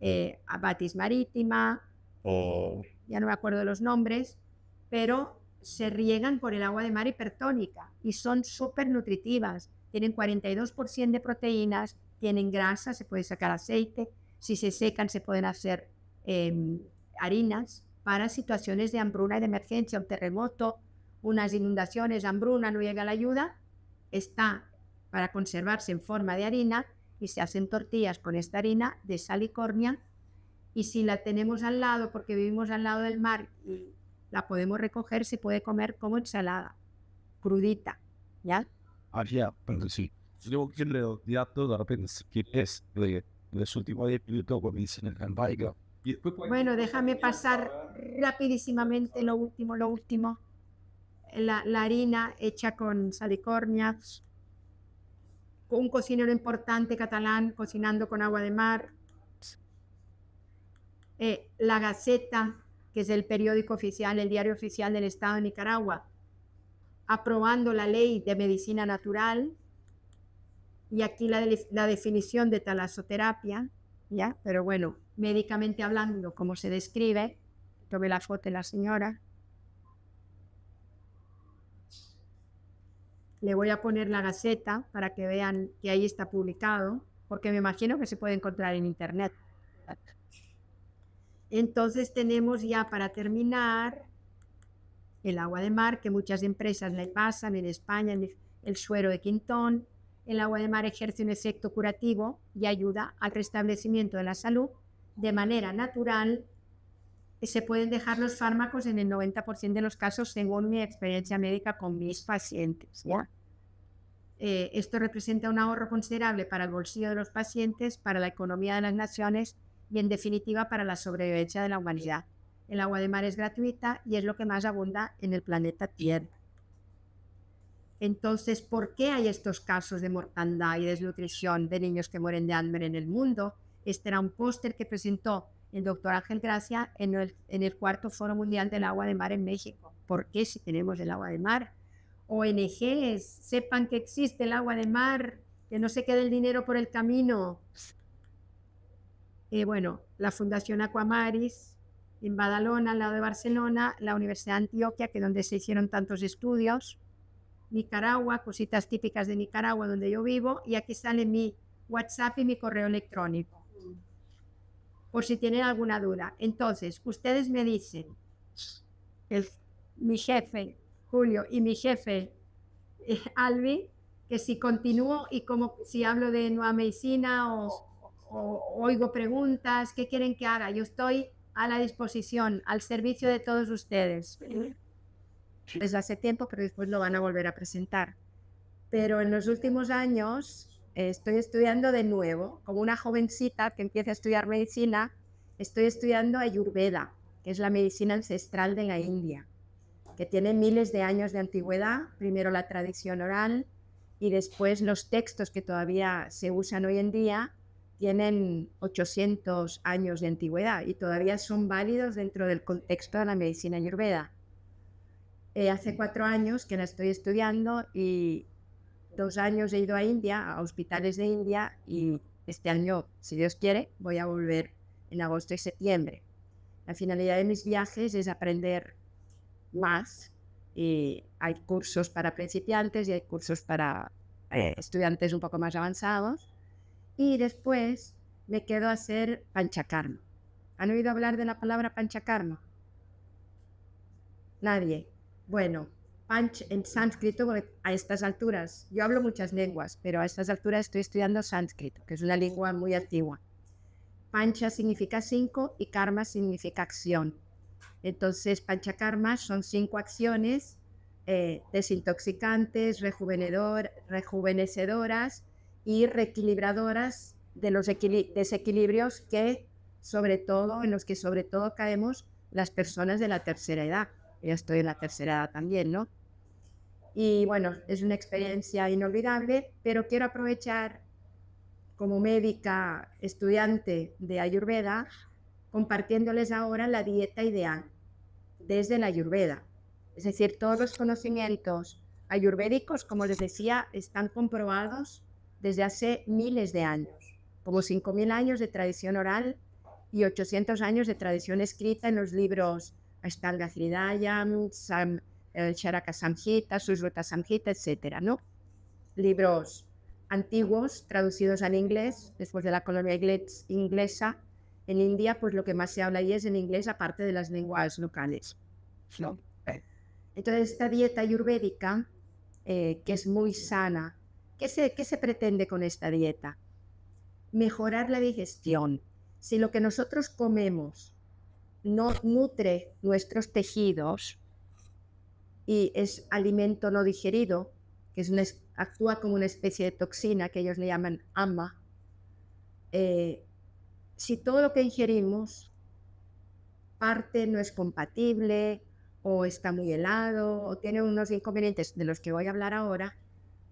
Eh, abatis marítima, o ya no me acuerdo de los nombres, pero se riegan por el agua de mar hipertónica y son súper nutritivas. Tienen 42% de proteínas, tienen grasa, se puede sacar aceite. Si se secan, se pueden hacer em, harinas para situaciones de hambruna y de emergencia, un terremoto, unas inundaciones, hambruna, no llega la ayuda. Está para conservarse en forma de harina y se hacen tortillas con esta harina de salicornia. Y si la tenemos al lado, porque vivimos al lado del mar y la podemos recoger, se puede comer como ensalada, crudita, ¿ya? Ah, ya, pero sí. Yo quiero datos de repente que es de los últimos 10 minutos cuando dicen el Bueno, déjame pasar rapidísimamente lo último, lo último. La, la harina hecha con salicornia, un cocinero importante catalán cocinando con agua de mar, eh, la Gaceta, que es el periódico oficial, el diario oficial del Estado de Nicaragua, aprobando la ley de medicina natural, y aquí la, definición de talasoterapia, ¿ya? Pero bueno, médicamente hablando, como se describe, tome la foto de la señora, Le voy a poner la gaceta para que vean que ahí está publicado, porque me imagino que se puede encontrar en internet. Entonces tenemos ya para terminar el agua de mar, que muchas empresas le pasan en España, el suero de Quintón. El agua de mar ejerce un efecto curativo y ayuda al restablecimiento de la salud de manera natural. Se pueden dejar los fármacos en el 90% de los casos, según mi experiencia médica con mis pacientes. Eh, esto representa un ahorro considerable para el bolsillo de los pacientes, para la economía de las naciones y, en definitiva, para la sobrevivencia de la humanidad. El agua de mar es gratuita y es lo que más abunda en el planeta Tierra. Entonces, ¿por qué hay estos casos de mortandad y desnutrición de niños que mueren de hambre en el mundo? Este era un póster que presentó el doctor Ángel Gracia en el, cuarto Foro Mundial del Agua de Mar en México. ¿Por qué si tenemos el agua de mar? ONGs sepan que existe el agua de mar, que no se quede el dinero por el camino. Eh, bueno, la Fundación Aquamaris en Badalona, al lado de Barcelona, la Universidad de Antioquia, que donde se hicieron tantos estudios, Nicaragua, cositas típicas de Nicaragua, donde yo vivo, y aquí sale mi WhatsApp y mi correo electrónico, por si tienen alguna duda. Entonces, ustedes me dicen, mi jefe Julio, y mi jefe, eh, Albi, que si continúo y como si hablo de nueva medicina o, oigo preguntas, ¿qué quieren que haga? Yo estoy a la disposición, al servicio de todos ustedes. Desde hace tiempo, pero después lo van a volver a presentar. Pero en los últimos años estoy estudiando de nuevo, como una jovencita que empieza a estudiar medicina, estoy estudiando Ayurveda, que es la medicina ancestral de la India que tiene miles de años de antigüedad, primero la tradición oral y después los textos que todavía se usan hoy en día tienen 800 años de antigüedad y todavía son válidos dentro del contexto de la medicina ayurveda. Eh, hace cuatro años que la estoy estudiando y dos años he ido a India, a hospitales de India y este año, si Dios quiere, voy a volver en agosto y septiembre. La finalidad de mis viajes es aprender más. Y hay cursos para principiantes y hay cursos para eh, estudiantes un poco más avanzados. Y después me quedo a hacer panchakarma. ¿Han oído hablar de la palabra panchakarma? Nadie. Bueno, panch en sánscrito, a estas alturas, yo hablo muchas lenguas, pero a estas alturas estoy estudiando sánscrito, que es una lengua muy antigua. Pancha significa cinco y karma significa acción. Entonces, panchakarma son cinco acciones eh, desintoxicantes, rejuvenecedoras y reequilibradoras de los desequilibrios que sobre todo, en los que sobre todo caemos las personas de la tercera edad. Yo estoy en la tercera edad también, ¿no? Y bueno, es una experiencia inolvidable, pero quiero aprovechar como médica estudiante de Ayurveda, compartiéndoles ahora la dieta ideal desde la Ayurveda. Es decir, todos los conocimientos ayurvédicos, como les decía, están comprobados desde hace miles de años, como 5.000 años de tradición oral y 800 años de tradición escrita en los libros Ashtanga Hridayam, Sam, el Charaka Samhita, Susruta Samhita, etc. ¿no? Libros antiguos traducidos al inglés después de la colonia inglesa. En India, pues lo que más se habla ahí es en inglés, aparte de las lenguas locales. Entonces, esta dieta ayurvédica, eh, que es muy sana, ¿qué se, ¿qué se pretende con esta dieta? Mejorar la digestión. Si lo que nosotros comemos no nutre nuestros tejidos y es alimento no digerido, que es actúa como una especie de toxina que ellos le llaman ama, eh, si todo lo que ingerimos parte no es compatible o está muy helado o tiene unos inconvenientes de los que voy a hablar ahora,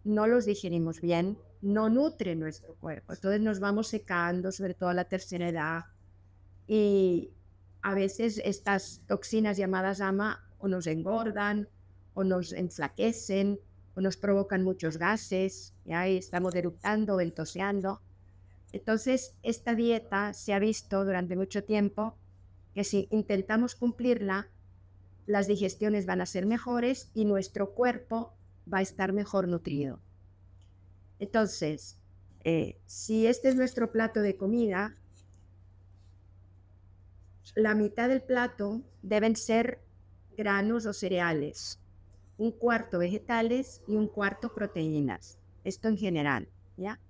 no los digerimos bien, no nutre nuestro cuerpo. Entonces nos vamos secando, sobre todo a la tercera edad. Y a veces estas toxinas llamadas ama o nos engordan o nos enflaquecen o nos provocan muchos gases, y ahí estamos eructando, ventoseando. Entonces, esta dieta se ha visto durante mucho tiempo que si intentamos cumplirla, las digestiones van a ser mejores y nuestro cuerpo va a estar mejor nutrido. Entonces, eh, si este es nuestro plato de comida, la mitad del plato deben ser granos o cereales, un cuarto vegetales y un cuarto proteínas. Esto en general, ¿ya?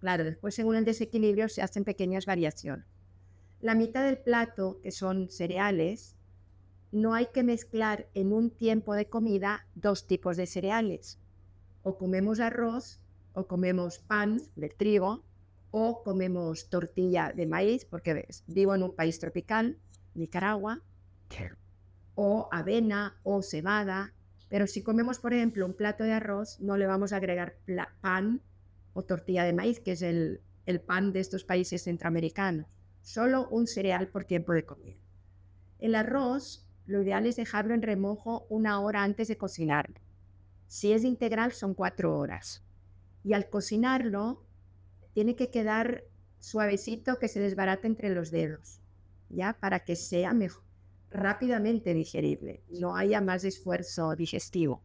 Claro, después según el desequilibrio se hacen pequeñas variaciones. La mitad del plato, que son cereales, no hay que mezclar en un tiempo de comida dos tipos de cereales. O comemos arroz, o comemos pan de trigo, o comemos tortilla de maíz, porque vivo en un país tropical, Nicaragua, o avena o cebada, pero si comemos, por ejemplo, un plato de arroz, no le vamos a agregar pan o tortilla de maíz, que es el, pan de estos países centroamericanos. Solo un cereal por tiempo de comida. El arroz, lo ideal es dejarlo en remojo una hora antes de cocinarlo. Si es integral, son cuatro horas. Y al cocinarlo, tiene que quedar suavecito que se desbarate entre los dedos, ¿ya? Para que sea mejor, rápidamente digerible, no haya más esfuerzo digestivo.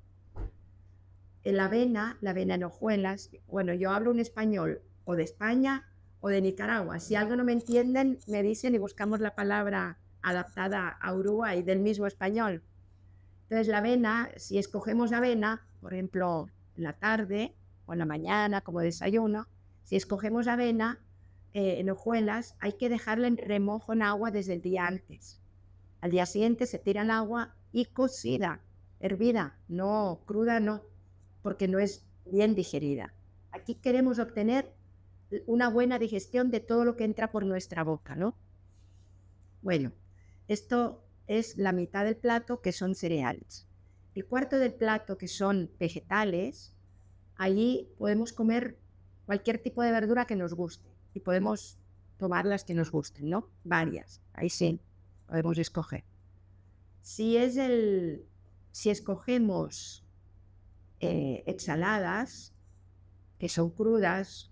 La avena, la avena en hojuelas, bueno, yo hablo un español o de España o de Nicaragua. Si algo no me entienden, me dicen y buscamos la palabra adaptada a Uruguay del mismo español. Entonces la avena, si escogemos avena, por ejemplo, en la tarde o en la mañana como desayuno, si escogemos avena eh, en hojuelas, hay que dejarla en remojo en agua desde el día antes. Al día siguiente se tira el agua y cocida, hervida, no cruda, no, porque no es bien digerida. Aquí queremos obtener una buena digestión de todo lo que entra por nuestra boca, ¿no? Bueno, esto es la mitad del plato que son cereales. El cuarto del plato que son vegetales, allí podemos comer cualquier tipo de verdura que nos guste y podemos tomar las que nos gusten, ¿no? Varias, ahí sí podemos escoger. Si, es el, si escogemos eh, ensaladas que son crudas,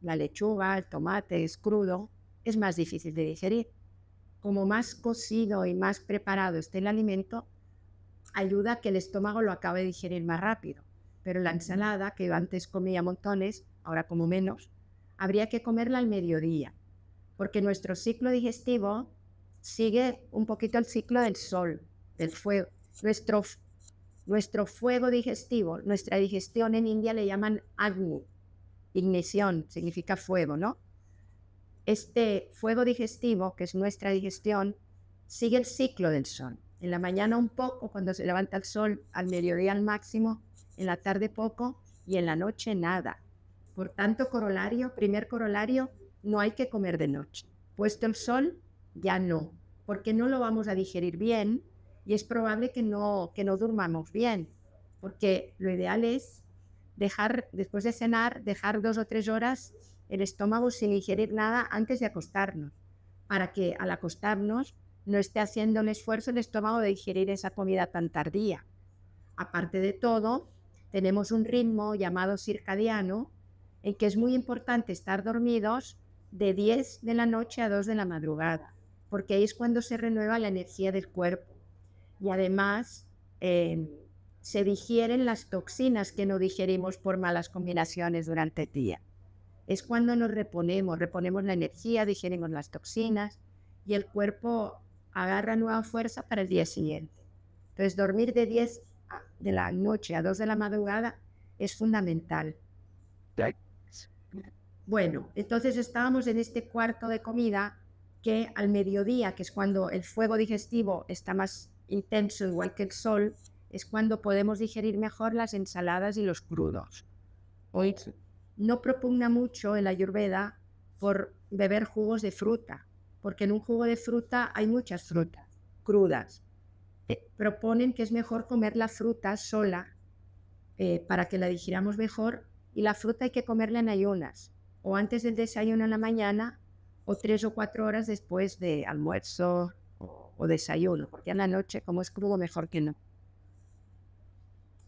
la lechuga, el tomate es crudo, es más difícil de digerir. Como más cocido y más preparado esté el alimento, ayuda a que el estómago lo acabe de digerir más rápido. Pero la ensalada, que antes comía montones, ahora como menos, habría que comerla al mediodía, porque nuestro ciclo digestivo sigue un poquito el ciclo del sol, del fuego. Nuestro, nuestro fuego digestivo, nuestra digestión en India le llaman Agni, ignición, significa fuego, ¿no? Este fuego digestivo, que es nuestra digestión, sigue el ciclo del sol. En la mañana un poco, cuando se levanta el sol, al mediodía al máximo, en la tarde poco y en la noche nada. Por tanto, corolario, primer corolario, no hay que comer de noche. Puesto el sol, ya no, porque no lo vamos a digerir bien y es probable que no, que no durmamos bien, porque lo ideal es dejar, después de cenar, dejar dos o tres horas el estómago sin ingerir nada antes de acostarnos, para que al acostarnos no esté haciendo un esfuerzo el estómago de digerir esa comida tan tardía. Aparte de todo, tenemos un ritmo llamado circadiano en que es muy importante estar dormidos de 10 de la noche a 2 de la madrugada, porque ahí es cuando se renueva la energía del cuerpo. Y además em, se digieren las toxinas que no digerimos por malas combinaciones durante el día. Es cuando nos reponemos, reponemos la energía, digerimos las toxinas y el cuerpo agarra nueva fuerza para el día siguiente. Entonces, dormir de 10 de la noche a 2 de la madrugada es fundamental. Bueno, entonces estábamos en este cuarto de comida que al mediodía, que es cuando el fuego digestivo está más intenso, igual que el sol, es cuando podemos digerir mejor las ensaladas y los crudos. Hoy no propugna mucho en la ayurveda por beber jugos de fruta, porque en un jugo de fruta hay muchas frutas crudas. Eh, proponen que es mejor comer la fruta sola eh, para que la digiramos mejor y la fruta hay que comerla en ayunas o antes del desayuno en la mañana o tres o cuatro horas después de almuerzo o, desayuno, porque en la noche como es crudo mejor que no.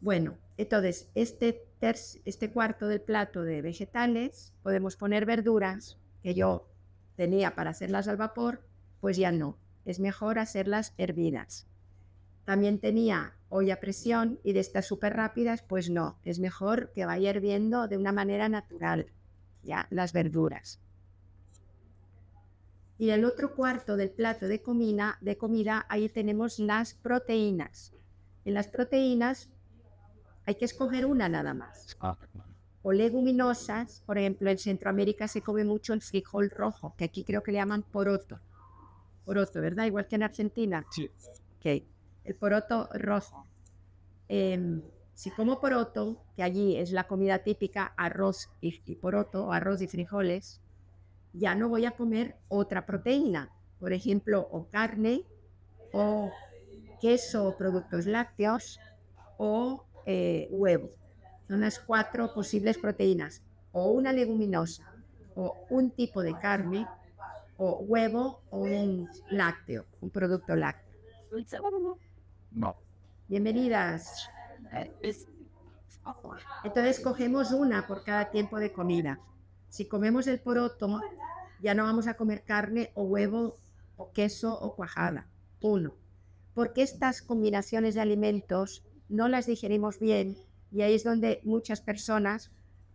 Bueno, entonces este, este cuarto del plato de vegetales podemos poner verduras que yo tenía para hacerlas al vapor, pues ya no. Es mejor hacerlas hervidas. También tenía olla a presión y de estas súper rápidas, pues no. Es mejor que vaya hirviendo de una manera natural, ya las verduras. Y el otro cuarto del plato de comida, de comida, ahí tenemos las proteínas. En las proteínas hay que escoger una nada más. Ah, o leguminosas, por ejemplo, en Centroamérica se come mucho el frijol rojo, que aquí creo que le llaman poroto. Poroto, ¿verdad? Igual que en Argentina. Sí. Ok, el poroto rojo. Em, si como poroto, que allí es la comida típica, arroz y, y poroto, o arroz y frijoles, ya no voy a comer otra proteína, por ejemplo, o carne, o queso o productos lácteos, o eh, huevo. Son las cuatro posibles proteínas, o una leguminosa, o un tipo de carne, o huevo, o un lácteo, un producto lácteo. No. Bienvenidas. Entonces cogemos una por cada tiempo de comida. Si comemos el poroto, ya no vamos a comer carne o huevo o queso o cuajada. Uno. Porque estas combinaciones de alimentos no las digerimos bien y ahí es donde muchas personas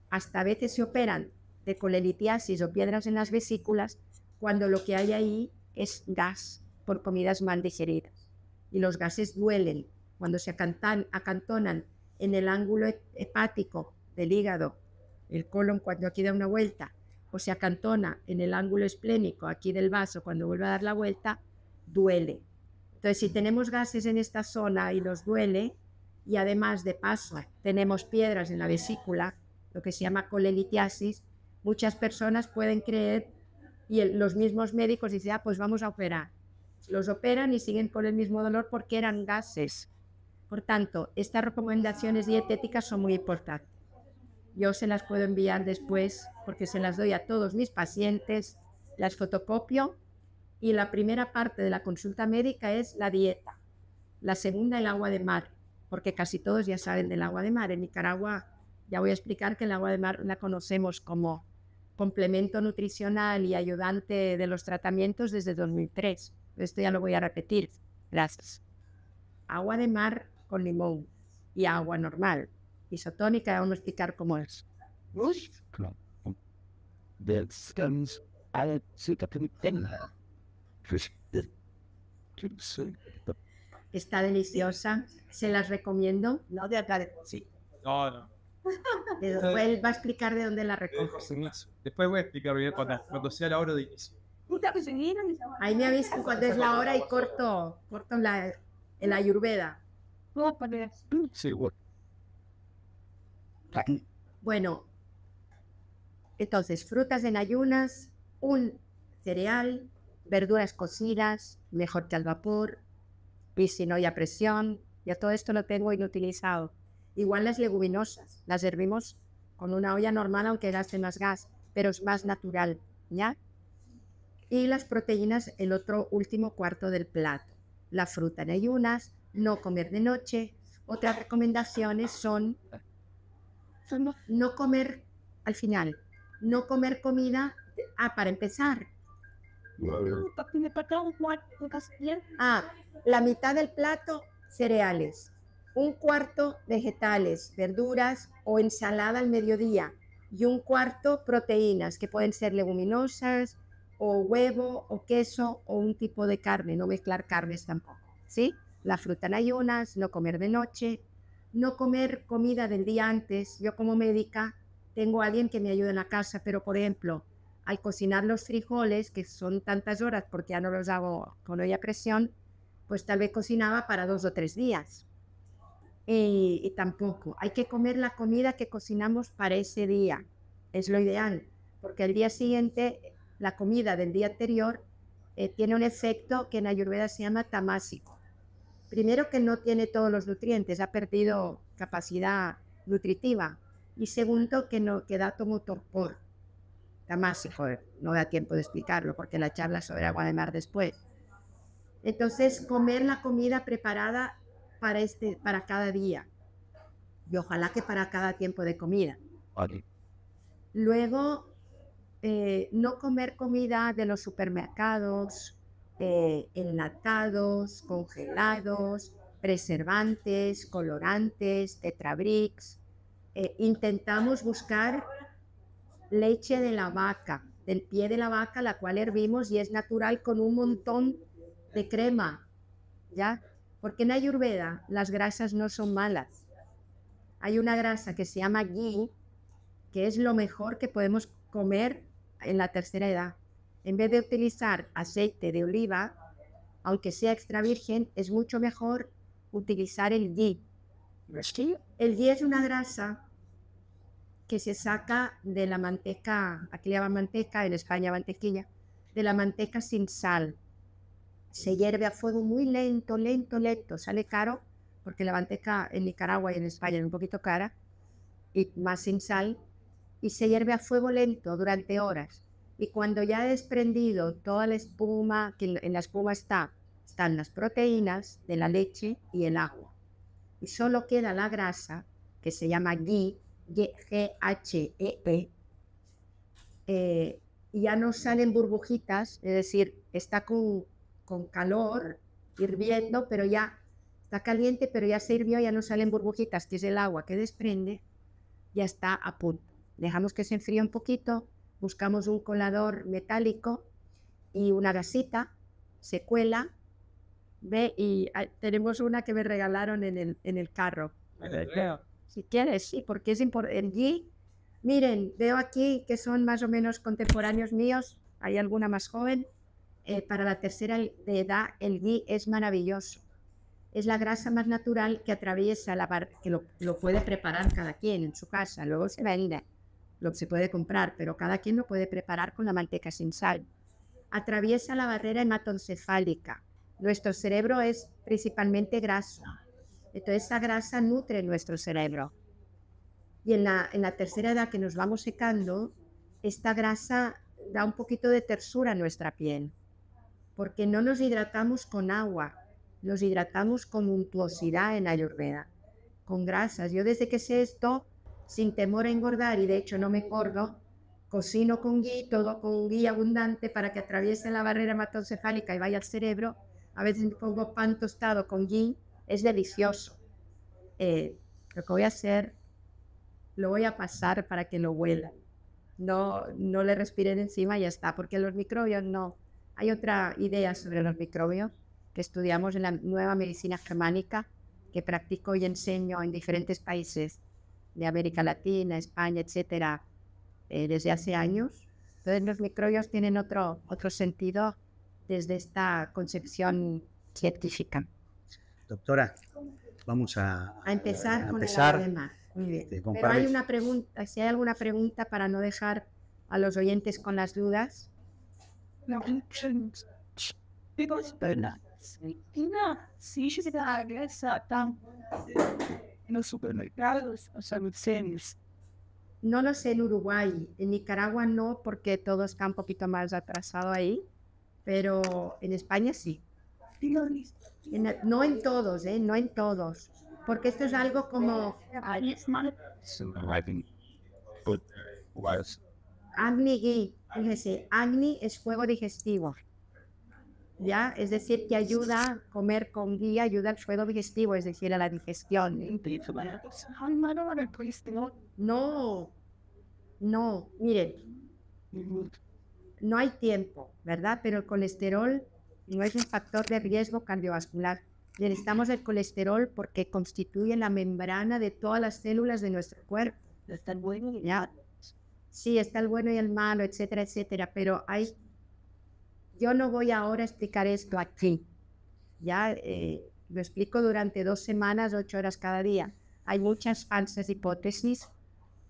hasta a veces se operan de colelitiasis o piedras en las vesículas cuando lo que hay ahí es gas por comidas mal digeridas. Y los gases duelen cuando se acantonan en el ángulo hepático del hígado, el colon cuando aquí da una vuelta, o se acantona en el ángulo esplénico aquí del vaso cuando vuelve a dar la vuelta, duele. Entonces, si tenemos gases en esta zona y los duele, y además de paso tenemos piedras en la vesícula, lo que se llama colelitiasis, muchas personas pueden creer y los mismos médicos dicen, ah, pues vamos a operar. Los operan y siguen con el mismo dolor porque eran gases. Por tanto, estas recomendaciones dietéticas son muy importantes. Yo se las puedo enviar después porque se las doy a todos mis pacientes, las fotocopio y la primera parte de la consulta médica es la dieta, la segunda el agua de mar porque casi todos ya saben del agua de mar. En Nicaragua ya voy a explicar que el agua de mar la conocemos como complemento nutricional y ayudante de los tratamientos desde 2003. Esto ya lo voy a repetir. Gracias. Agua de mar con limón y agua normal. Isotónica, vamos a explicar cómo es. Está deliciosa. Se las recomiendo. No de acá, sí. No, no. Él va a explicar de dónde la recoge. Después voy a explicar bien cuando, sea la hora de inicio. Ahí me avisan cuando es la hora y corto, corto la, el ayurveda. Sí, bueno. Bueno, entonces, frutas en ayunas, un cereal, verduras cocidas, mejor que al vapor, piscinoia a presión, ya todo esto lo tengo inutilizado. Igual las leguminosas, las hervimos con una olla normal aunque gaste más gas, pero es más natural, ¿ya? Y las proteínas, el otro último cuarto del plato. La fruta en ayunas, no comer de noche. Otras recomendaciones son no comer al final, no comer comida. Ah, para empezar. Ah, la mitad del plato, cereales. Un cuarto, vegetales, verduras o ensalada al mediodía. Y un cuarto, proteínas, que pueden ser leguminosas, o huevo, o queso, o un tipo de carne. No mezclar carnes tampoco. ¿Sí? La fruta en ayunas, no comer de noche, no comer comida del día antes. Yo como médica tengo a alguien que me ayuda en la casa, pero por ejemplo, al cocinar los frijoles, que son tantas horas porque ya no los hago con olla presión, pues tal vez cocinaba para dos o tres días. Y, tampoco, hay que comer la comida que cocinamos para ese día, es lo ideal, porque el día siguiente, la comida del día anterior eh, tiene un efecto que en Ayurveda se llama tamásico. Primero que no tiene todos los nutrientes, ha perdido capacidad nutritiva, y segundo que no queda como torpor. Además, no da tiempo de explicarlo porque la charla sobre agua de mar después. Entonces, comer la comida preparada para, este, para cada día y ojalá que para cada tiempo de comida. Luego, eh, no comer comida de los supermercados, eh, enlatados, congelados, preservantes, colorantes, tetrabricks, eh, intentamos buscar leche de la vaca, del pie de la vaca, la cual hervimos y es natural con un montón de crema, ¿ya? Porque en Ayurveda las grasas no son malas. Hay una grasa que se llama ghee, que es lo mejor que podemos comer en la tercera edad. En vez de utilizar aceite de oliva, aunque sea extra virgen, es mucho mejor utilizar el ghee, el ghee es una grasa que se saca de la manteca, aquí le llaman manteca, en España mantequilla, de la manteca sin sal. Se hierve a fuego muy lento, lento, lento. Sale caro porque la manteca en Nicaragua y en España es un poquito cara y más sin sal. Y se hierve a fuego lento durante horas. Y cuando ya ha desprendido toda la espuma, que en la espuma está, están las proteínas de la leche y el agua y solo queda la grasa, que se llama ghee, G-H-E-P, eh, y ya no salen burbujitas, es decir, está con, con calor, hirviendo, pero ya está caliente, pero ya se hirvió, ya no salen burbujitas, que es el agua que desprende, ya está a punto. Dejamos que se enfríe un poquito, buscamos un colador metálico y una gasita, se cuela Ve, y tenemos una que me regalaron en el, en el carro. Si quieres, sí, porque es importante. miren, veo aquí que son más o menos contemporáneos míos, hay alguna más joven. Eh, para la tercera de edad, el ghee es maravilloso. Es la grasa más natural que atraviesa la que lo, lo, puede preparar cada quien en su casa. Luego se vende, lo se puede comprar, pero cada quien lo puede preparar con la manteca sin sal. Atraviesa la barrera hematoencefálica nuestro cerebro es principalmente grasa. Entonces esa grasa nutre nuestro cerebro. Y en la, en la tercera edad que nos vamos secando, esta grasa da un poquito de tersura a nuestra piel, porque no nos hidratamos con agua, nos hidratamos con untuosidad en Ayurveda, con grasas. Yo desde que sé esto, sin temor a engordar, y de hecho no me engordo, cocino con ghee, todo con ghee abundante para que atraviese la barrera hematoencefálica y vaya al cerebro, a veces pongo pan tostado con ghee, es delicioso. Eh, lo que voy a hacer, lo voy a pasar para que lo huela. No, no le respiren encima y ya está, porque los microbios no. Hay otra idea sobre los microbios que estudiamos en la nueva medicina germánica, que practico y enseño en diferentes países de América Latina, España, etcétera, eh, desde hace años. Entonces los microbios tienen otro, otro sentido desde esta concepción científica. doctora, vamos a, A empezar a con empezar. el mar. Muy bien. este, Pero hay una pregunta, si hay alguna pregunta para no dejar a los oyentes con las dudas. No, en los supermercados, o sea, ustedes, No lo sé en Uruguay, en Nicaragua no, porque todo está un poquito más atrasado ahí, pero en España sí. En- no en todos, ¿eh? No en todos. Porque esto es algo como. Agni. Fíjese, Agni es fuego digestivo. ¿Ya? Es decir, que ayuda a comer con ghee, ayuda al fuego digestivo, es decir, a la digestión. No, no, miren, no hay tiempo, ¿verdad? Pero el colesterol no es un factor de riesgo cardiovascular. Necesitamos el colesterol porque constituye la membrana de todas las células de nuestro cuerpo. ¿ya? Sí, está el bueno y el malo, etcétera, etcétera, pero hay... Yo no voy ahora a explicar esto aquí. Ya eh, lo explico durante dos semanas, ocho horas cada día. Hay muchas falsas hipótesis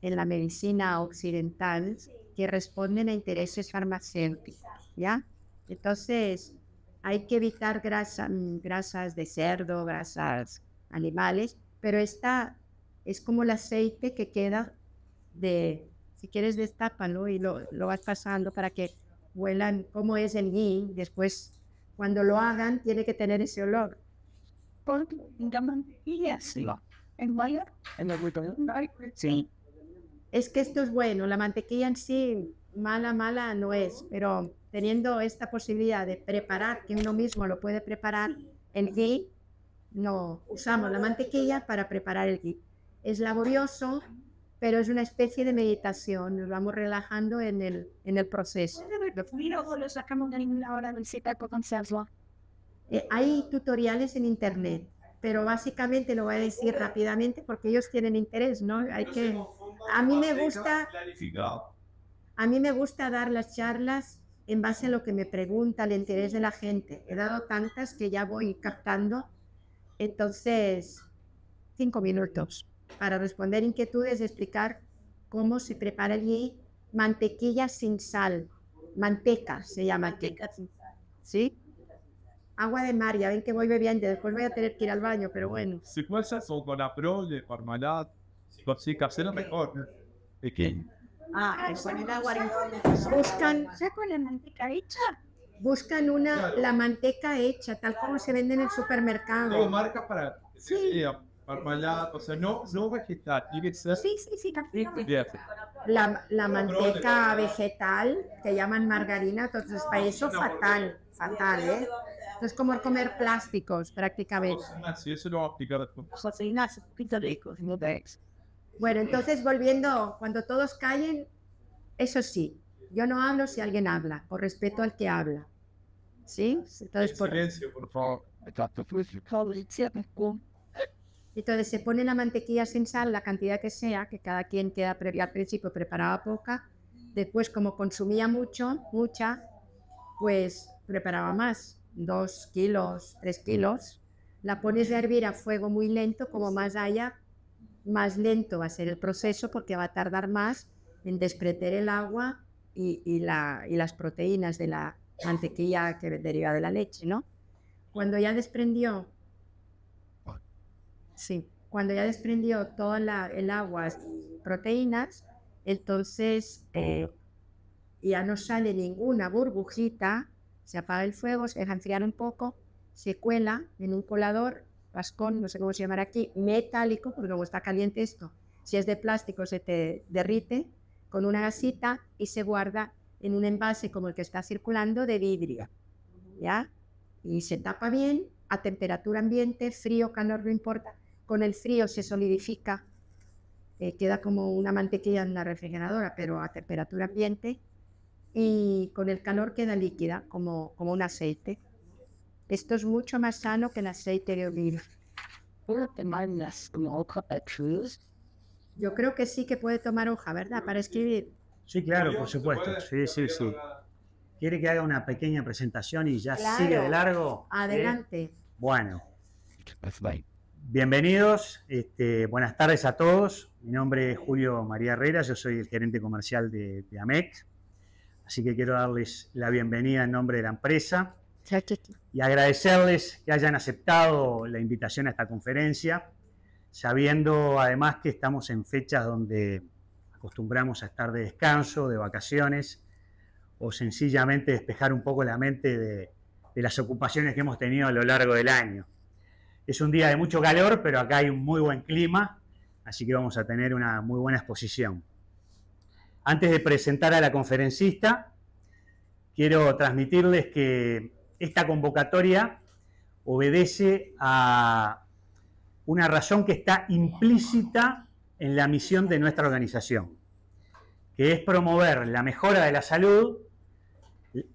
en la medicina occidental que responden a intereses farmacéuticos, ¿ya? Entonces, hay que evitar grasa- mm, grasas de cerdo, grasas animales, pero esta es como el aceite que queda de, si quieres destápalo y lo, lo vas pasando para que huelan cómo es el ghee, después cuando lo hagan tiene que tener ese olor. Sí. Es que esto es bueno, la mantequilla en sí, mala, mala no es, pero teniendo esta posibilidad de preparar, que uno mismo lo puede preparar, el ghee, no usamos la mantequilla para preparar el ghee. Es laborioso, pero es una especie de meditación, nos vamos relajando en el, en el proceso. Eh, hay tutoriales en internet, pero básicamente lo voy a decir rápidamente porque ellos tienen interés, ¿no? Hay que, a mí me gusta A mí me gusta dar las charlas en base a lo que me pregunta, el interés de la gente. He dado tantas que ya voy captando. Entonces, cinco minutos para responder inquietudes y explicar cómo se prepara el ghee. Mantequilla sin sal. Manteca se llama aquí. ¿Sí? Agua de mar, ya ven que voy bebiendo. Después voy a tener que ir al baño, pero bueno. Si o con la prole, marmalada, così casero mejor. ¿De qué? Ah, Buscan, con la manteca hecha. buscan una, la manteca hecha, tal como se vende en el supermercado. Todo marca para que sea marmalada, o sea, no, no vegetal, tiene que ser Sí, sí, sí, la, la manteca vegetal que llaman margarina, entonces para eso fatal, fatal, ¿eh? Es como comer plásticos prácticamente. Sí, eso lo a explicar después. Bueno, entonces volviendo, cuando todos callen, eso sí, yo no hablo si alguien habla, por respeto al que habla. ¿Sí? Entonces, por, Silencio, por favor. Entonces se pone la mantequilla sin sal, la cantidad que sea, que cada quien queda previa al principio preparaba poca. Después, como consumía mucho, mucha, pues preparaba más, dos kilos, tres kilos. La pones a hervir a fuego muy lento, como más haya, más lento va a ser el proceso porque va a tardar más en desprender el agua y las proteínas de la mantequilla que deriva de la leche, ¿no? Cuando ya desprendió, sí, cuando ya desprendió toda la, el agua, proteínas, entonces eh, ya no sale ninguna burbujita, se apaga el fuego, se deja enfriar un poco, se cuela en un colador, vascón, no sé cómo se llamará aquí, metálico, porque como está caliente esto, si es de plástico se te derrite, con una gasita y se guarda en un envase como el que está circulando de vidrio, ¿ya? Y se tapa bien, a temperatura ambiente, frío, calor, no importa. Con el frío se solidifica, eh, queda como una mantequilla en la refrigeradora, pero a temperatura ambiente. Y con el calor queda líquida, como, como un aceite. Esto es mucho más sano que el aceite de oliva. Yo creo que sí que puede tomar hoja, ¿verdad? Para escribir. Sí, claro, por supuesto. Sí, sí, sí. ¿Quiere que haga una pequeña presentación y ya Claro. sigue de largo? ¿Eh? Adelante. Bueno, Bienvenidos, este, buenas tardes a todos. Mi nombre es Julio María Herrera, yo soy el gerente comercial de, de AMEC. Así que quiero darles la bienvenida en nombre de la empresa y agradecerles que hayan aceptado la invitación a esta conferencia, sabiendo además que estamos en fechas donde acostumbramos a estar de descanso, de vacaciones, o sencillamente despejar un poco la mente de, de las ocupaciones que hemos tenido a lo largo del año. Es un día de mucho calor, pero acá hay un muy buen clima, así que vamos a tener una muy buena exposición. Antes de presentar a la conferencista, quiero transmitirles que esta convocatoria obedece a una razón que está implícita en la misión de nuestra organización, que es promover la mejora de la salud,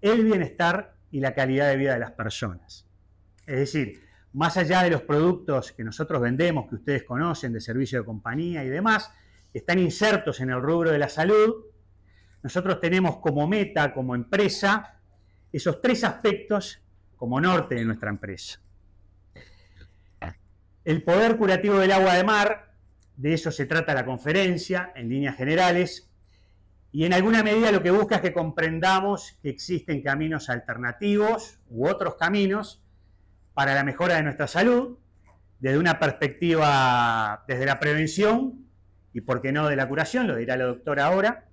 el bienestar y la calidad de vida de las personas. Es decir, más allá de los productos que nosotros vendemos, que ustedes conocen, de servicio de compañía y demás, están insertos en el rubro de la salud, nosotros tenemos como meta, como empresa, esos tres aspectos como norte de nuestra empresa. El poder curativo del agua de mar, de eso se trata la conferencia en líneas generales, y en alguna medida lo que busca es que comprendamos que existen caminos alternativos u otros caminos para la mejora de nuestra salud, desde una perspectiva, desde la prevención y, por qué no, de la curación, lo dirá la doctora ahora,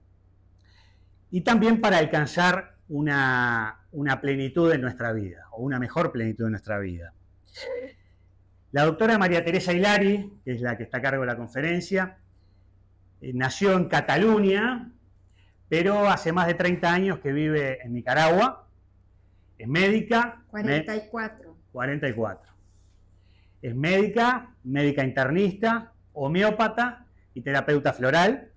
y también para alcanzar una, una plenitud en nuestra vida, o una mejor plenitud en nuestra vida. La doctora María Teresa Hilari, que es la que está a cargo de la conferencia, eh, nació en Cataluña, pero hace más de 30 años que vive en Nicaragua. Es médica. 44. 44. Es médica, médica internista, homeópata y terapeuta floral.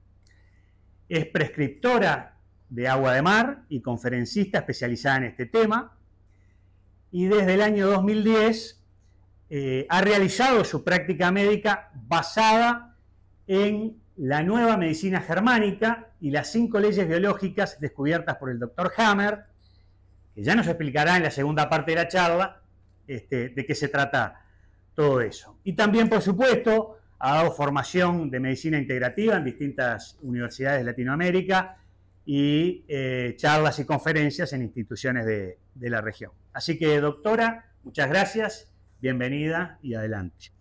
Es prescriptora de agua de mar y conferencista especializada en este tema. Y desde el año 2010 eh, ha realizado su práctica médica basada en la nueva medicina germánica y las cinco leyes biológicas descubiertas por el doctor Hammer, que ya nos explicará en la segunda parte de la charla este, de qué se trata todo eso. Y también, por supuesto, ha dado formación de medicina integrativa en distintas universidades de Latinoamérica y eh, charlas y conferencias en instituciones de, de la región. Así que, doctora, muchas gracias, bienvenida y adelante.